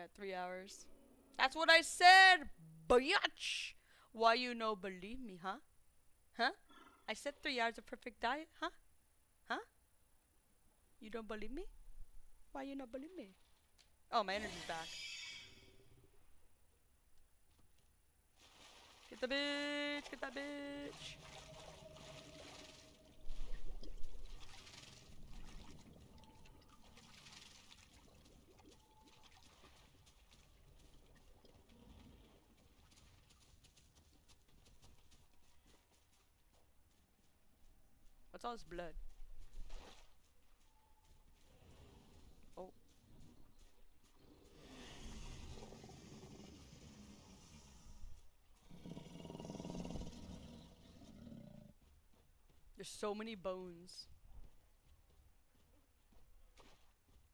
Speaker 1: Yeah, three hours. That's what I said, biatch. Why you no believe me, huh? Huh? I said three hours of perfect diet, huh? Huh? You don't believe me? Why you not believe me? Oh, my energy's back. Get the bitch! Get that bitch! What's all this blood? Oh. There's so many bones.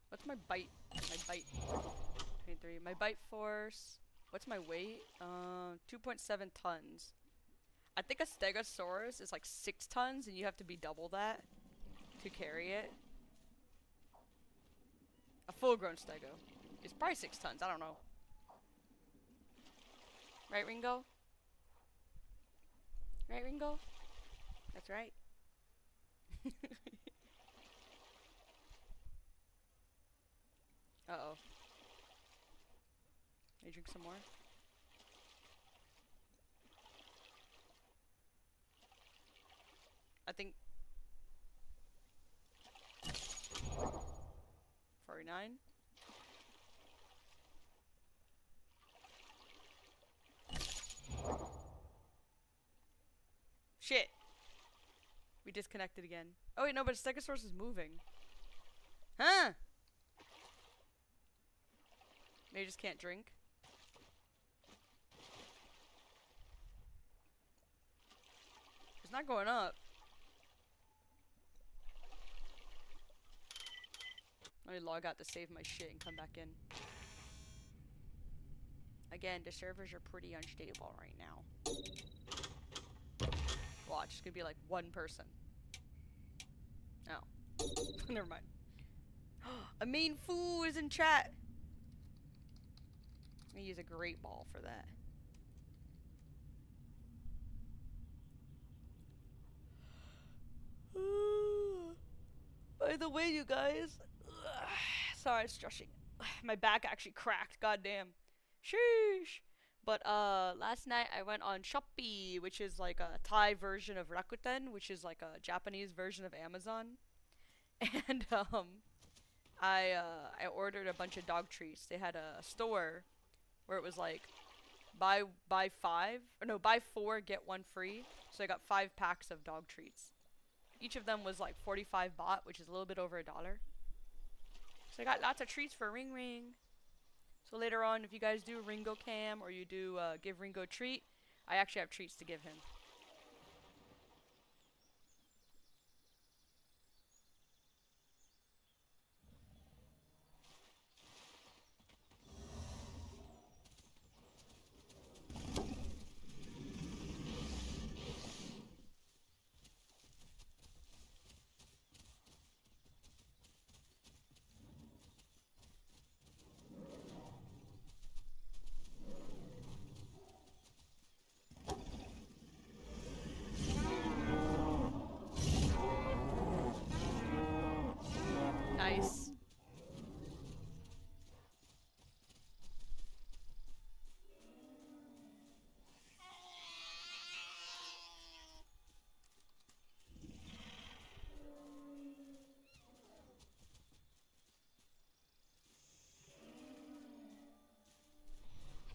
Speaker 1: What's my bite? My bite. 23. My bite force. What's my weight? Uh, 2.7 tons. I think a Stegosaurus is like 6 tons and you have to be double that to carry it. A full grown Stego. It's probably 6 tons. I don't know. Right, Ringo? Right, Ringo? That's right. <laughs> Uh-oh. You drink some more? I think... 49? Shit! We disconnected again. Oh wait, no, but Stegosaurus is moving. Huh? Maybe just can't drink. It's not going up. Let me log out to save my shit and come back in. Again, the servers are pretty unstable right now. Watch, it's gonna be like one person. Oh. <laughs> Never mind. <gasps> a main fool is in chat! I'm gonna use a great ball for that. <sighs> By the way, you guys, sorry, I'm stretching. <sighs> My back actually cracked. Goddamn. Sheesh. But uh, last night I went on Shopee, which is like a Thai version of Rakuten, which is like a Japanese version of Amazon. <laughs> And um, I uh, I ordered a bunch of dog treats. They had a store where it was like buy buy five or no buy four get one free. So I got five packs of dog treats. Each of them was like 45 baht, which is a little bit over a dollar. So I got lots of treats for Ring Ring. So later on, if you guys do Ringo Cam or you do uh, give Ringo treat, I actually have treats to give him. Nice.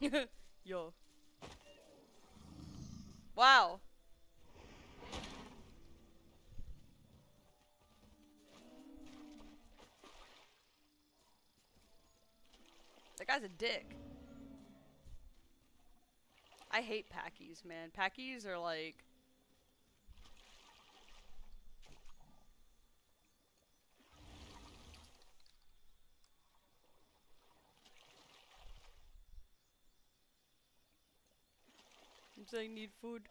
Speaker 1: <laughs> Yo. Wow. That guy's a dick. I hate packies, man. Packies are like... I need food.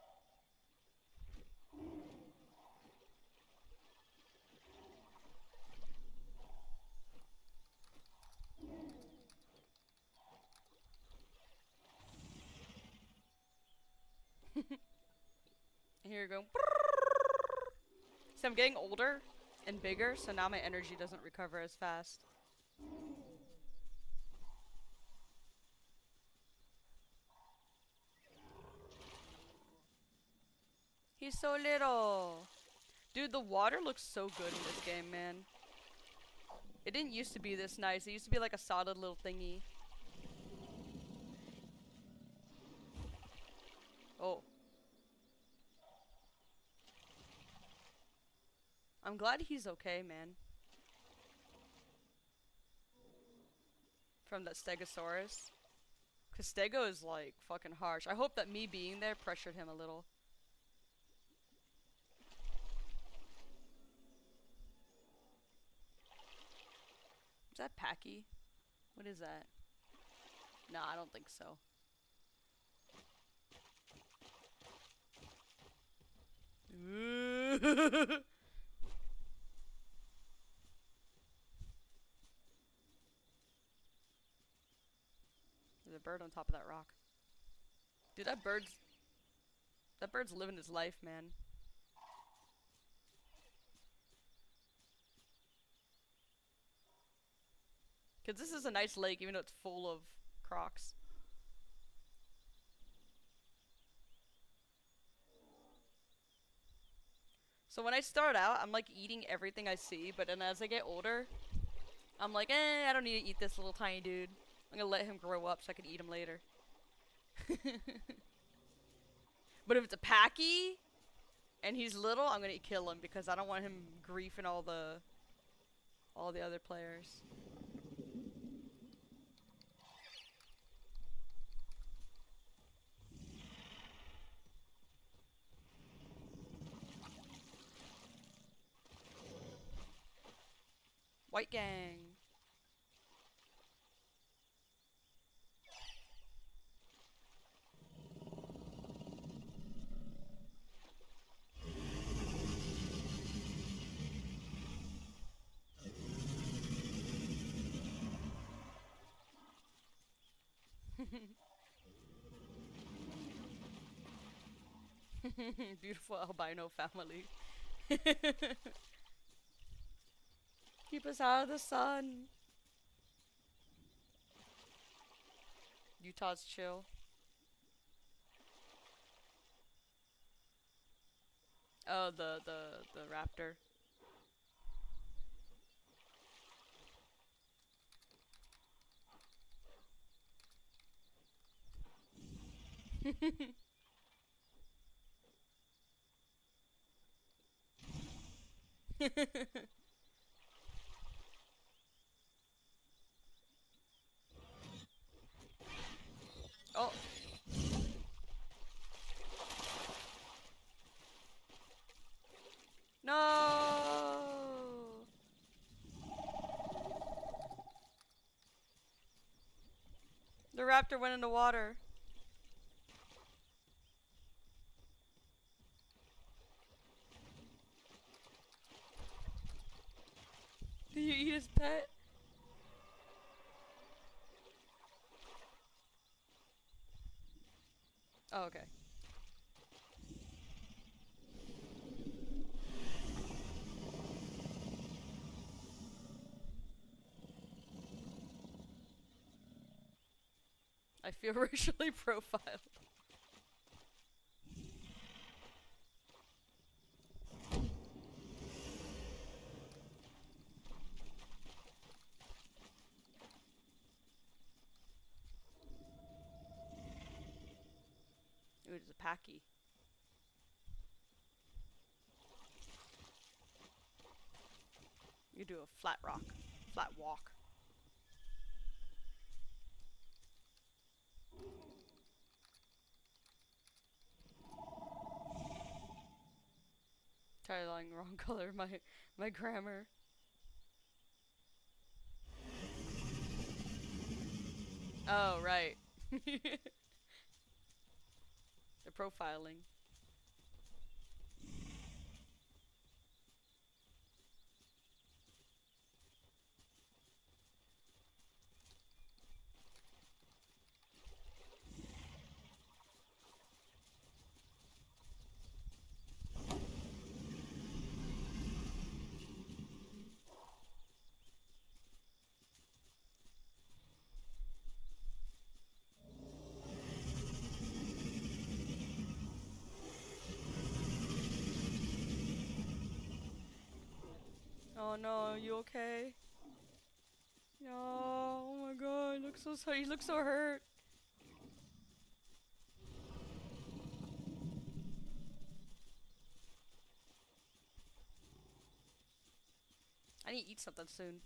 Speaker 1: <laughs> Here you go. So I'm getting older and bigger, so now my energy doesn't recover as fast. So little. Dude, the water looks so good in this game, man. It didn't used to be this nice. It used to be like a solid little thingy. Oh. I'm glad he's okay, man. From that Stegosaurus. Cause Stego is like fucking harsh. I hope that me being there pressured him a little. That Packy? What is that? No, I don't think so. <laughs> There's a bird on top of that rock. Dude, that bird's... That bird's living his life, man. Because this is a nice lake, even though it's full of crocs. So when I start out, I'm like eating everything I see, but then as I get older, I'm like, eh, I don't need to eat this little tiny dude. I'm gonna let him grow up so I can eat him later. <laughs> but if it's a packy, and he's little, I'm gonna kill him because I don't want him griefing all the, all the other players. White gang. <laughs> Beautiful albino family. <laughs> Keep us out of the sun. Utah's chill. Oh, the the the raptor. <laughs> <laughs> oh. No. The raptor went in the water. Did you eat his pet? Oh, okay. I feel <laughs> racially profiled. Packy. You do a flat rock, flat walk. Totally <laughs> wrong color. My my grammar. Oh right. <laughs> The profiling. Oh, no, you okay? No, oh my god, he looks so so he looks so hurt. I need to eat something soon.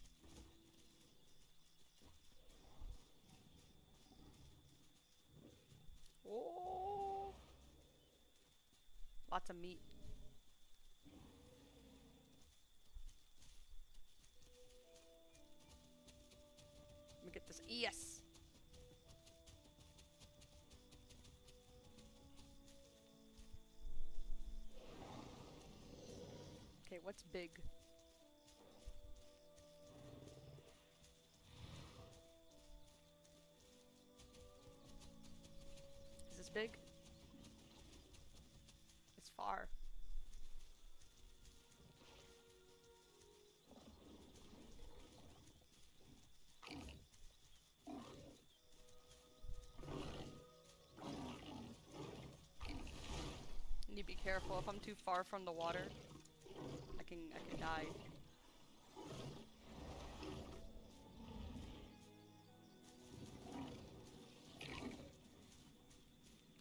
Speaker 1: Oh. Lots of meat. Get this. Yes! Okay, what's big? Is this big? Careful. If I'm too far from the water, I can I can die.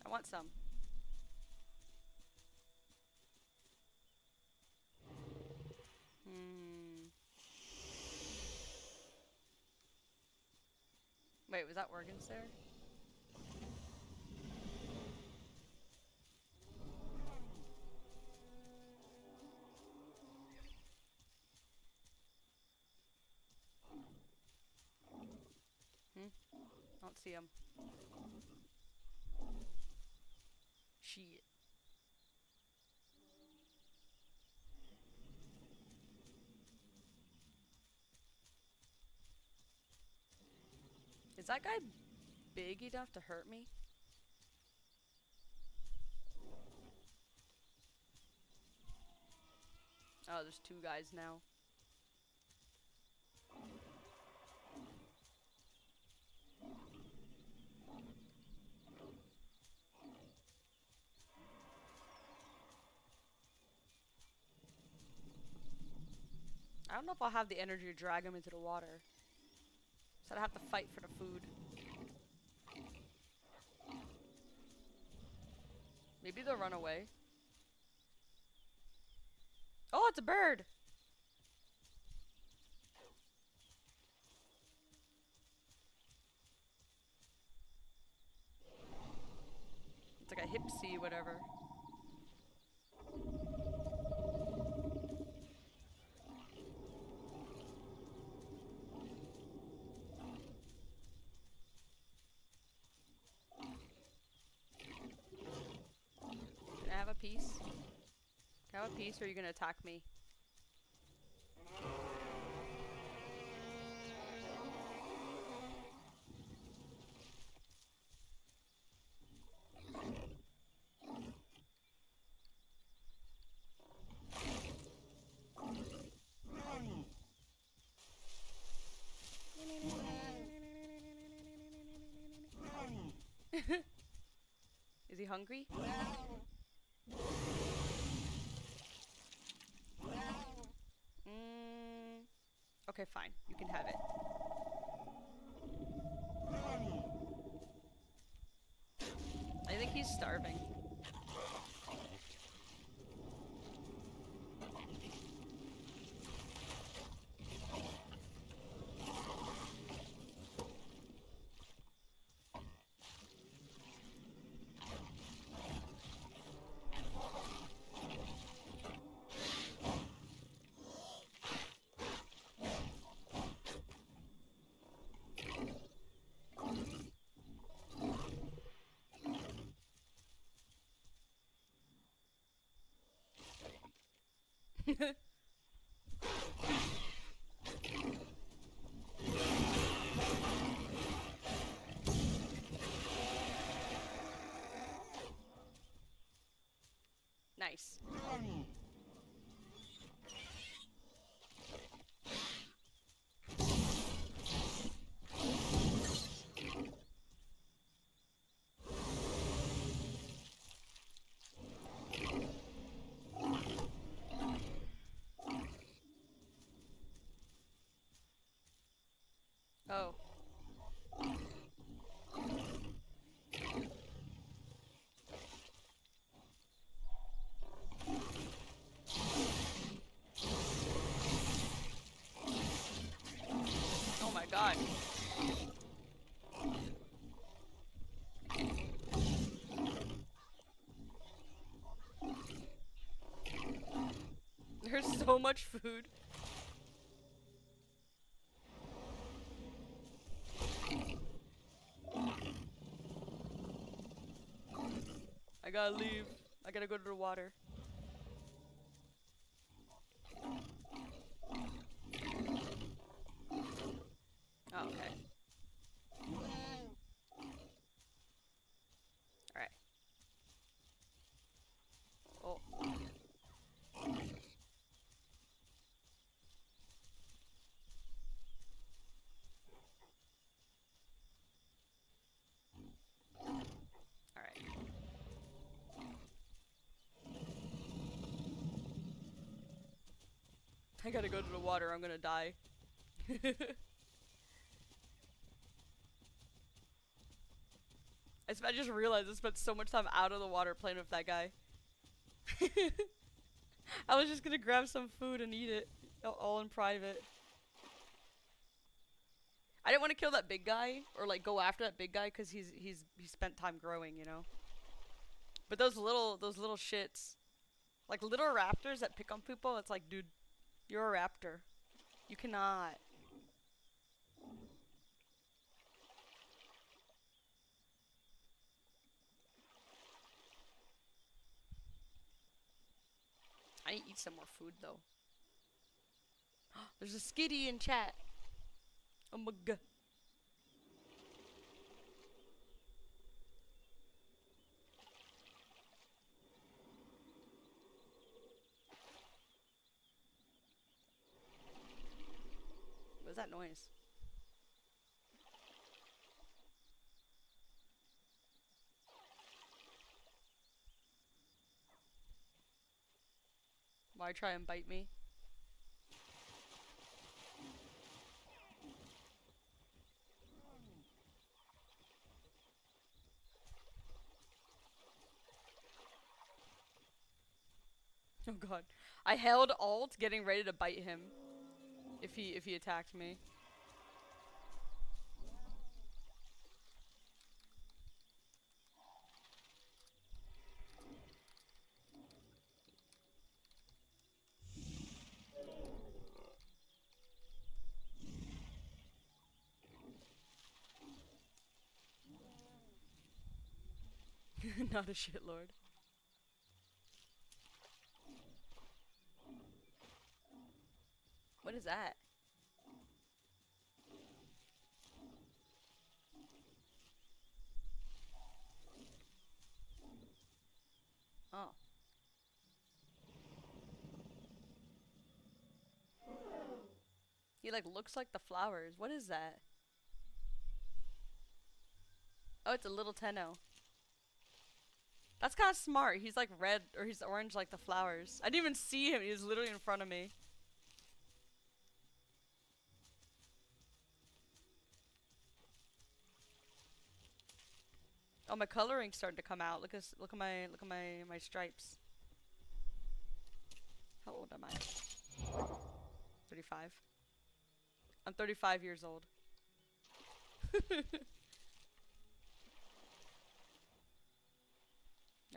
Speaker 1: I want some. Hmm. Wait, was that organs there? See him. Shit. Is that guy big enough to hurt me? Oh, there's two guys now. Don't know if I'll have the energy to drag him into the water. So I'd have to fight for the food. Maybe they'll run away. Oh, it's a bird! It's like a hipsy, whatever. Can I have a piece? Have a piece or are you gonna attack me? <laughs> Is he hungry? Mm, okay, fine. You can have it. I think he's starving. Nice. <laughs> much food. I gotta leave. I gotta go to the water. Oh, okay. Alright. Oh. Alright. I gotta go to the water, I'm gonna die. <laughs> I just realized I spent so much time out of the water playing with that guy. <laughs> I was just gonna grab some food and eat it, all in private. I didn't want to kill that big guy or like go after that big guy because he's he's he spent time growing, you know. But those little those little shits, like little raptors that pick on people, it's like, dude, you're a raptor. You cannot. I need to eat some more food though. <gasps> There's a skitty in chat. Oh my god. What's that noise? Why try and bite me? Oh god. I held alt getting ready to bite him. If he if he attacked me. <laughs> Not a shitlord. What is that? Oh. He like looks like the flowers. What is that? Oh, it's a little Tenno. That's kind of smart. He's like red or he's orange like the flowers. I didn't even see him. He was literally in front of me. Oh, my coloring's starting to come out. Look at look at my look at my my stripes. How old am I? 35. I'm 35 years old. <laughs> yeah,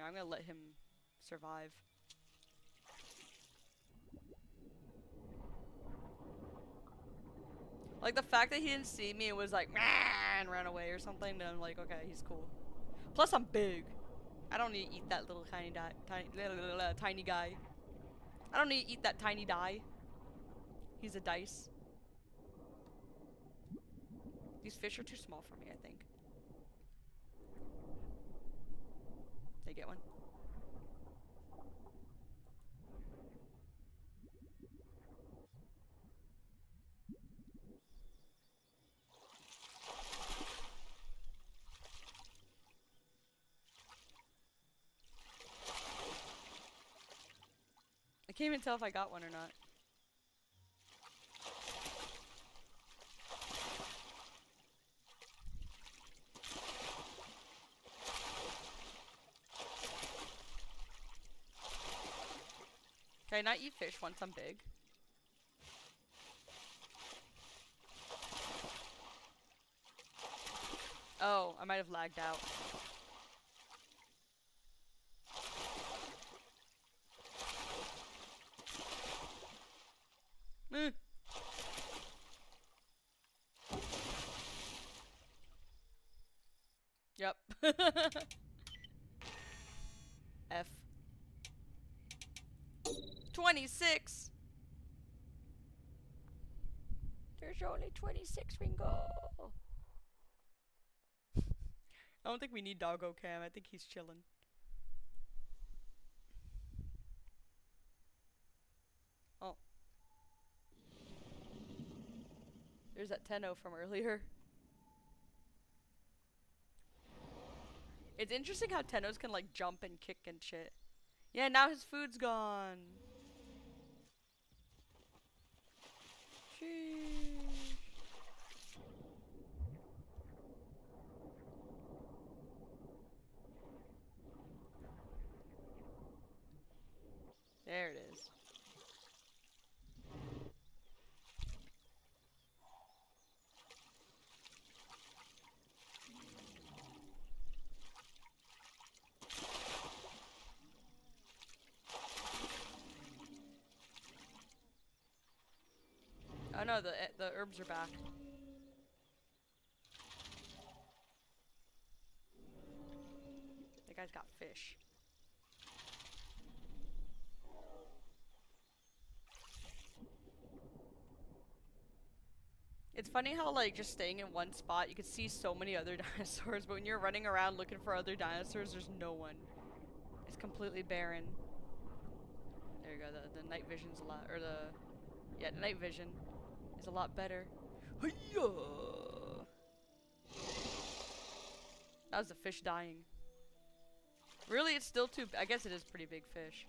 Speaker 1: I'm gonna let him survive. Like the fact that he didn't see me and was like, and ran away or something, then I'm like, okay, he's cool. Plus, I'm big. I don't need to eat that little tiny tiny, tiny guy. I don't need to eat that tiny die. He's a dice. These fish are too small for me, I think. They get one? Can't even tell if I got one or not. Can I not eat fish once I'm big? Oh, I might have lagged out. Yep. F. 26! There's only 26, I don't think we need Doggo Cam. I think he's chilling. Oh. There's that Tenno oh from earlier. It's interesting how Tennos can like jump and kick and shit. Yeah, now his food's gone. Sheesh. There it is. Oh no, the eh, the herbs are back. That guy's got fish. It's funny how like just staying in one spot, you can see so many other <laughs> dinosaurs, but when you're running around looking for other dinosaurs, there's no one. It's completely barren. There you go. The the night vision's a lot, or the yeah, night vision is a lot better. Hiya! That was the fish dying. Really, it's still too. I guess it is pretty big fish.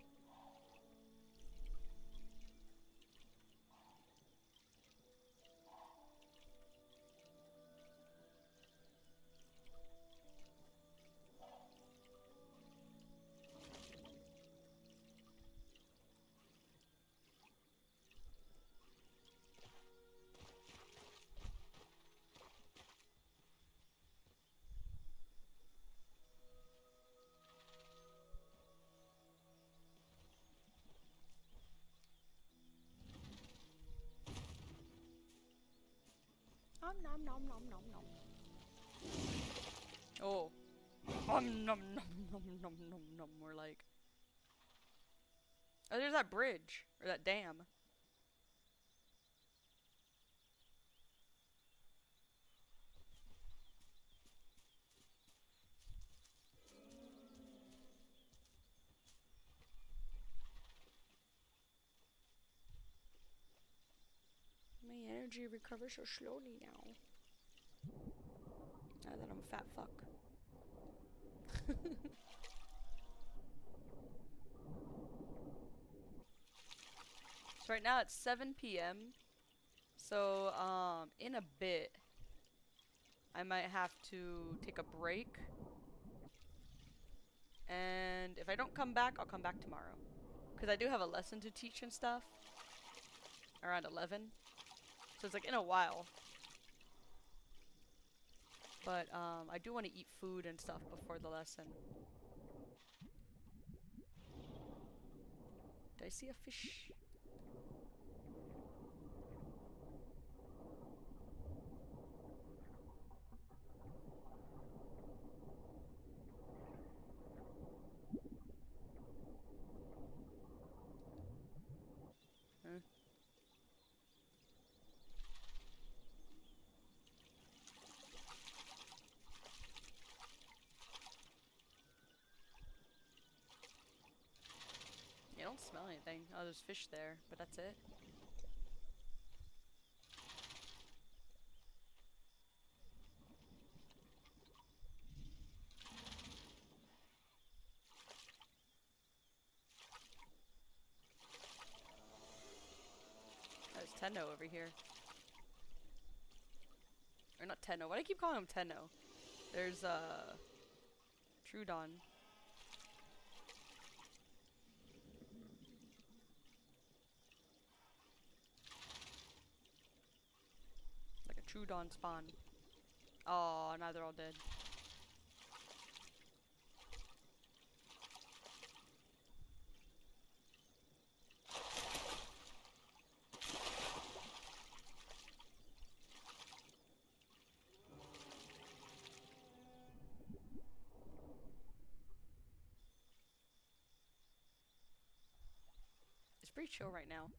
Speaker 1: Nom nom nom nom nom. Oh. Om nom nom nom nom nom nom. More like. Oh, there's that bridge or that dam. My energy recovers so slowly now. Now that I'm a fat fuck. <laughs> so right now it's 7 p.m. So um in a bit I might have to take a break. And if I don't come back, I'll come back tomorrow. Because I do have a lesson to teach and stuff. Around 11. So it's like in a while. But um, I do want to eat food and stuff before the lesson. Did I see a fish? Huh? You don't smell anything. Oh, there's fish there, but that's it. There's Tenno over here. Or not Tenno. Why do I keep calling him Tenno? There's, uh... Troodon. Troodon spawn. Oh, now they're all dead. It's pretty chill right now.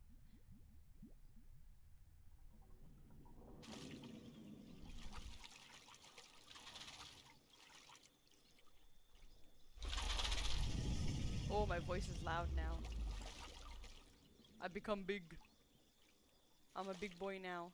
Speaker 1: Voice is loud now. I've become big. I'm a big boy now.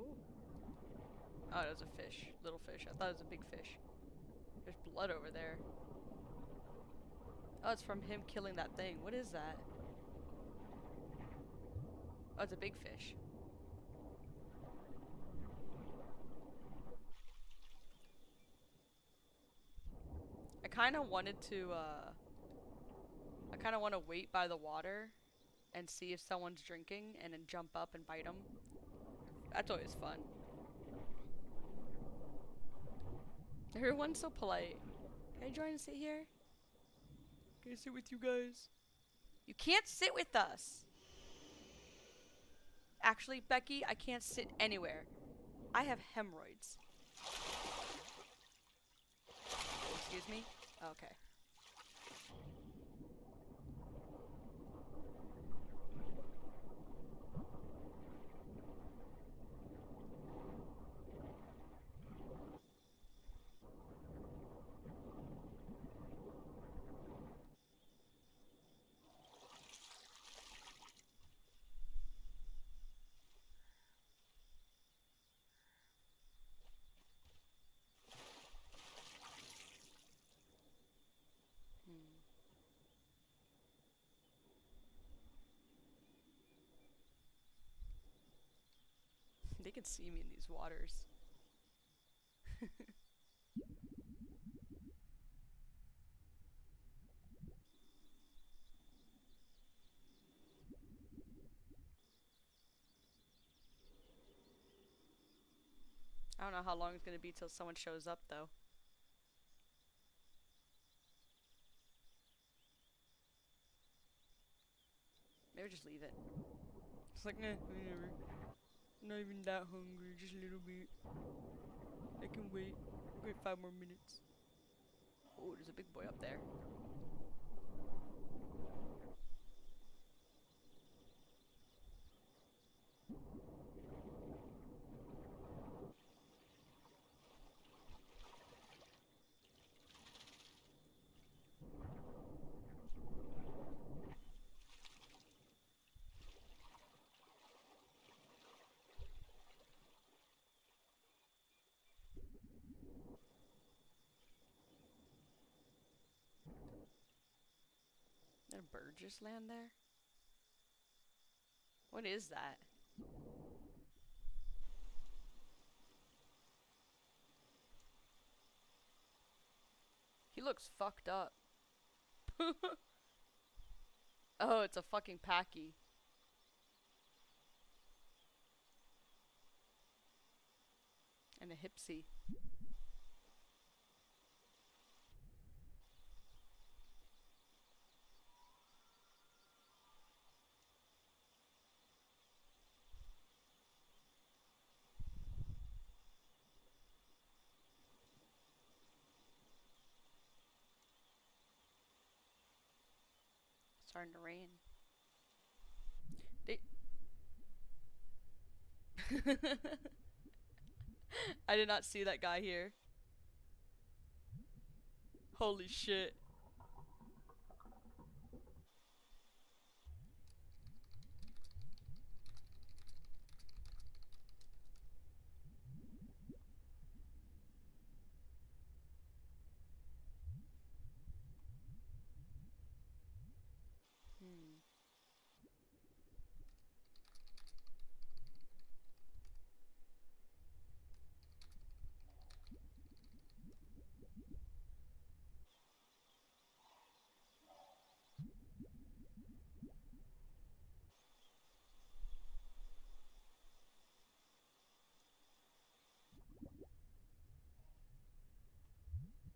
Speaker 1: Ooh. Oh, it was a fish. Little fish. I thought it was a big fish. There's blood over there. Oh, it's from him killing that thing. What is that? Oh, it's a big fish. I kind of wanted to, uh... I kind of want to wait by the water and see if someone's drinking and then jump up and bite them. That's always fun. Everyone's so polite. Can I join and sit here? Can I sit with you guys? You can't sit with us. Actually, Becky, I can't sit anywhere. I have hemorrhoids. Excuse me? Okay. Hmm. They can see me in these waters. <laughs> I don't know how long it's gonna be till someone shows up though. Maybe just leave it. It's like, nah, whatever. Not even that hungry, just a little bit. I can wait. Wait five more minutes. Oh, there's a big boy up there. Bird just land there? What is that? He looks fucked up. <laughs> oh, it's a fucking packy. And a hipsy. Starting to rain. They <laughs> I did not see that guy here. Holy shit. Hmm.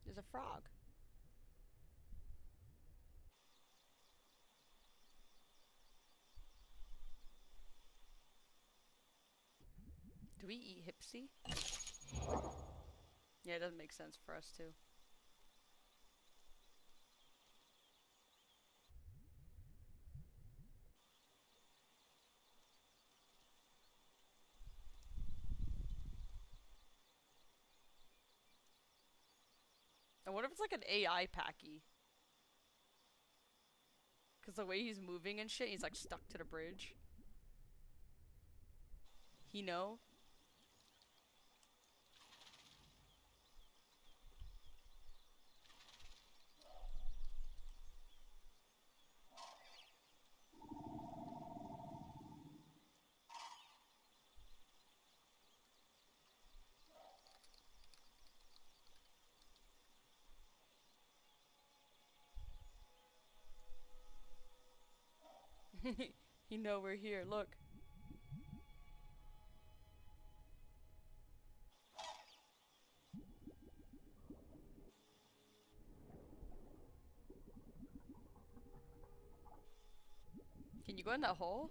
Speaker 1: There's a frog. Do we eat Hipsy? Yeah, it doesn't make sense for us to. Wonder if it's like an AI packy. Because the way he's moving and shit, he's like stuck to the bridge. He know? <laughs> you know we're here, look. Can you go in that hole?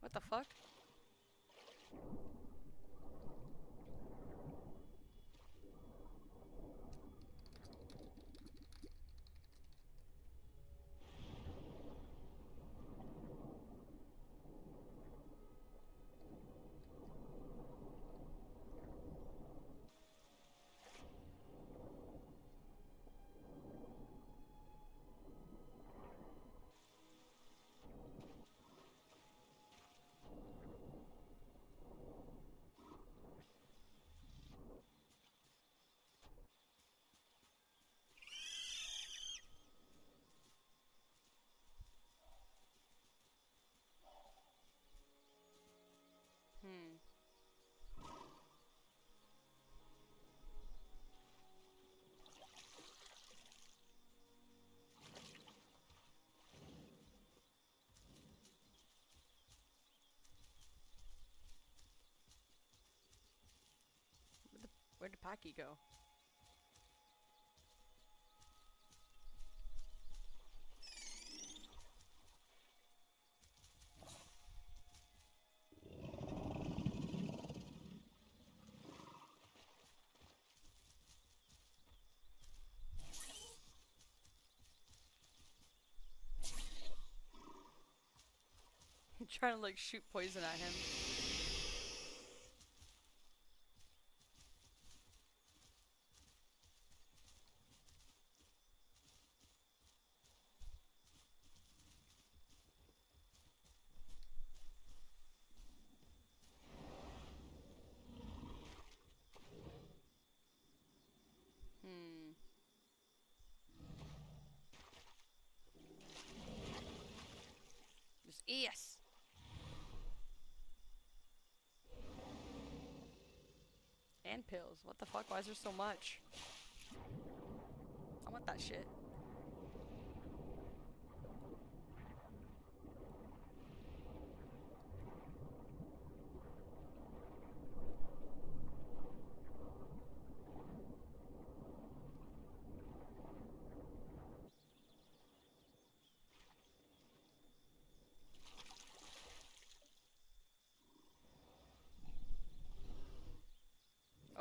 Speaker 1: What the fuck? Hmm. The, where'd the go? <laughs> trying to like shoot poison at him. Hmm. Just yes. And pills. What the fuck? Why is there so much? I want that shit.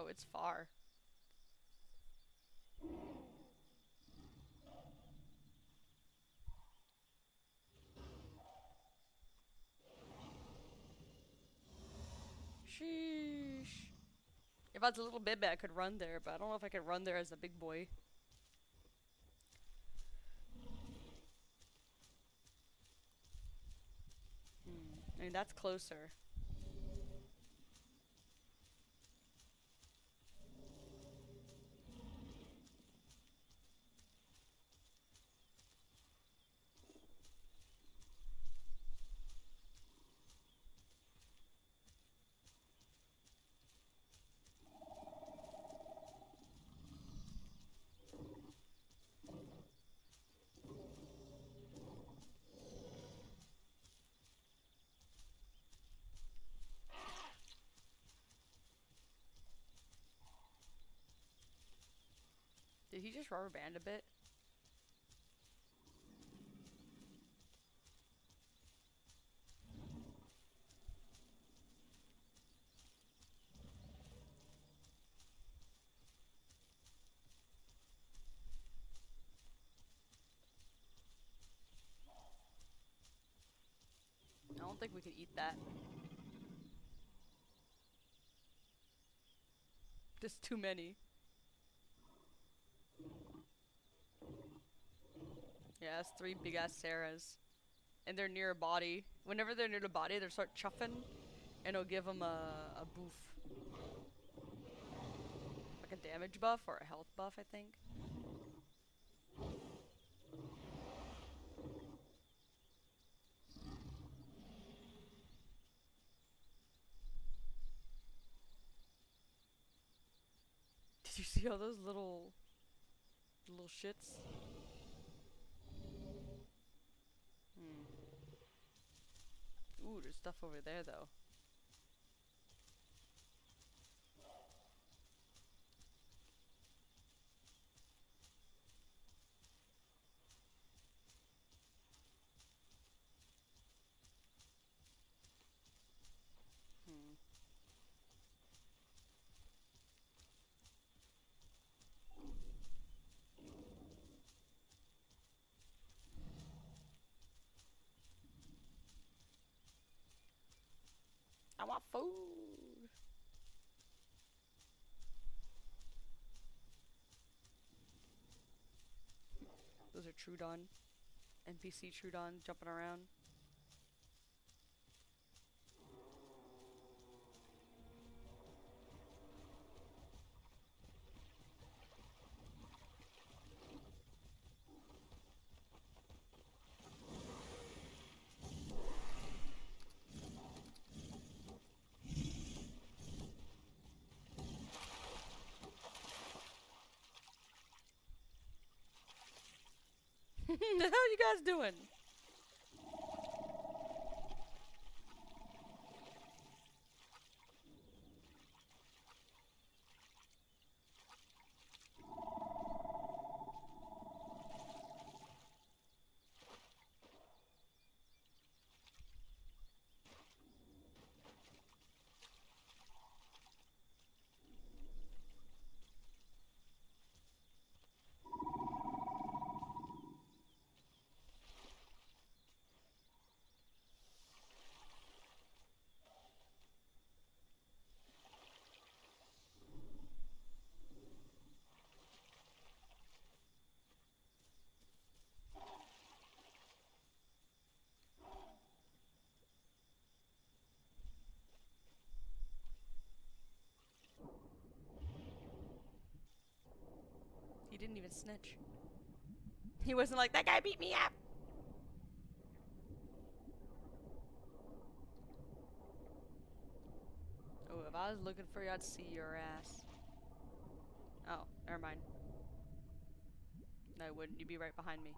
Speaker 1: Oh, it's far. Sheesh. If I was a little bit I could run there, but I don't know if I could run there as a big boy. Hmm. I mean, that's closer. He just rubber band a bit? I don't think we can eat that. Just too many. Yeah, that's three big ass Ceras. And they're near a body. Whenever they're near the body, they start chuffing. And it'll give them a, a boof. Like a damage buff or a health buff, I think. Did you see all those little little shits? Ooh, there's stuff over there though. I want food. Those are Troodon. NPC Troodon jumping around. <laughs> hell you guys doing? He didn't even snitch. He wasn't like, that guy beat me up! Oh, if I was looking for you, I'd see your ass. Oh, never mind. No, wouldn't. You'd be right behind me.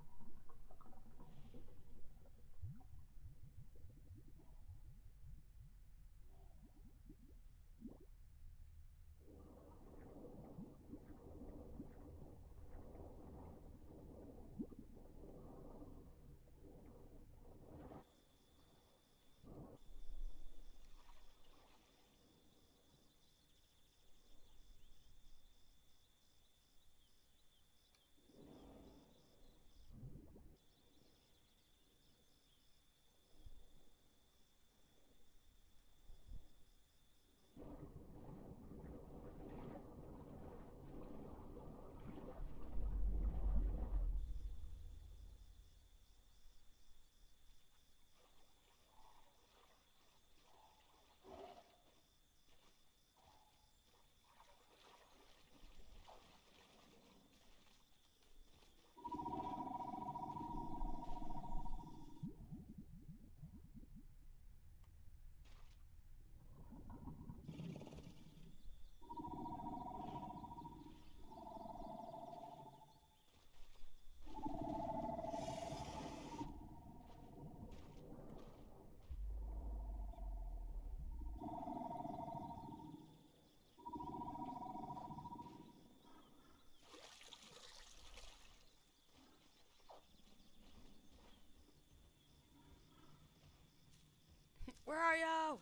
Speaker 1: Where are you?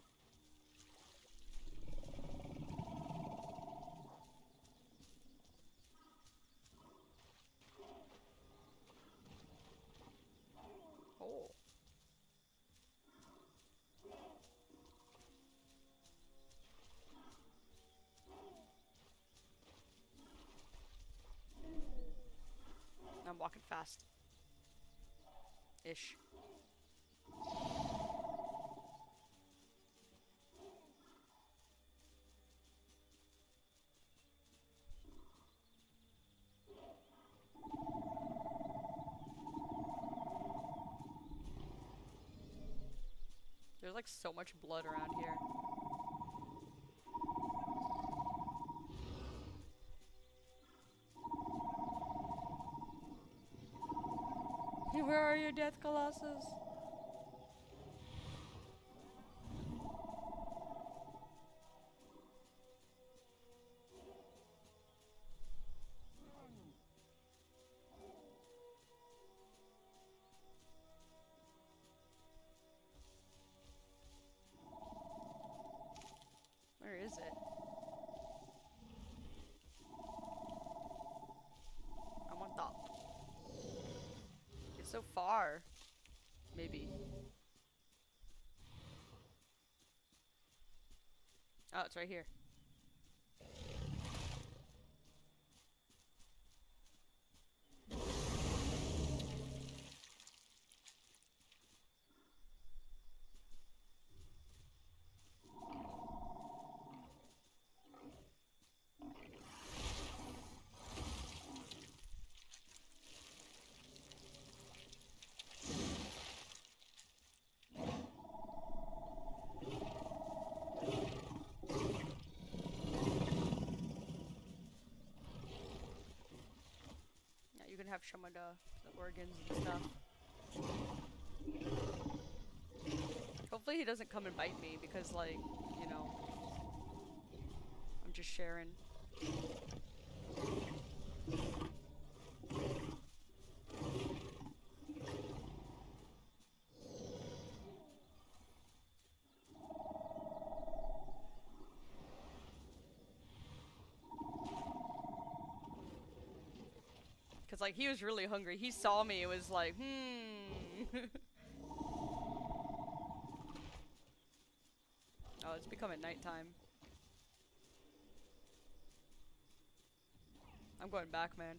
Speaker 1: Oh. I'm walking fast. Ish. There's like so much blood around here. Where are your death colossus? Oh, it's right here. Have some of the, the organs and stuff. Hopefully he doesn't come and bite me because like, you know, I'm just sharing. Like he was really hungry. He saw me. It was like, hmm. <laughs> oh, it's becoming nighttime. I'm going back, man.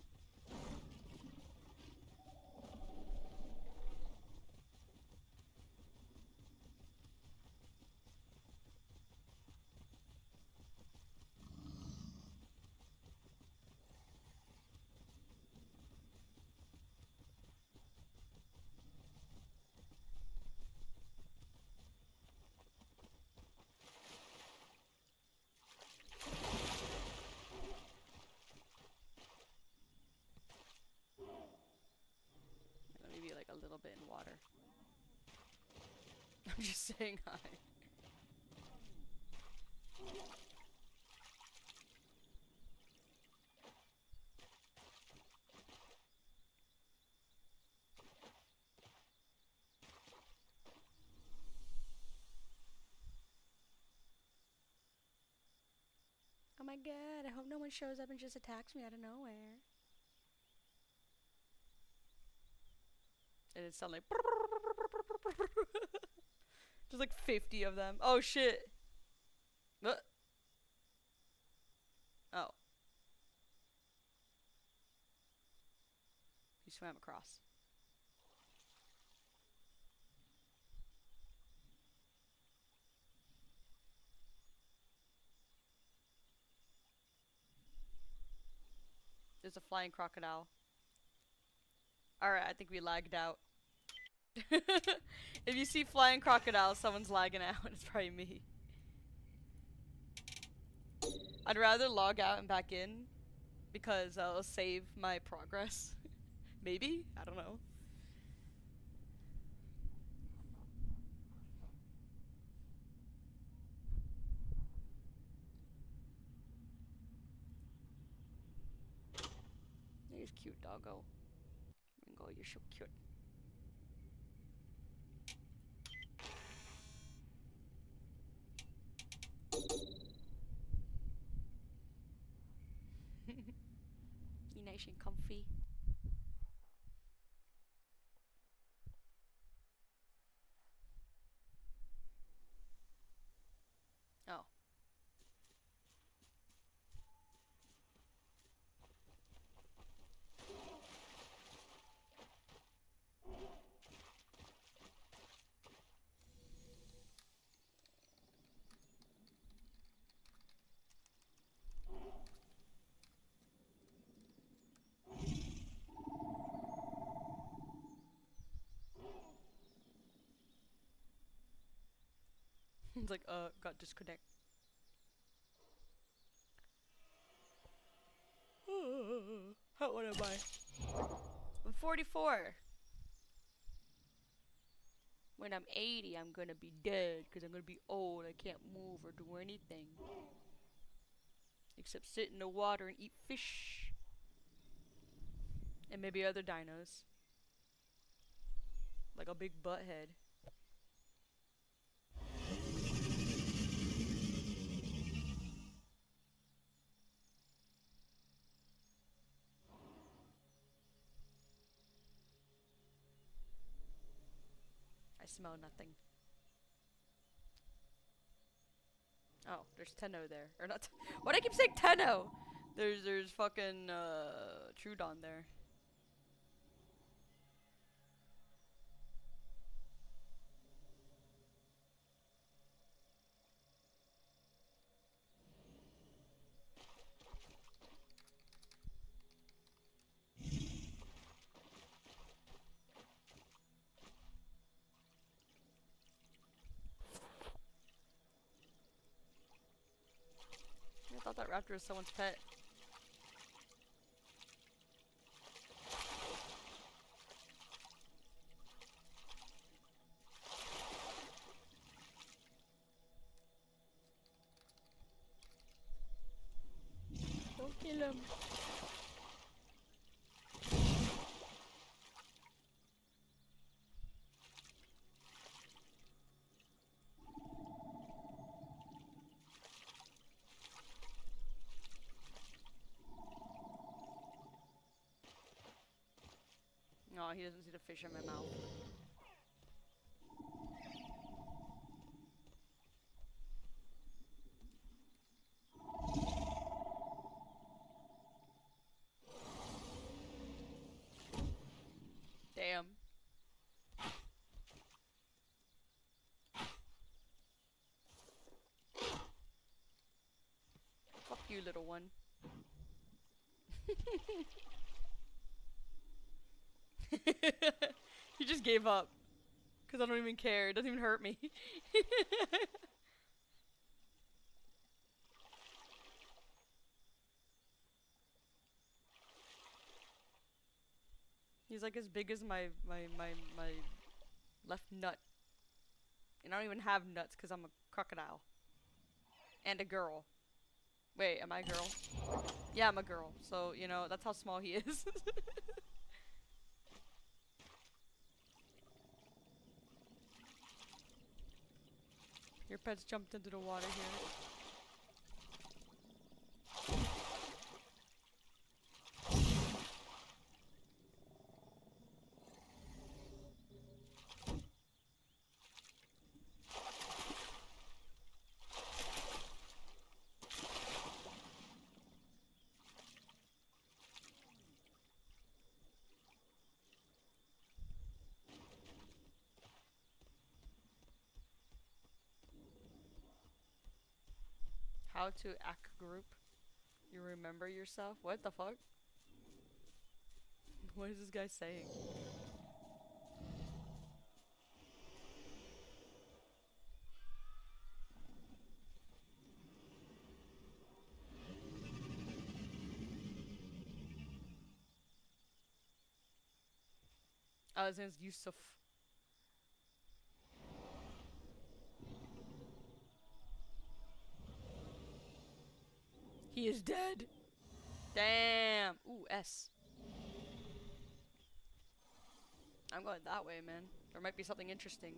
Speaker 1: Let me be like a little bit in water. I'm just saying hi. Oh my god, I hope no one shows up and just attacks me out of nowhere. And it sounds like <laughs> There's like 50 of them. Oh shit. What? Oh. He swam across. There's a flying crocodile. Alright, I think we lagged out. <laughs> if you see flying crocodiles, someone's lagging out. <laughs> It's probably me. I'd rather log out and back in because I'll save my progress. <laughs> Maybe? I don't know. Here's cute doggo. Ringo, you're so cute. It's like, uh, got disconnect. How old am I? I'm 44. When I'm 80, I'm gonna be dead because I'm gonna be old. I can't move or do anything. Except sit in the water and eat fish. And maybe other dinos. Like a big butt head. Smell nothing. Oh, there's Tenno there. Or not. <laughs> Why do I keep saying Tenno? There's there's fucking uh Troodon there. Was someone's pet. Don't kill him. No, he doesn't see the fish in my mouth. Damn. Fuck you, little one. <laughs> <laughs> he just gave up. Because I don't even care. It doesn't even hurt me. <laughs> He's like as big as my, my, my, my left nut. And I don't even have nuts because I'm a crocodile. And a girl. Wait, am I a girl? Yeah, I'm a girl. So, you know, that's how small he is. <laughs> Your pet's jumped into the water here. How to act group. You remember yourself? What the fuck? <laughs> What is this guy saying? Name's Yusuf. He is dead. Damn. Ooh, S. I'm going that way, man. There might be something interesting.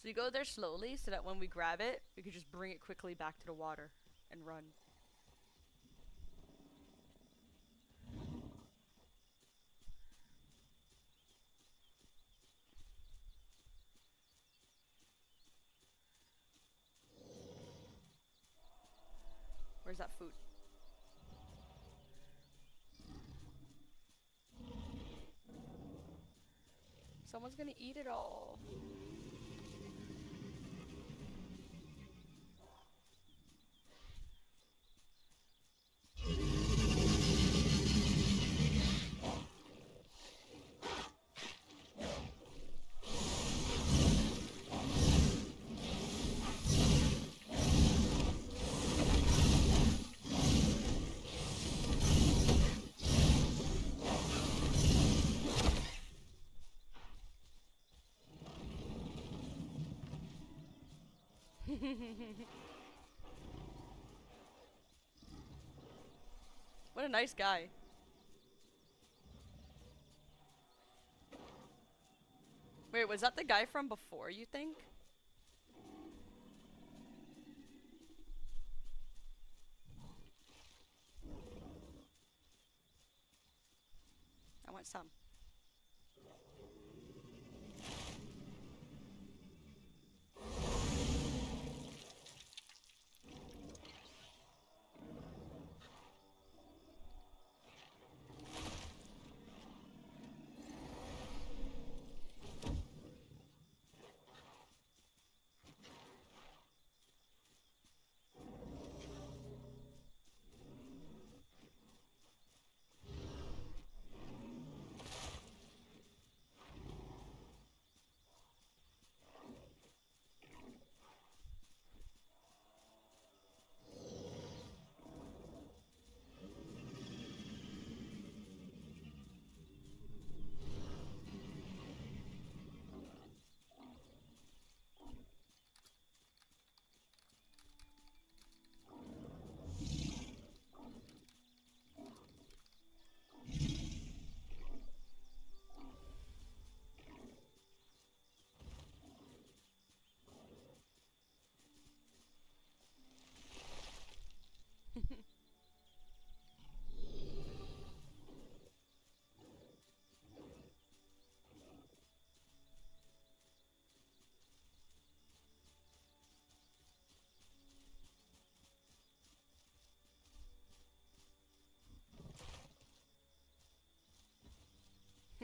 Speaker 1: So you go there slowly so that when we grab it, we can just bring it quickly back to the water and run. Where's that food? Someone's gonna eat it all. <laughs> what a nice guy. Wait, was that the guy from before, you think? I want some.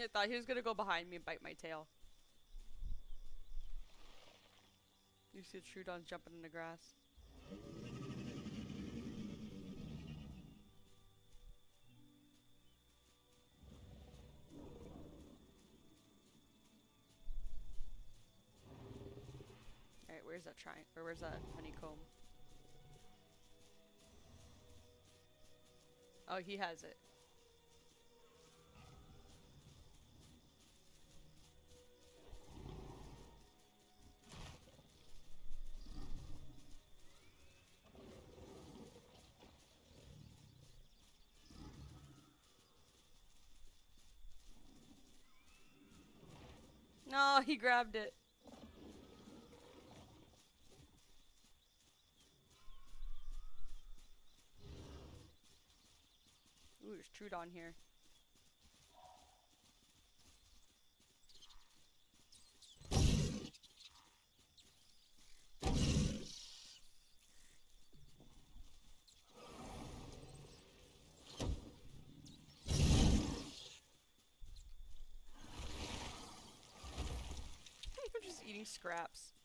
Speaker 1: I thought he was gonna go behind me and bite my tail. You see the Troodons jumping in the grass. Alright, where's that triangle? Or where's that honeycomb? Oh, he has it. He grabbed it. Ooh, there's Troodon here. I'm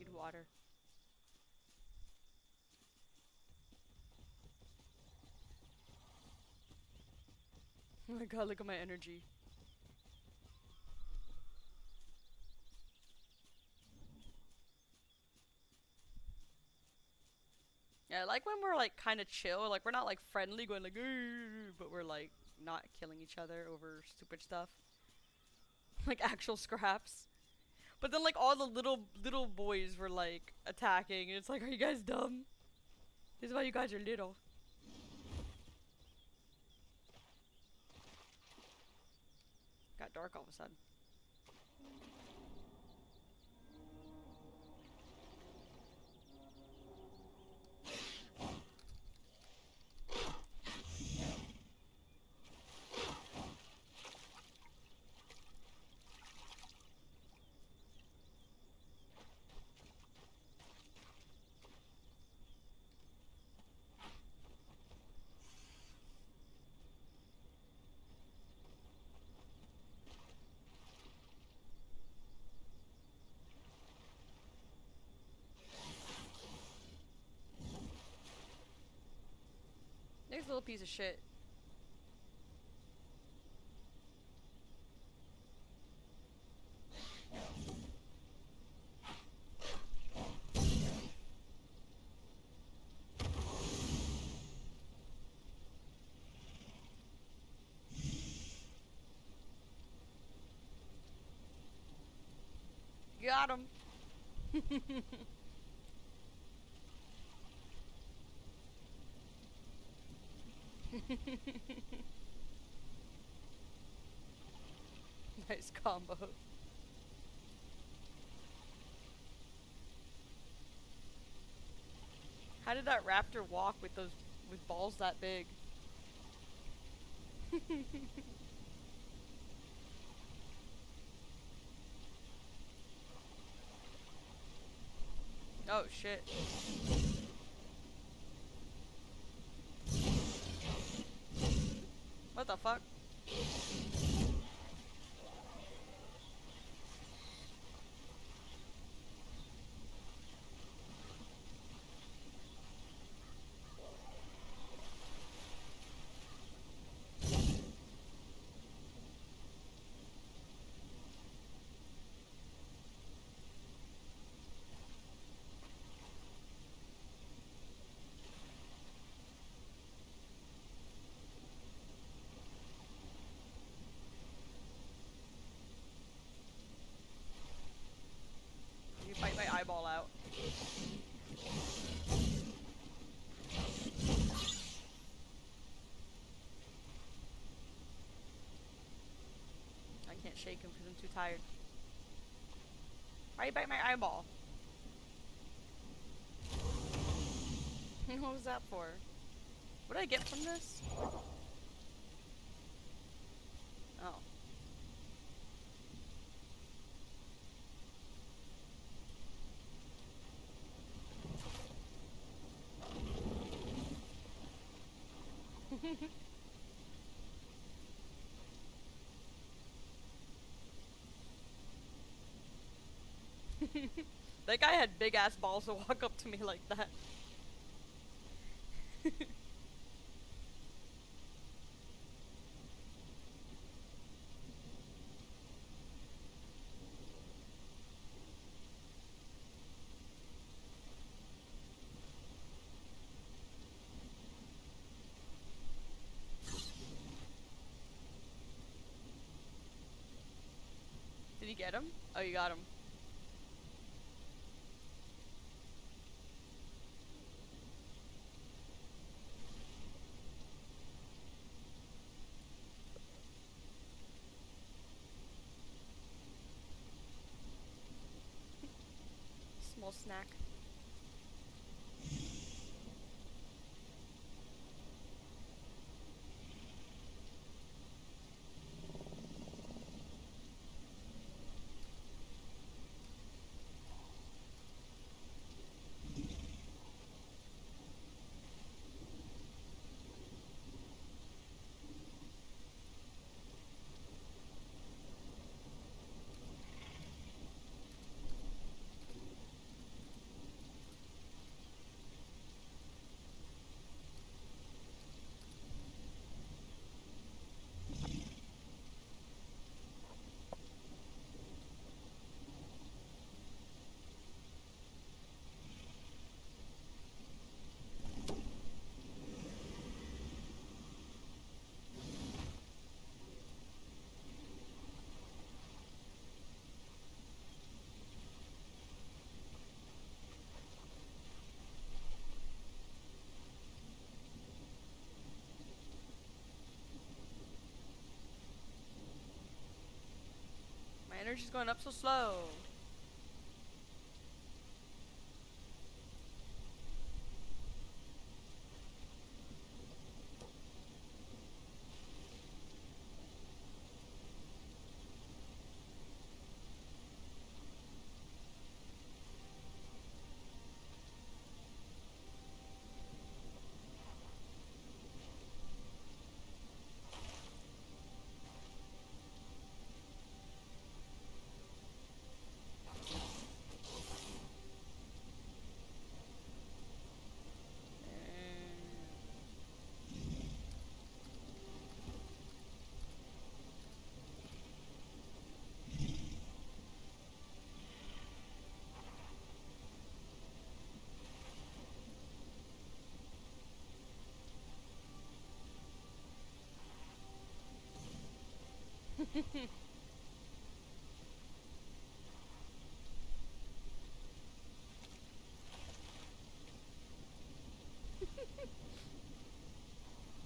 Speaker 1: need water. <laughs> Oh my god, look at my energy. Yeah, I like when we're like kind of chill, like we're not like friendly going like but we're like not killing each other over stupid stuff. <laughs> Like actual scraps. But then like all the little little boys were like attacking and it's like, are you guys dumb? This is why you guys are little. Got dark all of a sudden. Little piece of shit. Got him. <laughs> <laughs> nice combo. How did that raptor walk with those with balls that big? <laughs> oh shit. The fuck? You bite my eyeball out. I can't shake him because I'm too tired. Why you bite my eyeball? <laughs> what was that for? What did I get from this? Oh. That guy had big ass balls to walk up to me like that. <laughs> Did you get him? Oh, you got him. Small snack. She's going up so slow?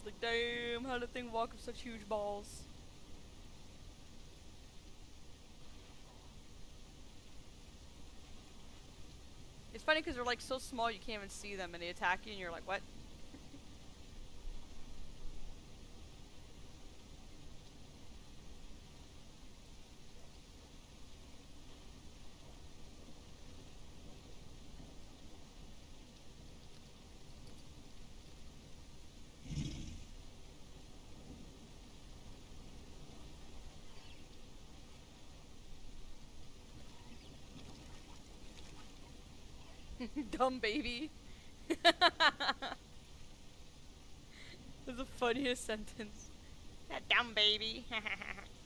Speaker 1: like, damn, how the thing walk with such huge balls? It's funny because they're like so small you can't even see them and they attack you and you're like, what? <laughs> Dumb baby. <laughs> That's the funniest sentence. That dumb baby. <laughs>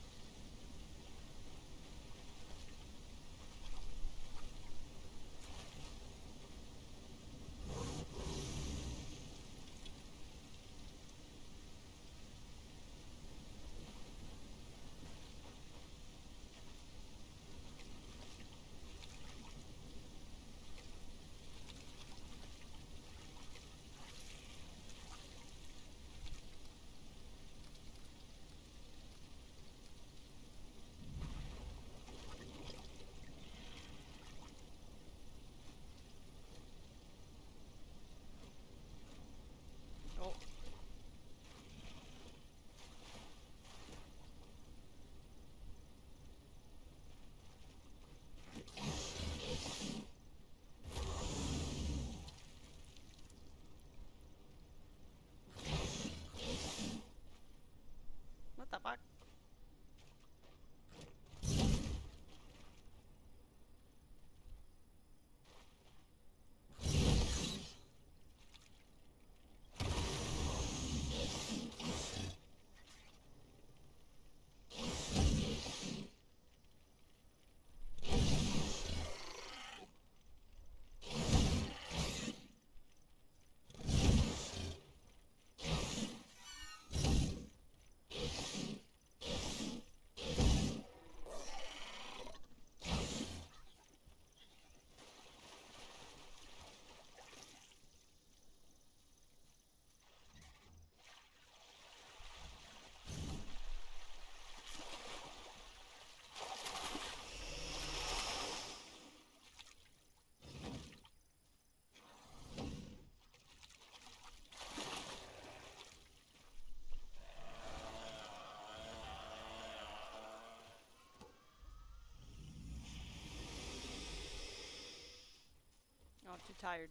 Speaker 1: too tired.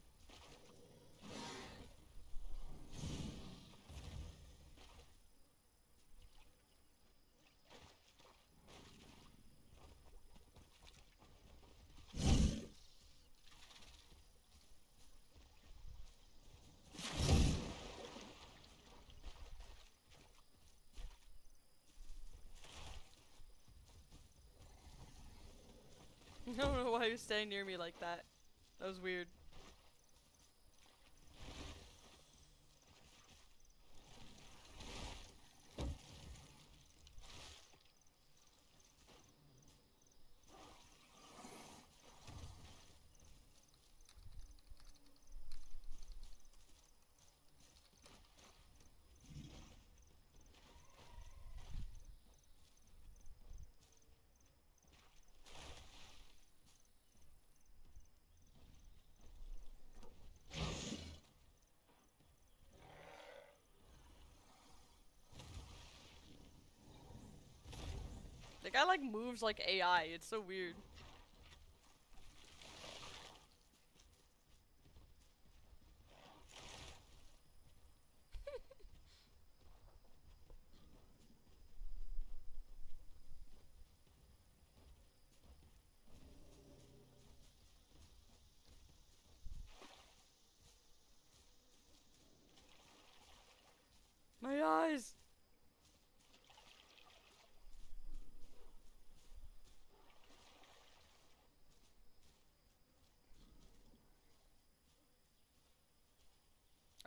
Speaker 1: <laughs> I don't know why was staying near me like that. That was weird. The guy like moves like AI. It's so weird. <laughs> My eyes.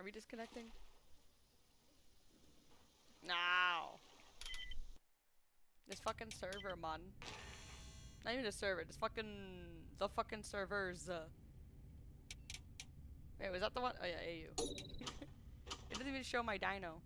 Speaker 1: Are we disconnecting? No. This fucking server, man. Not even the server, this fucking the fucking servers. Uh. Wait, was that the one? Oh yeah, AU. <laughs> it doesn't even show my dino.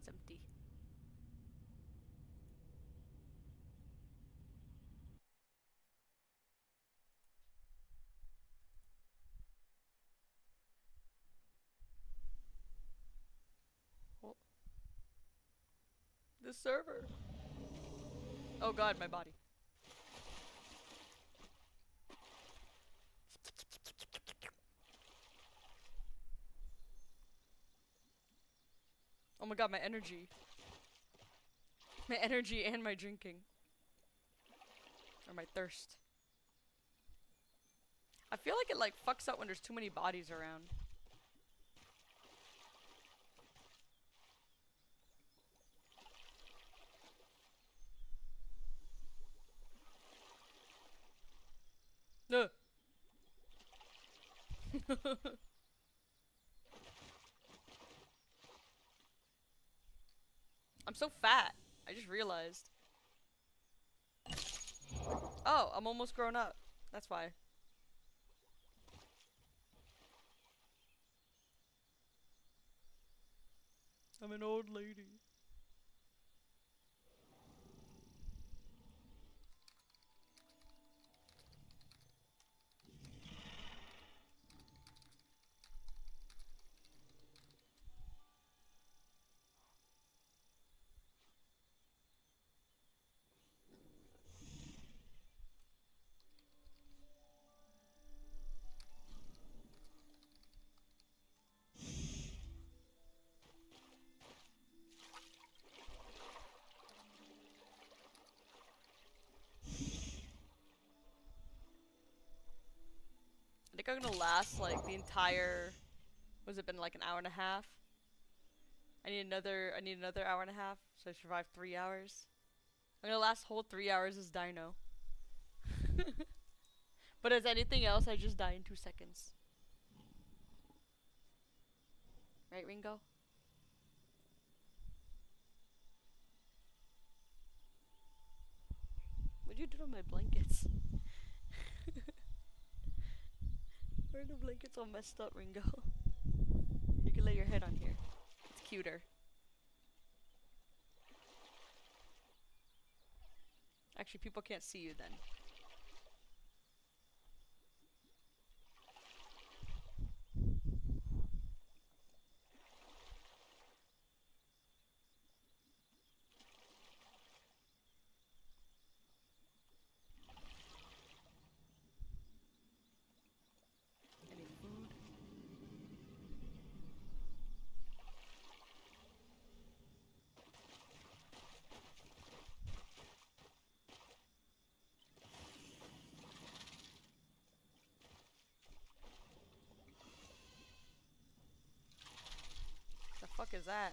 Speaker 1: It's empty. Oh. The server. Oh god, my body. Oh my god, my energy. My energy and my drinking. Or my thirst. I feel like it like fucks up when there's too many bodies around. No. <laughs> so fat. I just realized. Oh, I'm almost grown up. That's why. I'm an old lady. Think I'm gonna last like the entire. Was it been like an hour and a half? I need another. I need another hour and a half, so I survive three hours. I'm gonna last whole three hours as Deino. <laughs> but as anything else, I just die in two seconds. Right, Ringo? What'd you do to my blankets? Where the blankets all messed up, Ringo? <laughs> You can lay your head on here. It's cuter. Actually, people can't see you then. Any food? fuck is that?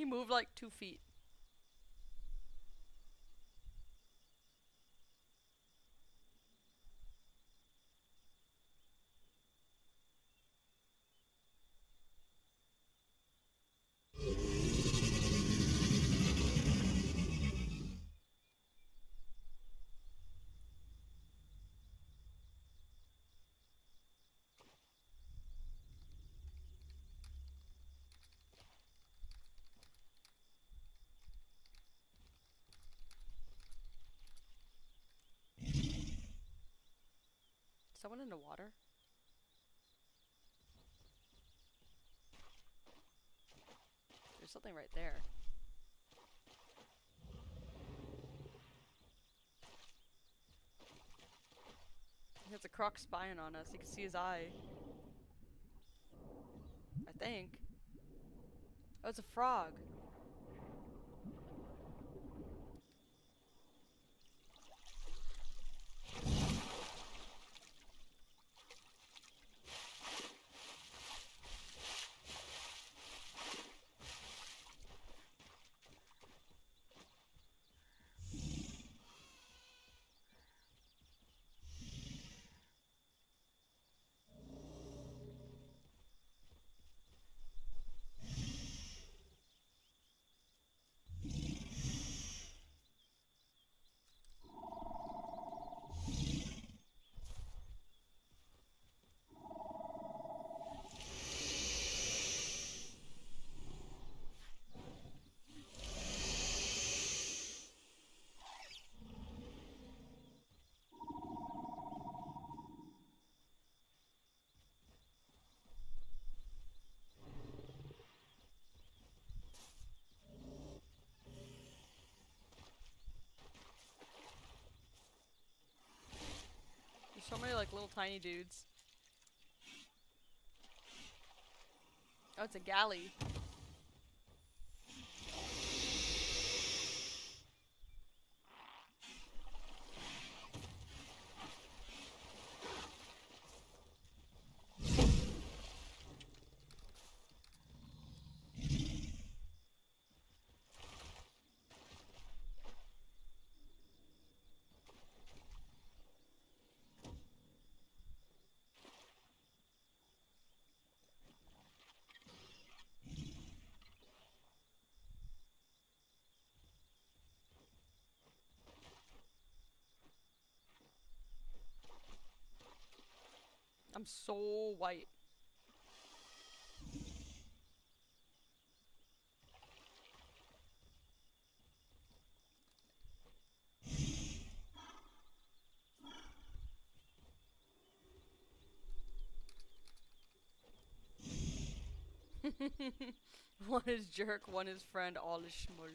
Speaker 1: he moved like two feet. Someone in the water? There's something right there. There's a croc spying on us. You can see his eye. I think. Oh, it's a frog. There's so many like little tiny dudes. Oh, it's a galli. I'm so white. <laughs> one is jerk, one is friend, all is schmull.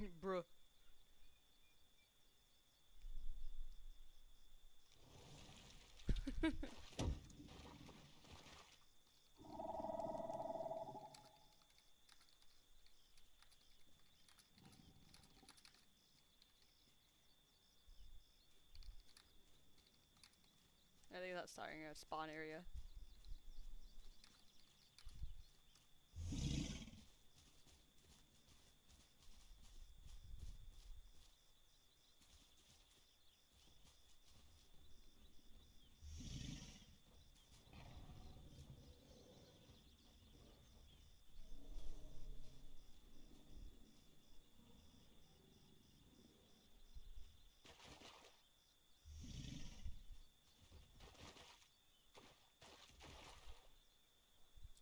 Speaker 1: <laughs> Bruh. <laughs> I think that's starting a spawn area.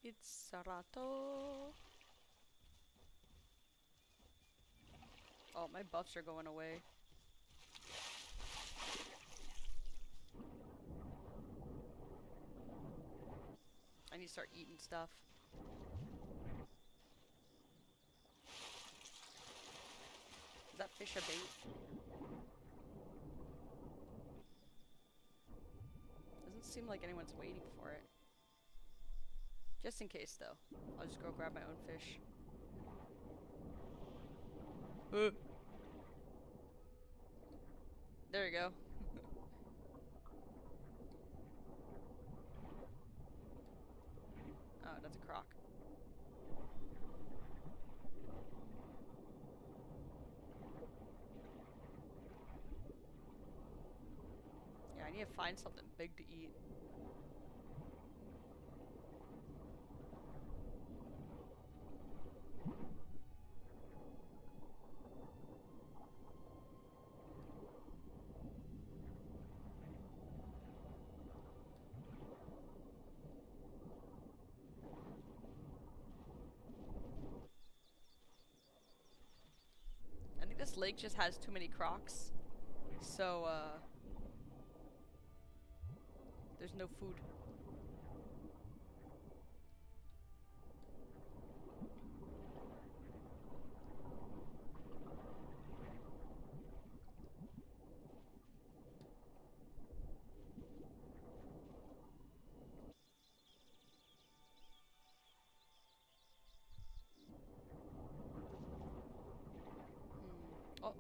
Speaker 1: It's Cerato. Oh, my buffs are going away. I need to start eating stuff. Is that fish a bait? Doesn't seem like anyone's waiting for it. Just in case, though. I'll just go grab my own fish. Uh. There you go. <laughs> oh, that's a croc. Yeah, I need to find something big to eat. Lake just has too many crocs. So, uh... There's no food.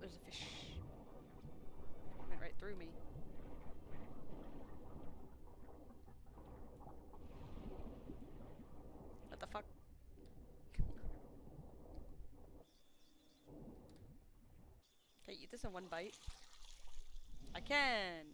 Speaker 1: There's a fish. Went right through me. What the fuck? <laughs> Can I eat this in one bite? I can!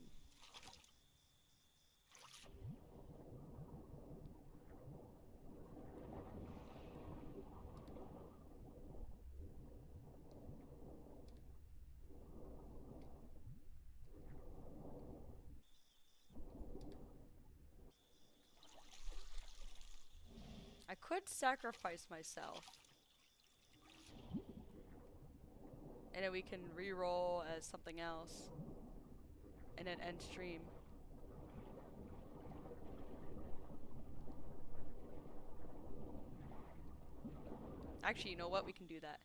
Speaker 1: I could sacrifice myself. And then we can re-roll as something else. And then end stream. Actually, you know what? We can do that.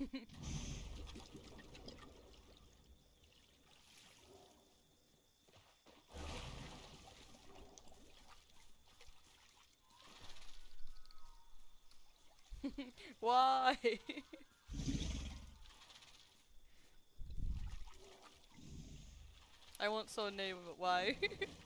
Speaker 1: <laughs> Why? I want so name, of it. why? <laughs>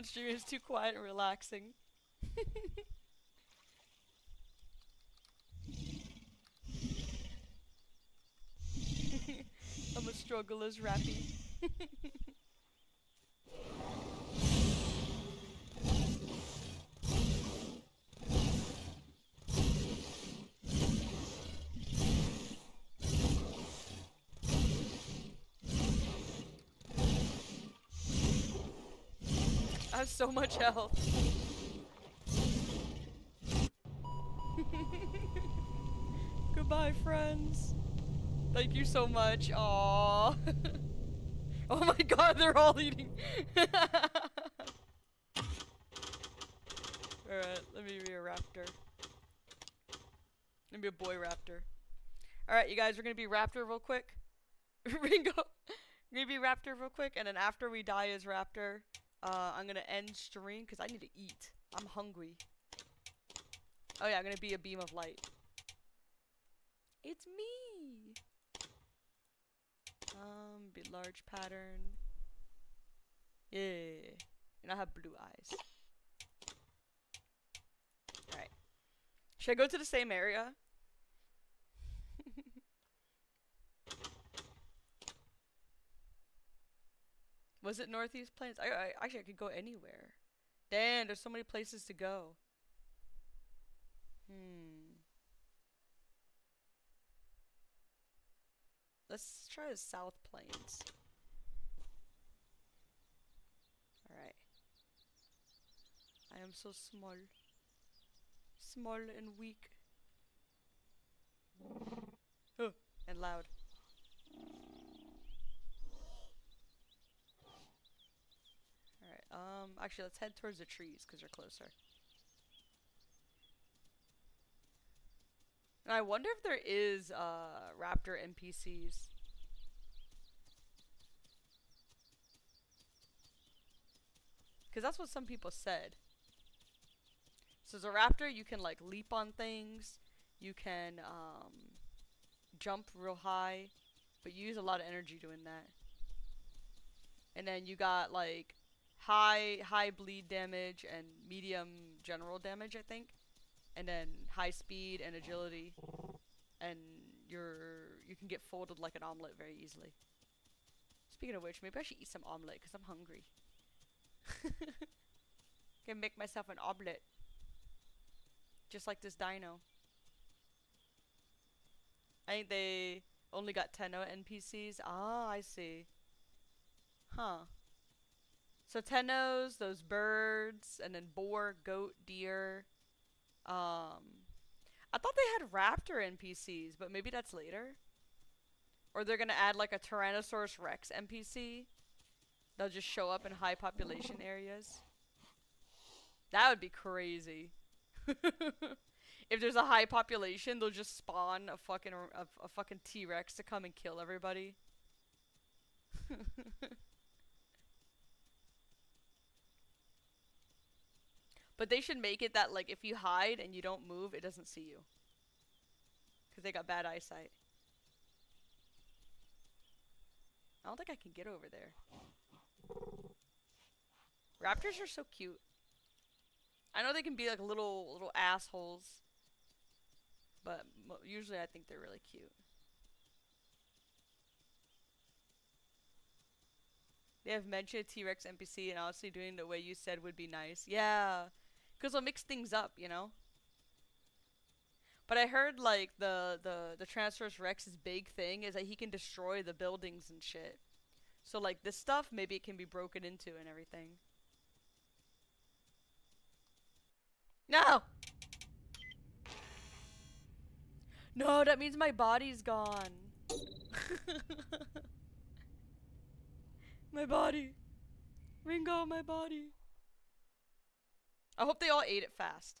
Speaker 1: On stream is too quiet and relaxing. <laughs> I'm a struggle as rappy. <laughs> so much health. <laughs> Goodbye, friends. Thank you so much. Aww. <laughs> oh my god, they're all eating. <laughs> Alright, let me be a raptor. Let me be a boy raptor. Alright, you guys, we're gonna be raptor real quick. Ringo. We're gonna be raptor real quick, and then after we die as raptor, uh, I'm gonna end stream because I need to eat. I'm hungry. Oh yeah, I'm gonna be a beam of light. It's me! Um, be large pattern. Yeah. And I have blue eyes. Alright. Should I go to the same area? Was it Northeast Plains? I, I actually I could go anywhere. Damn, there's so many places to go. Hmm. Let's try the South Plains. Alright. I am so small. Small and weak. Oh, <gasps> and loud. Alright, um, actually let's head towards the trees because they're closer. And I wonder if there is, uh, raptor NPCs. Because that's what some people said. So as a raptor, you can, like, leap on things. You can, um, jump real high. But you use a lot of energy doing that. And then you got, like, high high bleed damage and medium general damage, I think, and then high speed and agility, and you're you can get folded like an omelet very easily. Speaking of which, maybe I should eat some omelet because I'm hungry. <laughs> Can make myself an omelet, just like this dino. I think they only got Tenno NPCs. Ah, I see. Huh. So tenos, those birds, and then boar, goat, deer. Um, I thought they had raptor NPCs, but maybe that's later. Or they're gonna add like a Tyrannosaurus Rex NPC. They'll just show up in high population areas. That would be crazy. <laughs> if there's a high population, they'll just spawn a fucking a, a fucking T-Rex to come and kill everybody. <laughs> But they should make it that like if you hide and you don't move, it doesn't see you. Cause they got bad eyesight. I don't think I can get over there. Raptors are so cute. I know they can be like little little assholes, but usually I think they're really cute. They have mentioned T-Rex NPC, and honestly, doing the way you said would be nice. Yeah, because it'll mix things up, you know? But I heard, like, the, the, the Tyrannosaurus Rex's big thing is that he can destroy the buildings and shit. So, like, this stuff, maybe it can be broken into and everything. No! No, that means my body's gone. <laughs> my body. Ringo, my body. I hope they all ate it fast.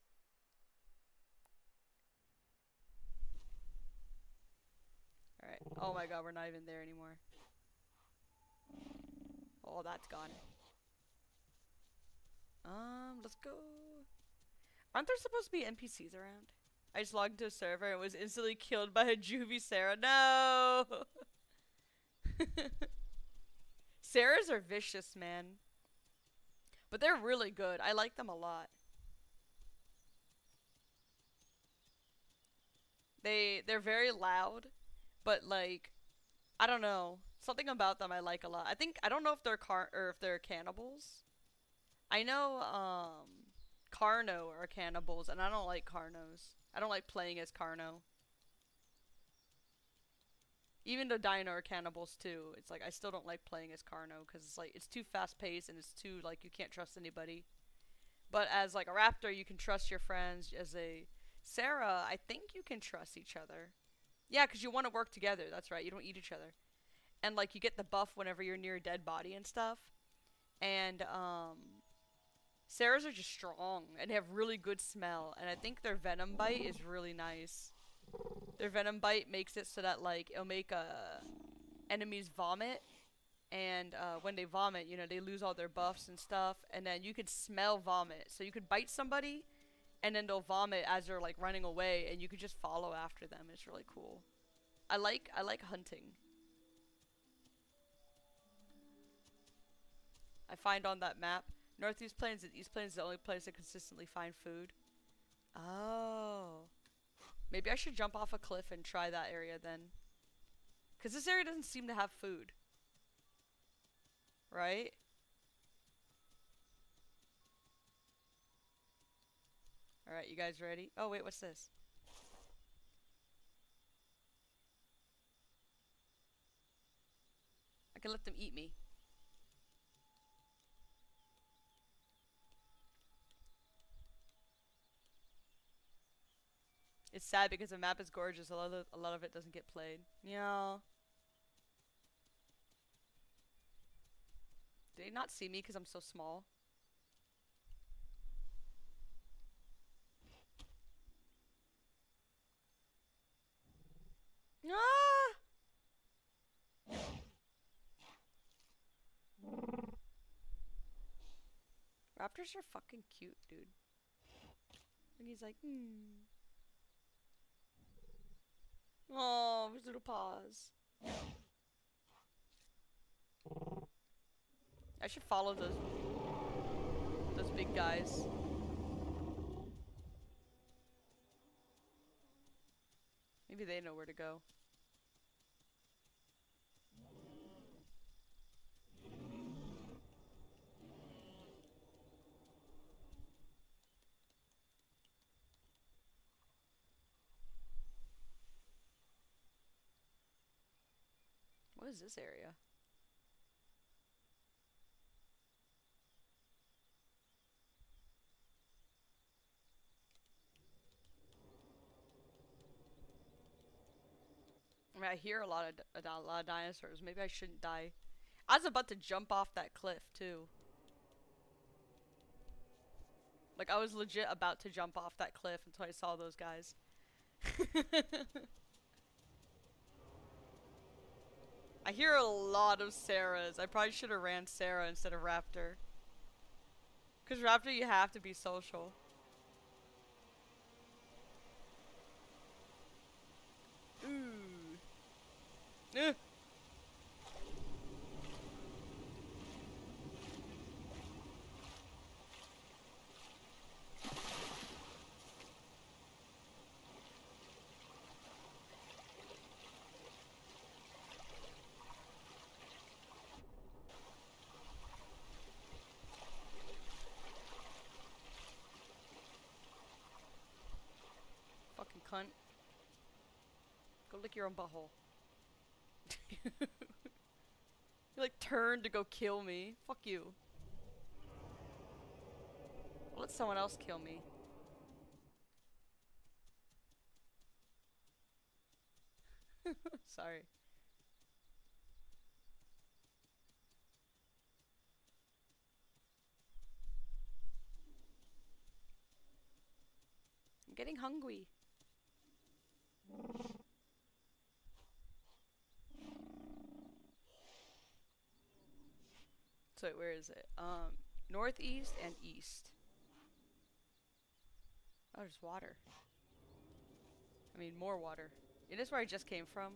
Speaker 1: Alright. Oh my god, we're not even there anymore. Oh, that's gone. Um, let's go. Aren't there supposed to be NPCs around? I just logged into a server and was instantly killed by a juvie Cera. No! <laughs> Ceras are vicious, man. But they're really good. I like them a lot. They they're very loud, but like I don't know. Something about them I like a lot. I think I don't know if they're car or if they're cannibals. I know um Carno are cannibals and I don't like Carnos. I don't like playing as Carno. Even though Deino are cannibals too, it's like I still don't like playing as Carno because it's like it's too fast paced and it's too like you can't trust anybody. But as like a raptor, you can trust your friends. As a Cera, I think you can trust each other. Yeah, because you want to work together. That's right. You don't eat each other, and like you get the buff whenever you're near a dead body and stuff. And um, Ceras are just strong and have really good smell, and I think their venom bite is really nice. Their venom bite makes it so that like it'll make uh, enemies vomit, and uh, when they vomit, you know they lose all their buffs and stuff, and then you could smell vomit. So you could bite somebody, and then they'll vomit as they're like running away, and you could just follow after them. It's really cool. I like I like hunting. I find on that map, Northeast Plains and East Plains is the only place I consistently find food. Oh. Maybe I should jump off a cliff and try that area then. Because this area doesn't seem to have food. Right? Alright, you guys ready? Oh, wait, what's this? I can let them eat me. It's sad because the map is gorgeous. A lot of a lot of it doesn't get played. Yeah. Did they not see me because I'm so small? Ah! Raptors are fucking cute, dude. And he's like, hmm. Oh, his little paws. I should follow those those big guys. Maybe they know where to go. Is this area? I mean, I hear a lot of a lot of dinosaurs. Maybe I shouldn't die. I was about to jump off that cliff too. Like I was legit about to jump off that cliff until I saw those guys. <laughs> I hear a lot of Ceras. I probably should have ran Cera instead of Raptor. Because Raptor, you have to be social. Ooh. Eh. Fucking cunt. Go lick your own butthole. <laughs> you like turned to go kill me. Fuck you. Let someone else kill me. <laughs> Sorry. I'm getting hungry. So where is it? Um, northeast and east. Oh, there's water. I mean, more water. It is where I just came from.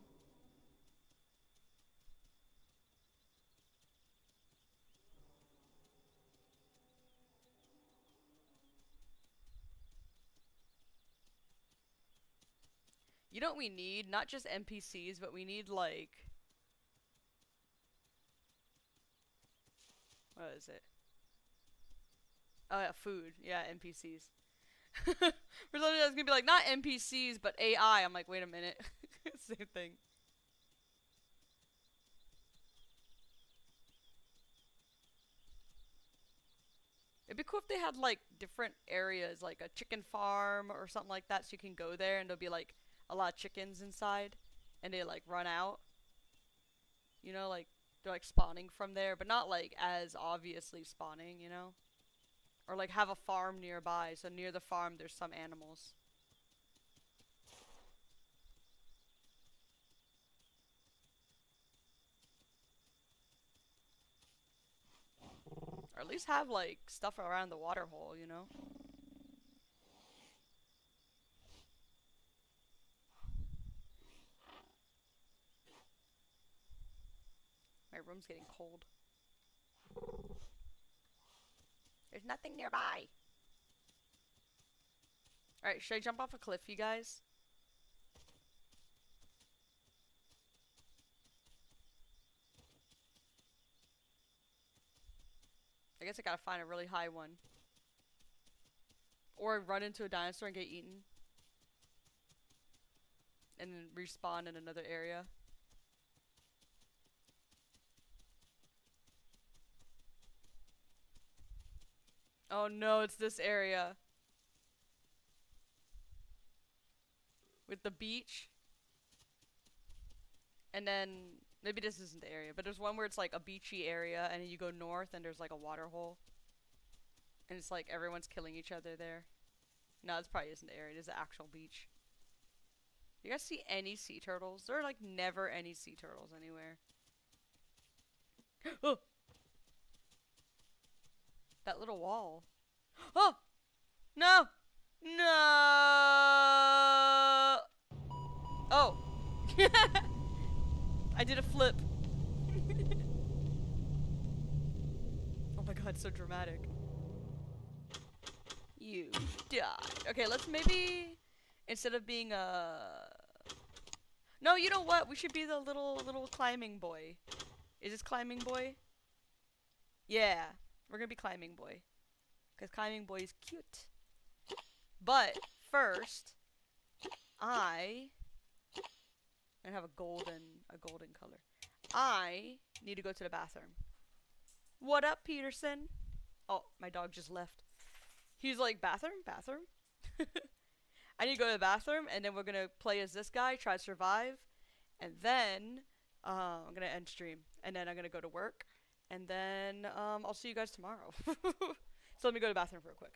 Speaker 1: You know what we need? Not just NPCs, but we need like what is it? Oh yeah, food. Yeah, NPCs. <laughs> For some reason, I was gonna be like not NPCs, but AI. I'm like, wait a minute, <laughs> same thing. It'd be cool if they had like different areas, like a chicken farm or something like that, so you can go there and there'll be like a lot of chickens inside, and they like run out. You know, like they're like spawning from there, but not like as obviously spawning, you know? Or like have a farm nearby, so near the farm there's some animals. Or at least have like stuff around the water hole, you know? My room's getting cold. There's nothing nearby. Alright, should I jump off a cliff, you guys? I guess I gotta find a really high one. Or run into a dinosaur and get eaten. And then respawn in another area. Oh no, it's this area. With the beach. And then, maybe this isn't the area, but there's one where it's like a beachy area and you go north and there's like a water hole. And it's like everyone's killing each other there. No, this probably isn't the area, it is the actual beach. You guys see any sea turtles? There are like never any sea turtles anywhere. <gasps> oh! That little wall. Oh! No! No! Oh! <laughs> I did a flip. <laughs> oh my god, so dramatic. You died. Okay, let's maybe instead of being a No, you know what? We should be the little little climbing boy. Is this climbing boy? Yeah. We're gonna be climbing boy. Because climbing boy is cute. But first, I I have a golden a golden color. I need to go to the bathroom. What up, Peterson? Oh, my dog just left. He's like, bathroom? Bathroom? <laughs> I need to go to the bathroom, and then we're gonna play as this guy, try to survive, and then uh, I'm gonna end stream, and then I'm gonna go to work, and then um, I'll see you guys tomorrow. <laughs> so let me go to the bathroom real quick.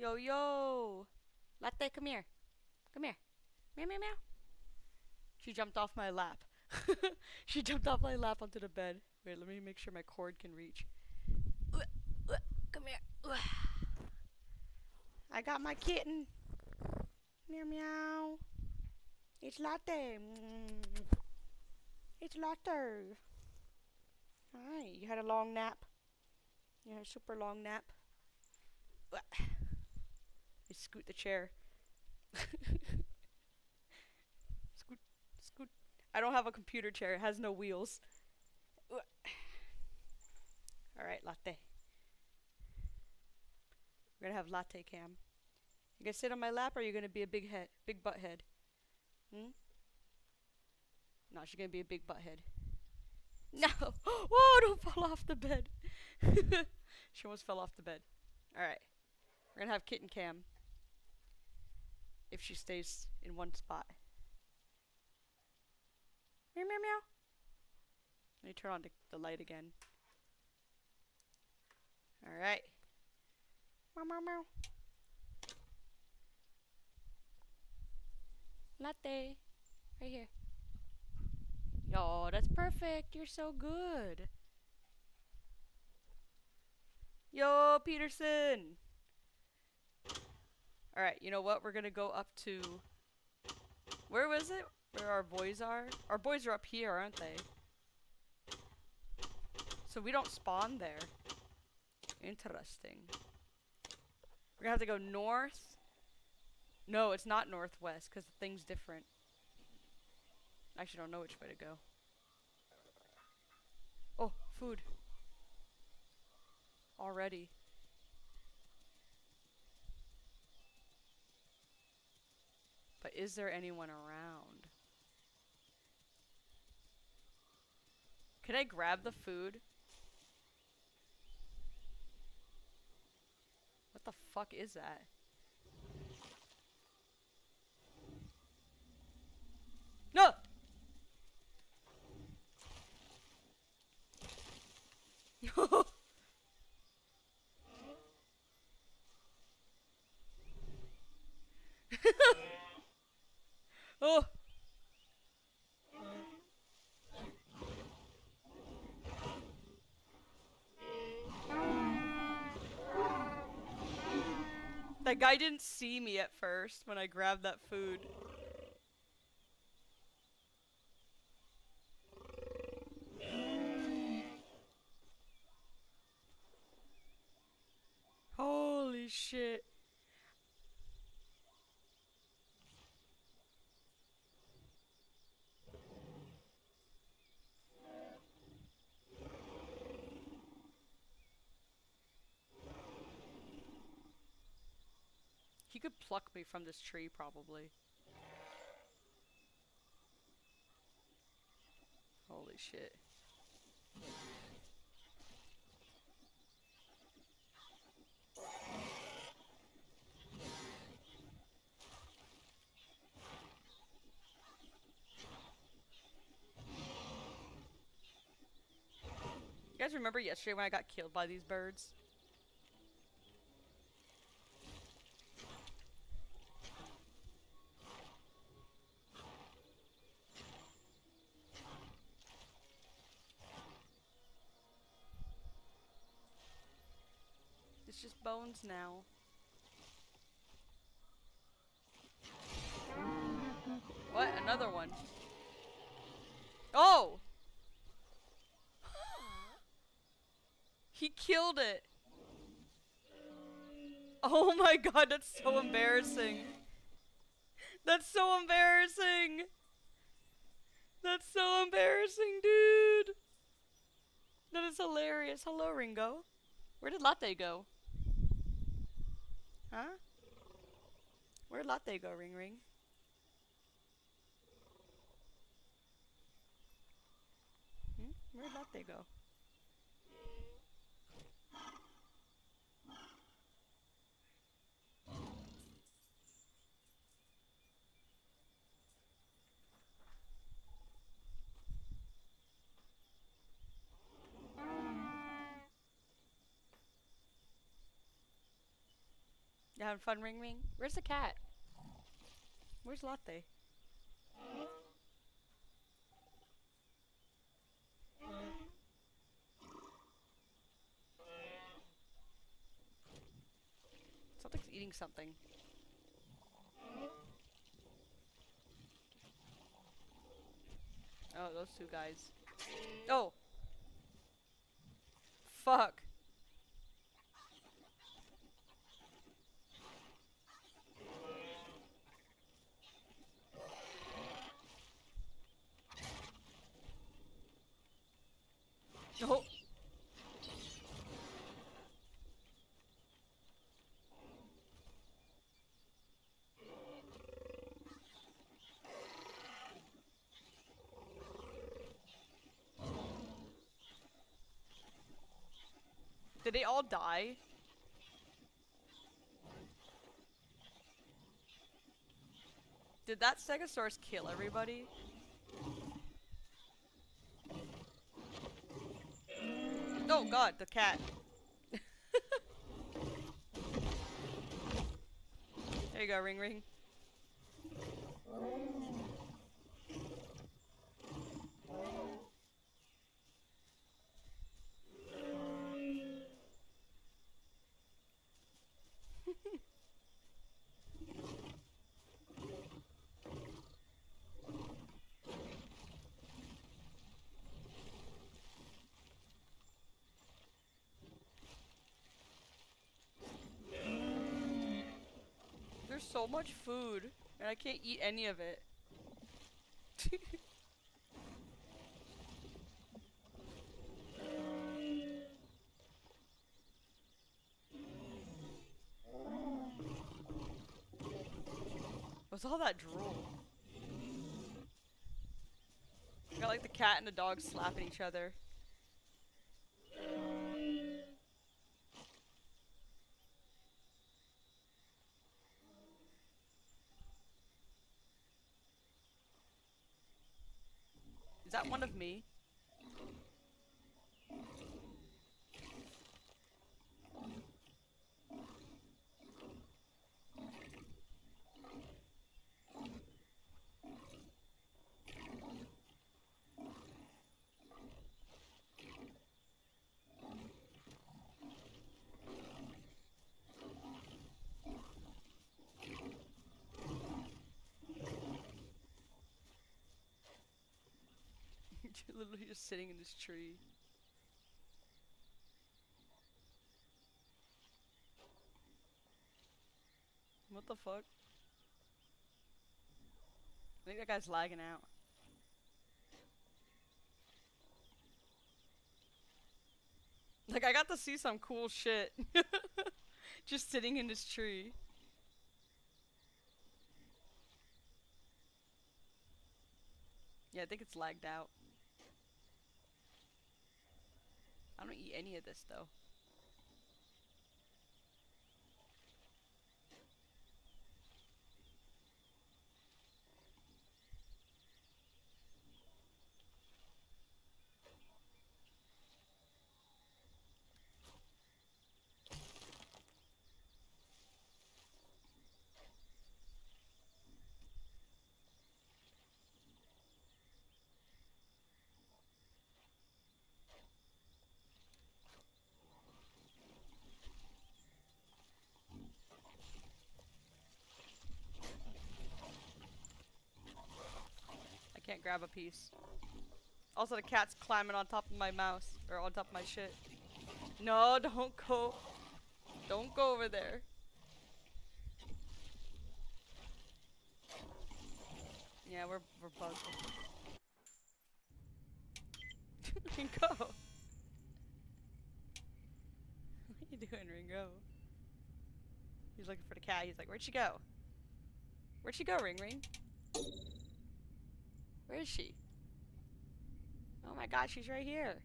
Speaker 1: Yo, yo. Latte, come here. Come here. Meow, meow, meow. She jumped off my lap. <laughs> she jumped off my lap onto the bed. Wait, let me make sure my cord can reach. Come here. <sighs> I got my kitten. Meow, meow. It's Latte. Mm. It's Latte. Hi, you had a long nap? You had a super long nap? <sighs> I scoot the chair. scoot, scoot. I don't have a computer chair. It has no wheels. Alright, latte. We're gonna have latte cam. You gonna sit on my lap or are you gonna be a big head, big butt head? Hmm? No, she's gonna be a big butt head. No! <gasps> Whoa, don't fall off the bed. <laughs> she almost fell off the bed. Alright. We're gonna have kitten cam. If she stays in one spot. Meow meow meow. Let me turn on the, the light again. Alright. Meow meow meow. Latte. Right here. Yo, that's perfect. You're so good. Yo, Peterson. Alright, you know what? We're gonna go up to... Where was it? Where our boys are? Our boys are up here, aren't they? So we don't spawn there. Interesting. We're gonna have to go north. No, it's not northwest, because the thing's different. I actually don't know which way to go. Oh, food. Already. But is there anyone around? Can I grab the food? What the fuck is that? No! <laughs> oh! That guy didn't see me at first when I grabbed that food. Holy shit. He could pluck me from this tree, probably. Holy shit. You guys remember yesterday when I got killed by these birds? It's just bones now. What? Another one. Oh! <laughs> he killed it. Oh my god, that's so embarrassing. That's so embarrassing. That's so embarrassing, dude. That is hilarious. Hello, Ringo. Where did Latte go? Huh? Where'd Latte go, Ring Ring? Hmm? Where'd Latte go? You having fun, Ring Ring?
Speaker 2: Where's the cat?
Speaker 1: Where's Latte? Something's eating something. Oh, those two guys. Oh! Fuck! Oh! Did they all die? Did that Stegosaurus kill everybody? Oh god, the cat. <laughs> there you go, Ring Ring. There's so much food, and I can't eat any of it. <laughs> What's all that drool? Got like the cat and the dog slapping each other. Is that one of me? You're literally just sitting in this tree. What the fuck? I think that guy's lagging out. Like, I got to see some cool shit. <laughs> Just sitting in this tree. Yeah, I think it's lagged out. I don't eat any of this though. I can't grab a piece. Also, the cat's climbing on top of my mouse or on top of my shit. No, <laughs> don't go. Don't go over there. Yeah, we're we're bugged. <laughs> Ringo. <laughs> What are you doing, Ringo? He's looking for the cat. He's like, where'd she go? Where'd she go, Ring Ring? Where is she? Oh my god, she's right here.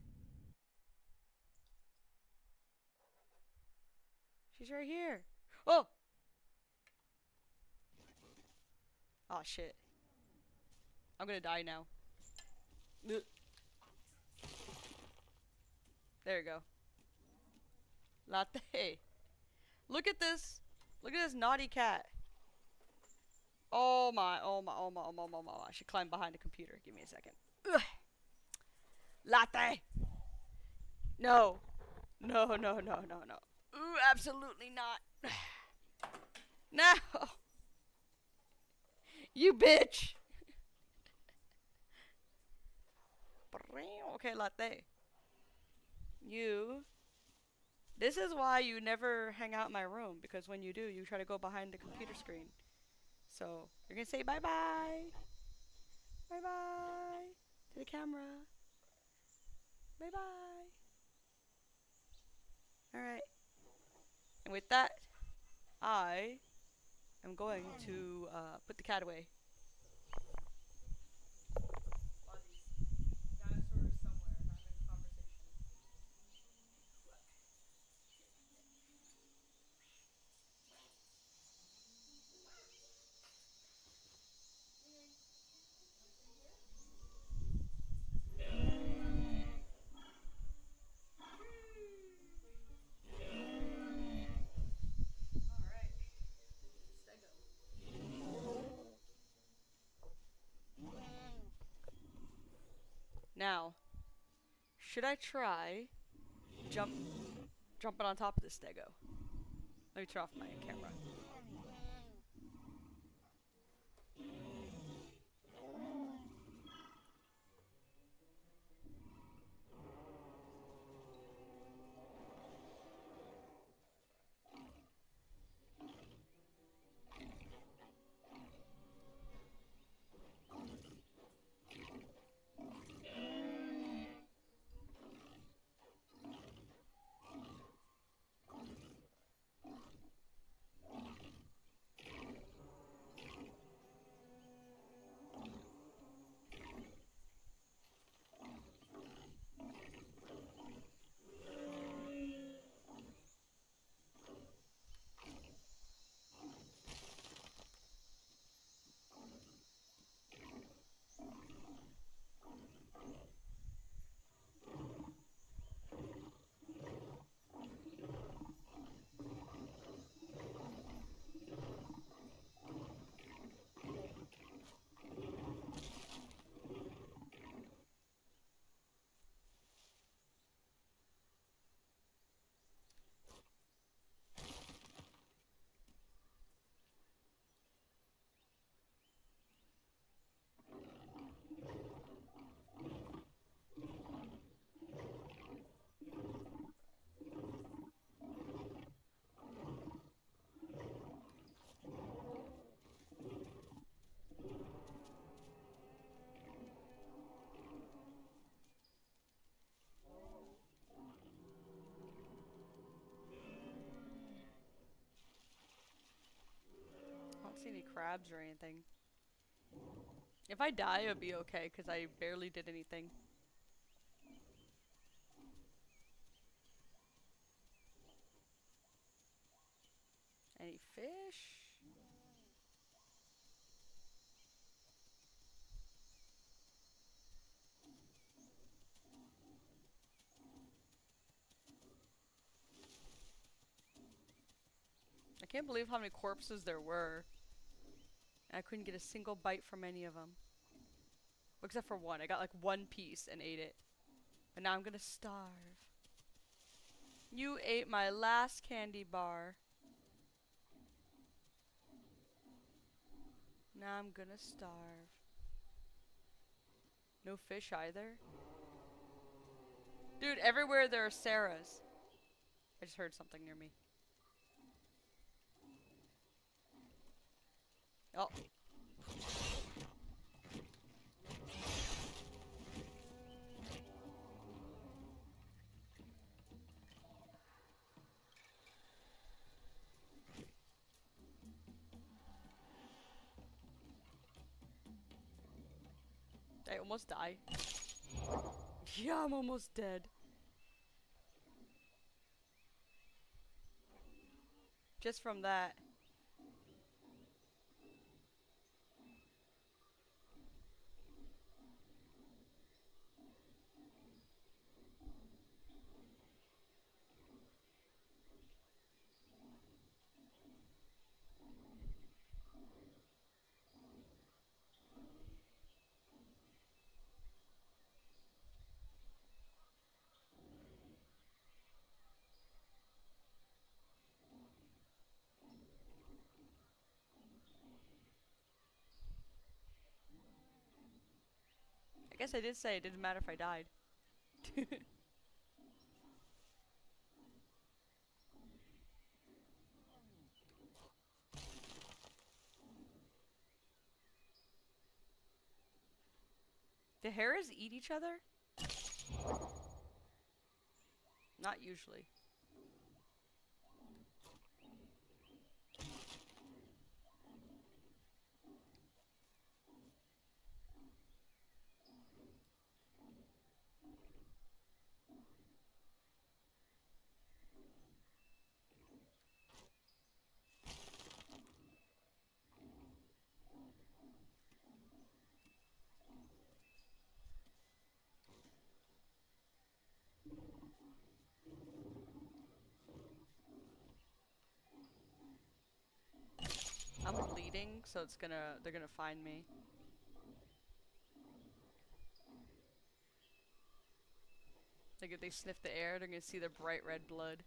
Speaker 1: She's right here. Oh! Oh shit. I'm gonna die now. There you go. Latte. Look at this. Look at this naughty cat. Oh my, oh my, oh my, oh my, oh my, oh my. I should climb behind the computer. Give me a second. Ugh. Latte. No. No, no, no, no, no. Ooh, absolutely not. <sighs> no. You bitch. <laughs> okay, latte. You. This is why you never hang out in my room because when you do, you try to go behind the computer screen. So you're gonna say bye bye. Bye bye to the camera. Bye bye. Alright. And with that, I am going to uh, put the cat away. Now, should I try jump jumping on top of this stego? Let me turn off my camera. see any crabs or anything. If I die, it'll be okay, because I barely did anything. Any fish? I can't believe how many corpses there were. And I couldn't get a single bite from any of them. Except for one. I got like one piece and ate it. But now I'm gonna starve. You ate my last candy bar. Now I'm gonna starve. No fish either. Dude, everywhere there are Ceras. I just heard something near me. Oh. I almost die. <laughs> Yeah, I'm almost dead. Just from that. Guess I did say it didn't matter if I died. <laughs> Do Herras eat each other? Not usually. So it's gonna they're gonna find me. Like if they sniff the air, they're gonna see the bright red blood.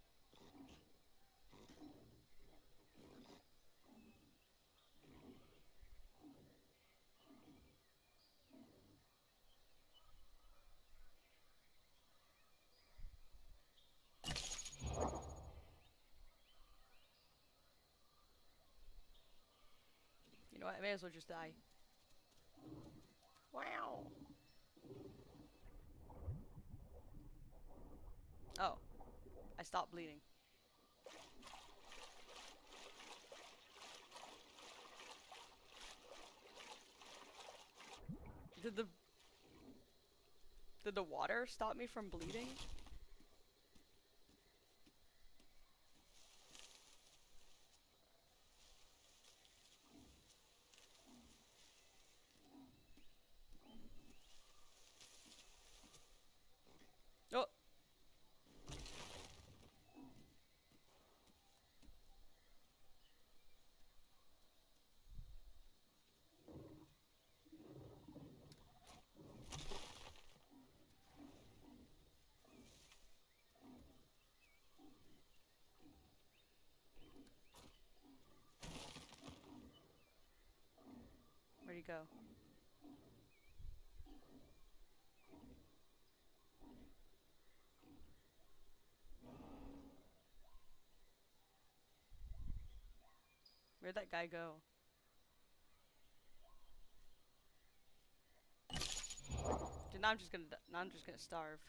Speaker 1: May as well just die. Wow. Oh. I stopped bleeding. Did the... Did the water stop me from bleeding? Go? Where'd that guy go? Dude, now I'm just gonna. Now I'm just gonna starve.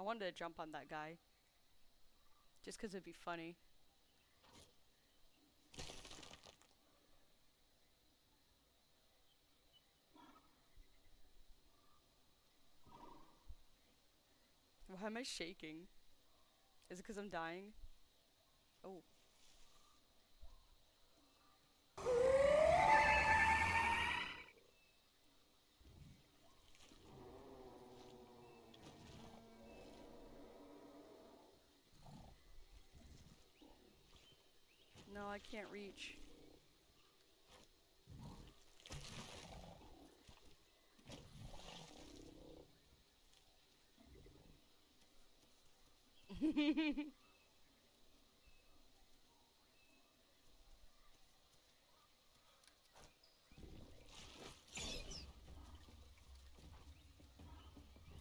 Speaker 1: I wanted to jump on that guy. Just because it'd be funny. Why am I shaking? Is it because I'm dying? Oh. No, I can't reach. <laughs>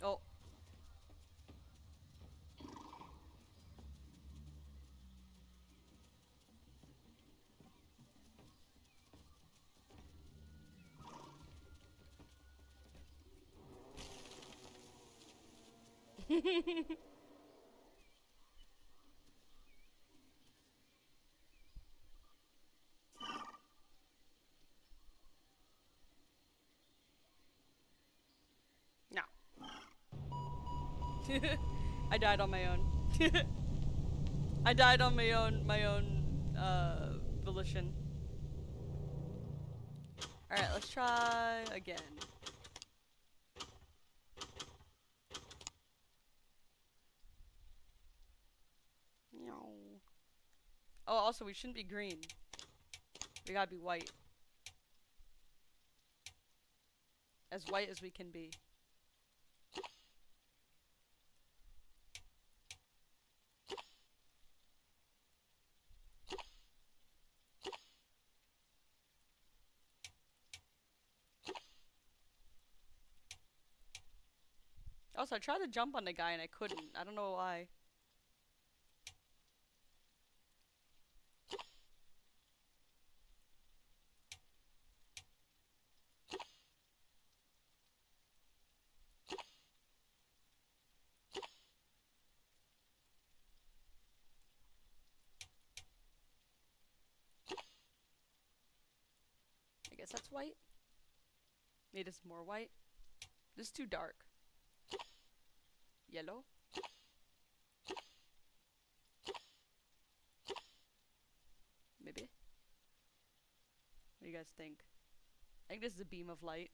Speaker 1: oh. <laughs> no. <laughs> I died on my own. <laughs> I died on my own my own uh volition. Alright, let's try again. Meow. Oh, also, we shouldn't be green. We gotta be white. As white as we can be. Also, I tried to jump on the guy and I couldn't. I don't know why. I guess white. Made us more white. This is too dark. Yellow. Maybe. What do you guys think? I think this is a beam of light.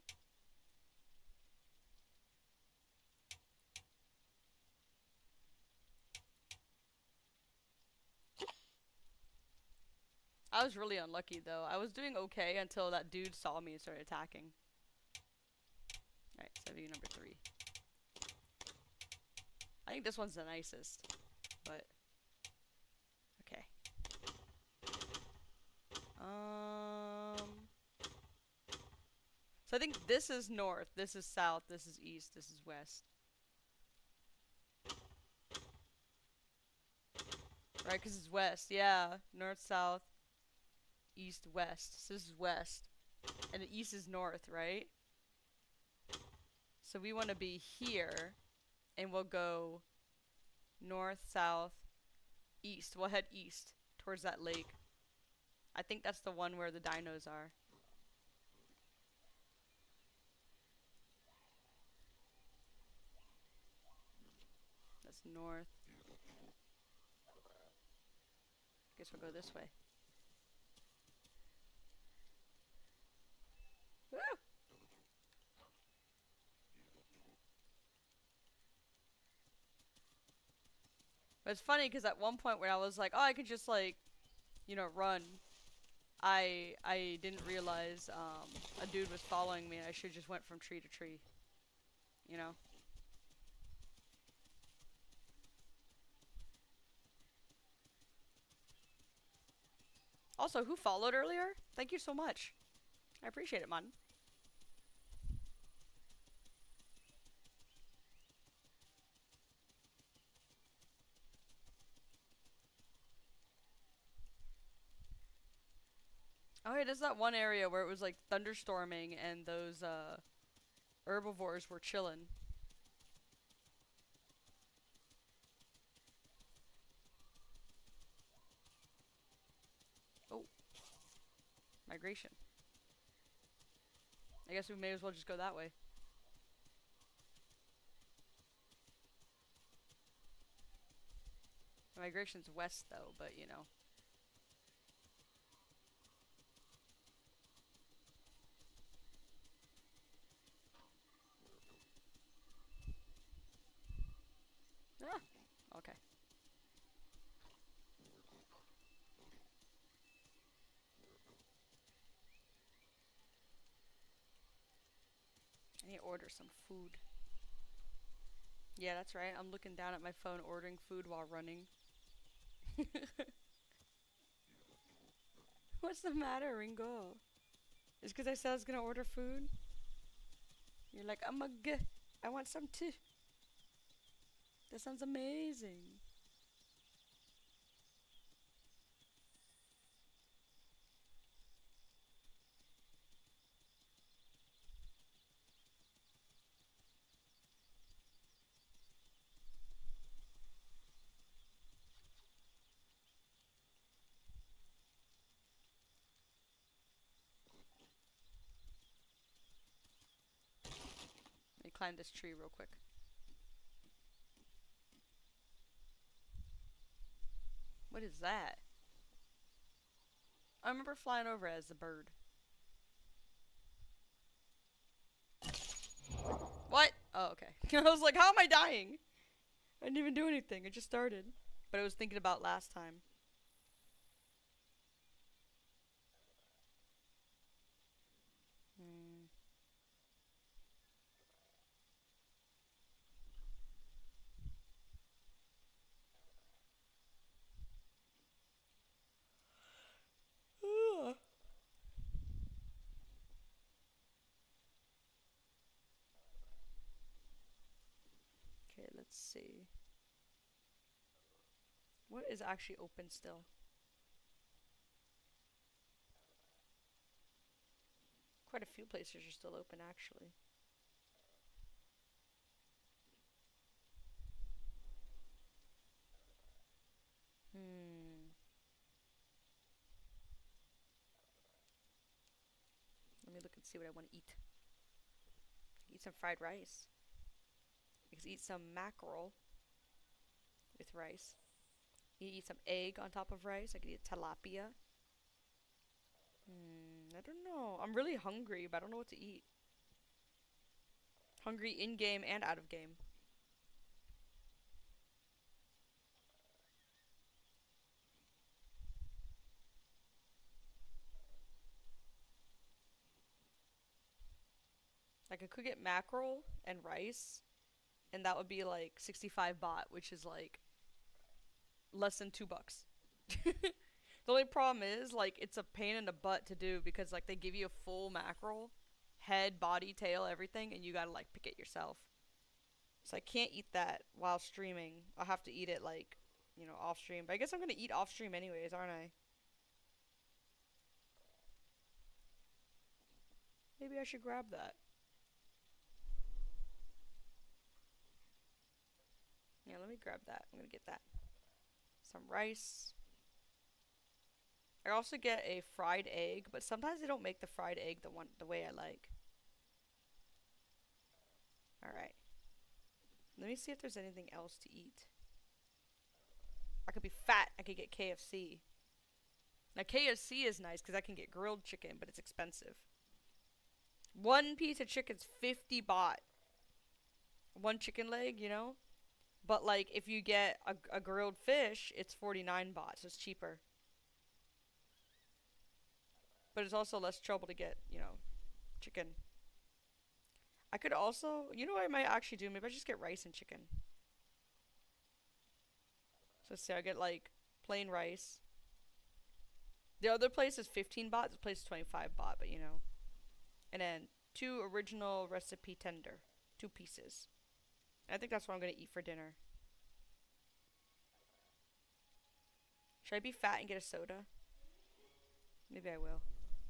Speaker 1: I was really unlucky though. I was doing okay until that dude saw me and started attacking. Alright, so view number three. I think this one's the nicest, but okay. Um, so I think this is north, this is south, this is east, this is west. Right, because it's west, yeah. North, south, east, west. So this is west. And the east is north, right? So we want to be here and we'll go north, south, east. We'll head east towards that lake. I think that's the one where the dinos are. That's north. Guess we'll go this way. But it's funny because at one point where I was like, oh, I could just like, you know, run. I I didn't realize um, a dude was following me. I should just went from tree to tree. You know. Also, who followed earlier? Thank you so much. I appreciate it, man. Oh, yeah, there's that one area where it was like thunderstorming and those uh, herbivores were chilling. Oh. Migration. I guess we may as well just go that way. Migration's west though, but you know. Ah, <laughs> okay. I need to order some food. Yeah, that's right. I'm looking down at my phone ordering food while running. <laughs> What's the matter, Ringo? Is because I said I was gonna order food? You're like, I'm a g. I want some too. That sounds amazing. Let me climb this tree real quick. What is that? I remember flying over as a bird. What? Oh, okay. <laughs> I was like, how am I dying? I didn't even do anything. I just started. But I was thinking about last time. Let's see. What is actually open still? Quite a few places are still open, actually. Hmm. Let me look and see what I want to eat. Eat some fried rice. Could eat some mackerel with rice. You eat some egg on top of rice. I could eat tilapia. Hmm, I don't know. I'm really hungry, but I don't know what to eat. Hungry in game and out of game. Like I could get mackerel and rice, and that would be like 65 baht, which is like less than two bucks. <laughs> the only problem is like it's a pain in the butt to do because like they give you a full mackerel, head, body, tail, everything, and you gotta like pick it yourself. So I can't eat that while streaming. I'll have to eat it like, you know, off stream. But I guess I'm gonna eat off stream anyways, aren't I? Maybe I should grab that. Yeah, let me grab that. I'm gonna get that. Some rice. I also get a fried egg, but sometimes they don't make the fried egg the one the way I like. Alright. Let me see if there's anything else to eat. I could be fat. I could get KFC. Now KFC is nice because I can get grilled chicken, but it's expensive. One piece of chicken's 50 baht. One chicken leg, you know? But like if you get a, a grilled fish, it's 49 baht, so it's cheaper. But it's also less trouble to get, you know, chicken. I could also, you know what I might actually do? Maybe I just get rice and chicken. So let's see, I get like plain rice. The other place is 15 baht, this place is 25 baht, but you know. And then two original recipe tender, two pieces. I think that's what I'm going to eat for dinner. Should I be fat and get a soda? Maybe I will.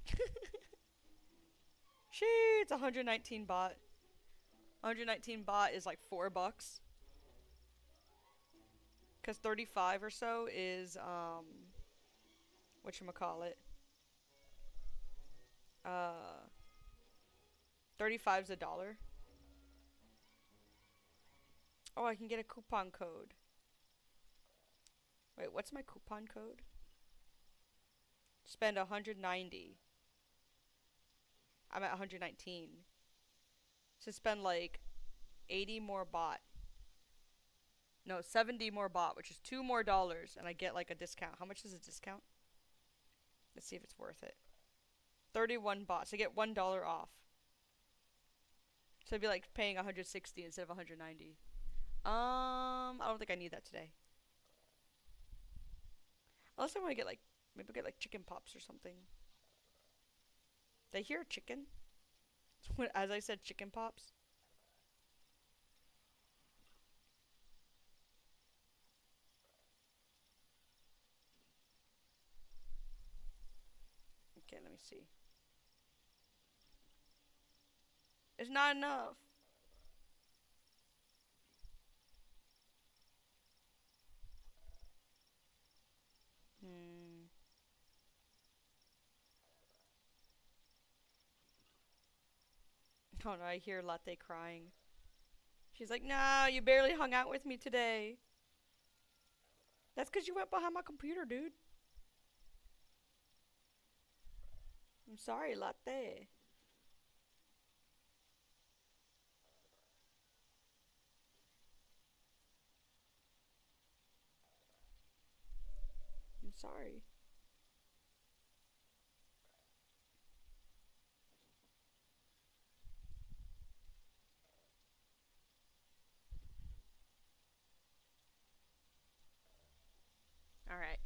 Speaker 1: <laughs> Shit, it's 119 baht. 119 baht is like 4 bucks. Cuz 35 or so is um what you call it? Uh 35 is a dollar. Oh, I can get a coupon code. Wait, what's my coupon code? Spend 190. I'm at 119. So spend like 80 more baht. No, 70 more baht, which is two more dollars, and I get like a discount. How much is a discount? Let's see if it's worth it. 31 baht. So I get $1 off. So I'd be like paying 160 instead of 190. Um, I don't think I need that today. Unless I want to get like, maybe get like chicken pops or something. Did I hear chicken? <laughs> As I said, chicken pops. Okay, let me see. It's not enough. Hmm. Oh no, I hear Latte crying. She's like, no, you barely hung out with me today. That's because you went behind my computer, dude. I'm sorry, Latte. Sorry. Alright.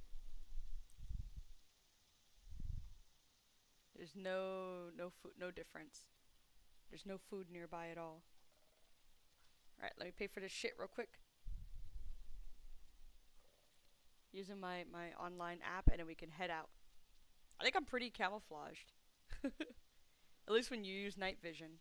Speaker 1: There's no no food no difference. There's no food nearby at all. Alright, let me pay for this shit real quick. Using my, my online app and then we can head out. I think I'm pretty camouflaged. <laughs> At least when you use night vision.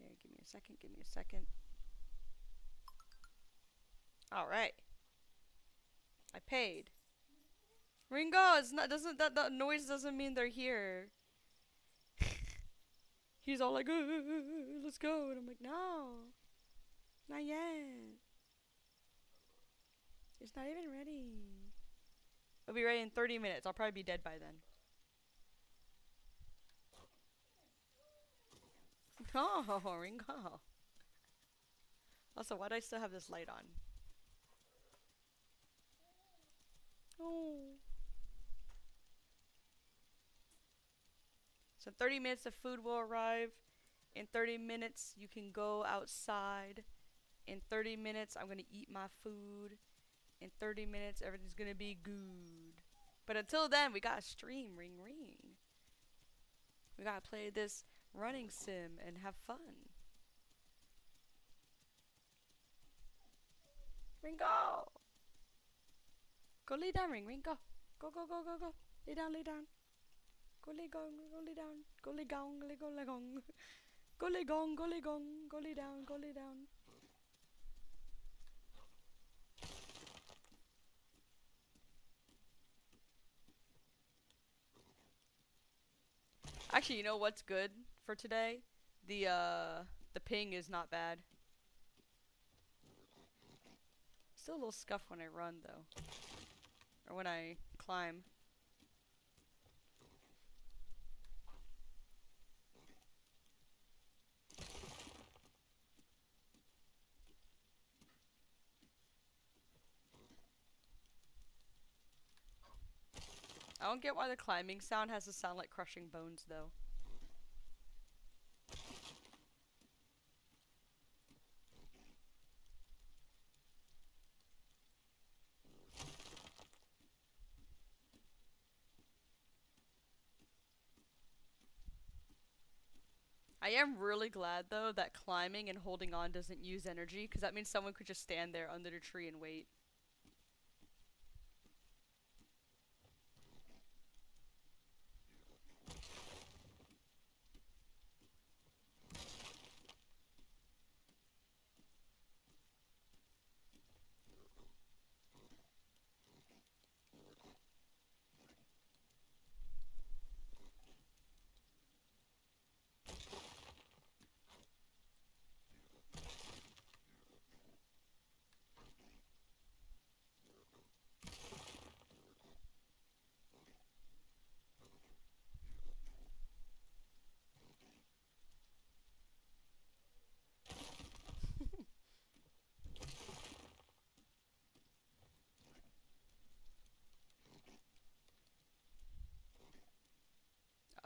Speaker 1: Okay, give me a second, give me a second. Alright. I paid. Ringo, it's not doesn't that that noise doesn't mean they're here. <laughs> He's all like, uh, let's go, and I'm like, no, not yet. It's not even ready. It'll be ready in 30 minutes. I'll probably be dead by then. <laughs> Oh, Ringo. Also, why do I still have this light on? Oh. So 30 minutes of food will arrive. In 30 minutes you can go outside. In 30 minutes I'm going to eat my food. In 30 minutes everything's going to be good. But until then we got to stream ring ring. We got to play this running sim and have fun. Ringo! Go lay down, Ring Ring, go. Go, go, go, go, go. Lay down, lay down. Go lay gong, go lay down. Go lay gong, lay go lay gong. Go lay gong, go lay gong. Go lay down, go lay down. Actually, you know what's good for today? The uh the ping is not bad. Still a little scuff when I run though. Or when I climb. I don't get why the climbing sound has to sound like crushing bones though. I am really glad though that climbing and holding on doesn't use energy because that means someone could just stand there under the tree and wait.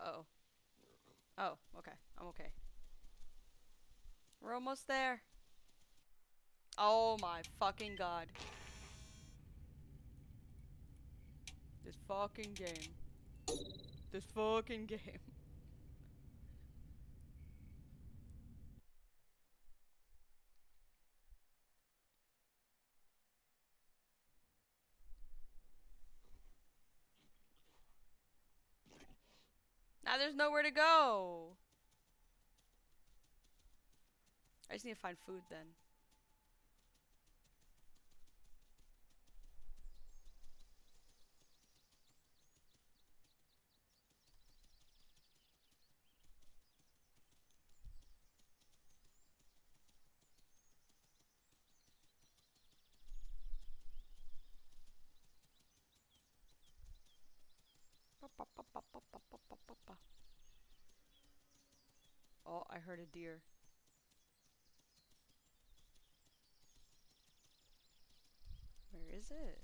Speaker 1: oh. Oh, okay. I'm okay. We're almost there. Oh my fucking god. This fucking game. This fucking <laughs> game. Now there's nowhere to go. I just need to find food then. A deer. Where is it?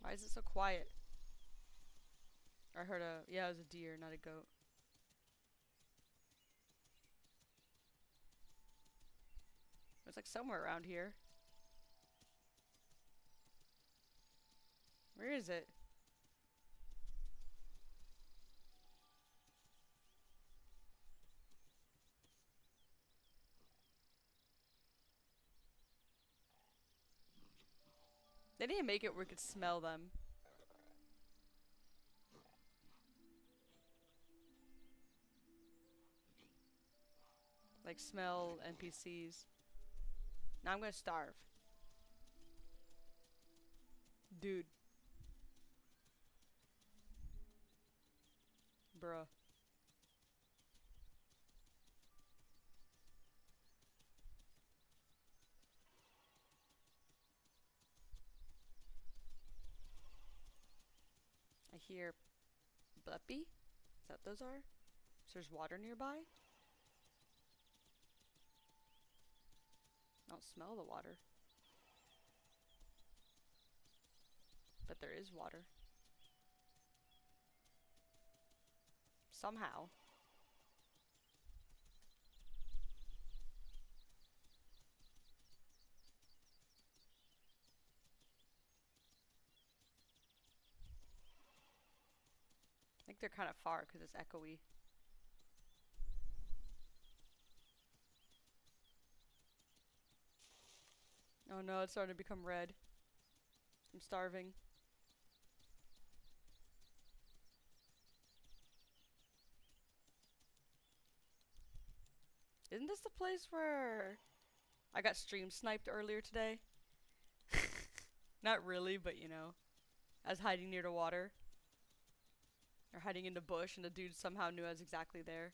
Speaker 1: Why is it so quiet? I heard a yeah, it was a deer, not a goat. It's like somewhere around here. Where is it? They didn't make it where we could smell them. Like smell NPCs. Now I'm gonna starve. Dude. Bruh. I hear Bleppy? Is that those are? So there's water nearby? I don't smell the water. But there is water. Somehow. I think they're kind of far because it's echoey. Oh no, it's starting to become red. I'm starving. Isn't this the place where I got stream sniped earlier today? <laughs> Not really, but you know. I was hiding near the water. Or hiding in the bush and the dude somehow knew I was exactly there.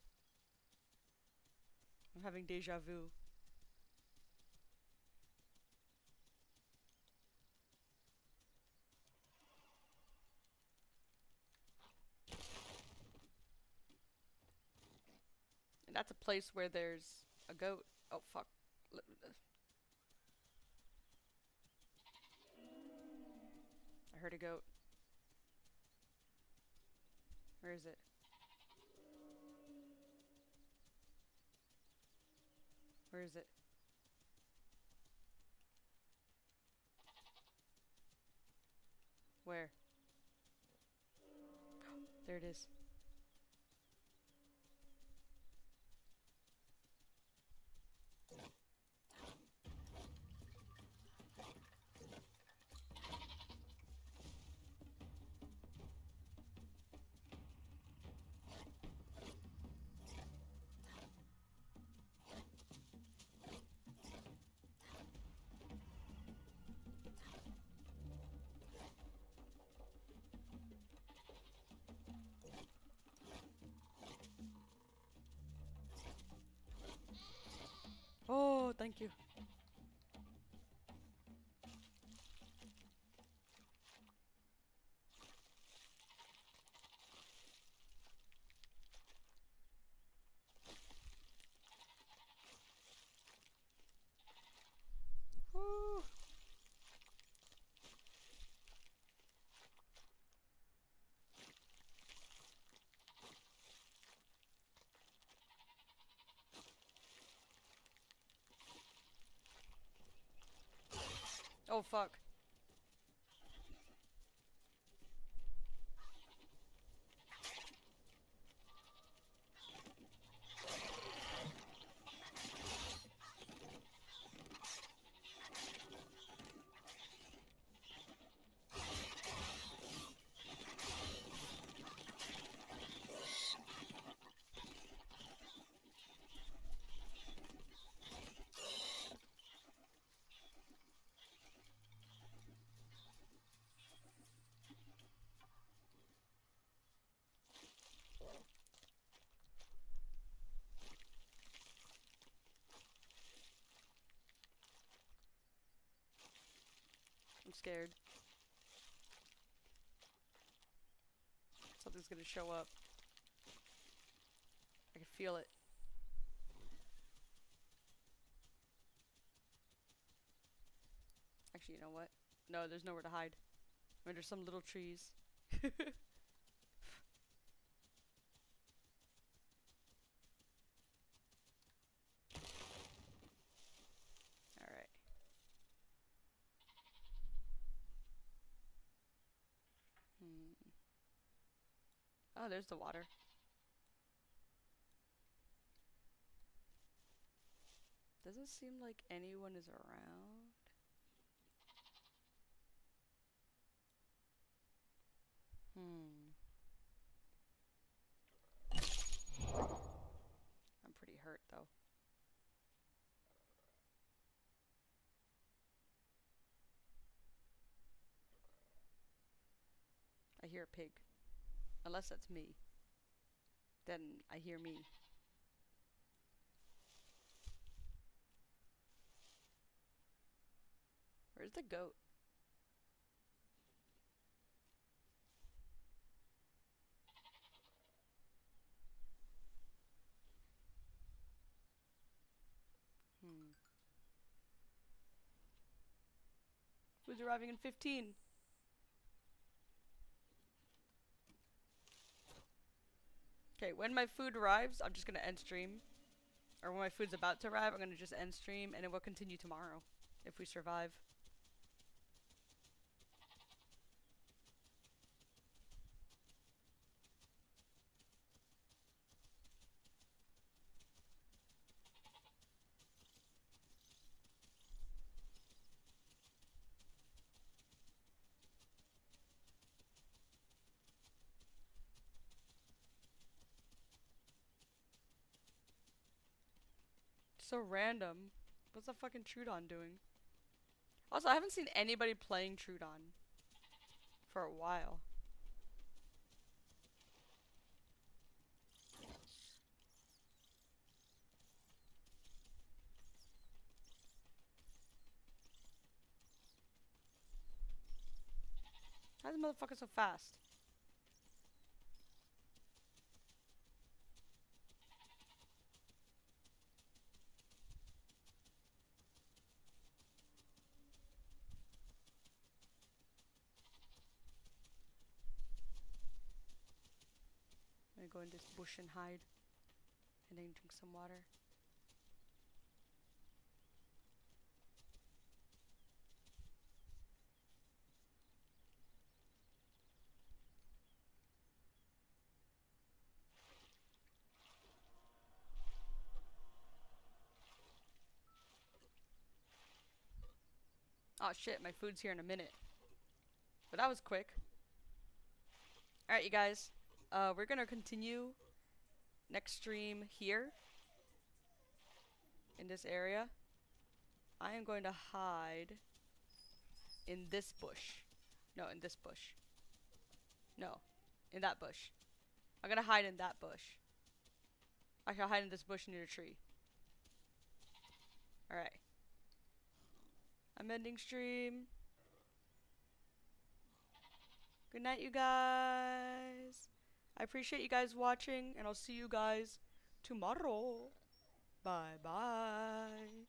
Speaker 1: I'm having deja vu. That's a place where there's a goat. Oh fuck. I heard a goat. Where is it? Where is it? Where? <gasps> there it is. Oh, thank you. Woo. Oh fuck. Scared. Something's gonna show up. I can feel it. Actually, you know what? No, there's nowhere to hide. I mean, there's some little trees. <laughs> Alright. Hmm. Oh, there's the water. Doesn't seem like anyone is around. Hmm. I'm pretty hurt though. I hear a pig. Unless that's me. Then I hear me. Where's the goat? Hmm. Food's arriving in 15. Okay, when my food arrives, I'm just gonna end stream. Or when my food's about to arrive, I'm gonna just end stream and it will continue tomorrow. If we survive. So random. What's the fucking Troodon doing? Also, I haven't seen anybody playing Troodon for a while. How's the motherfucker so fast? Bush and hide. And then drink some water. Oh shit, my food's here in a minute. But that was quick. Alright, you guys. Uh, we're gonna continue next stream here. In this area. I am going to hide in this bush. No, in this bush. No, in that bush. I'm gonna hide in that bush. I shall hide in this bush near the tree. Alright. I'm ending stream. Good night, you guys. I appreciate you guys watching, and I'll see you guys tomorrow. Bye bye.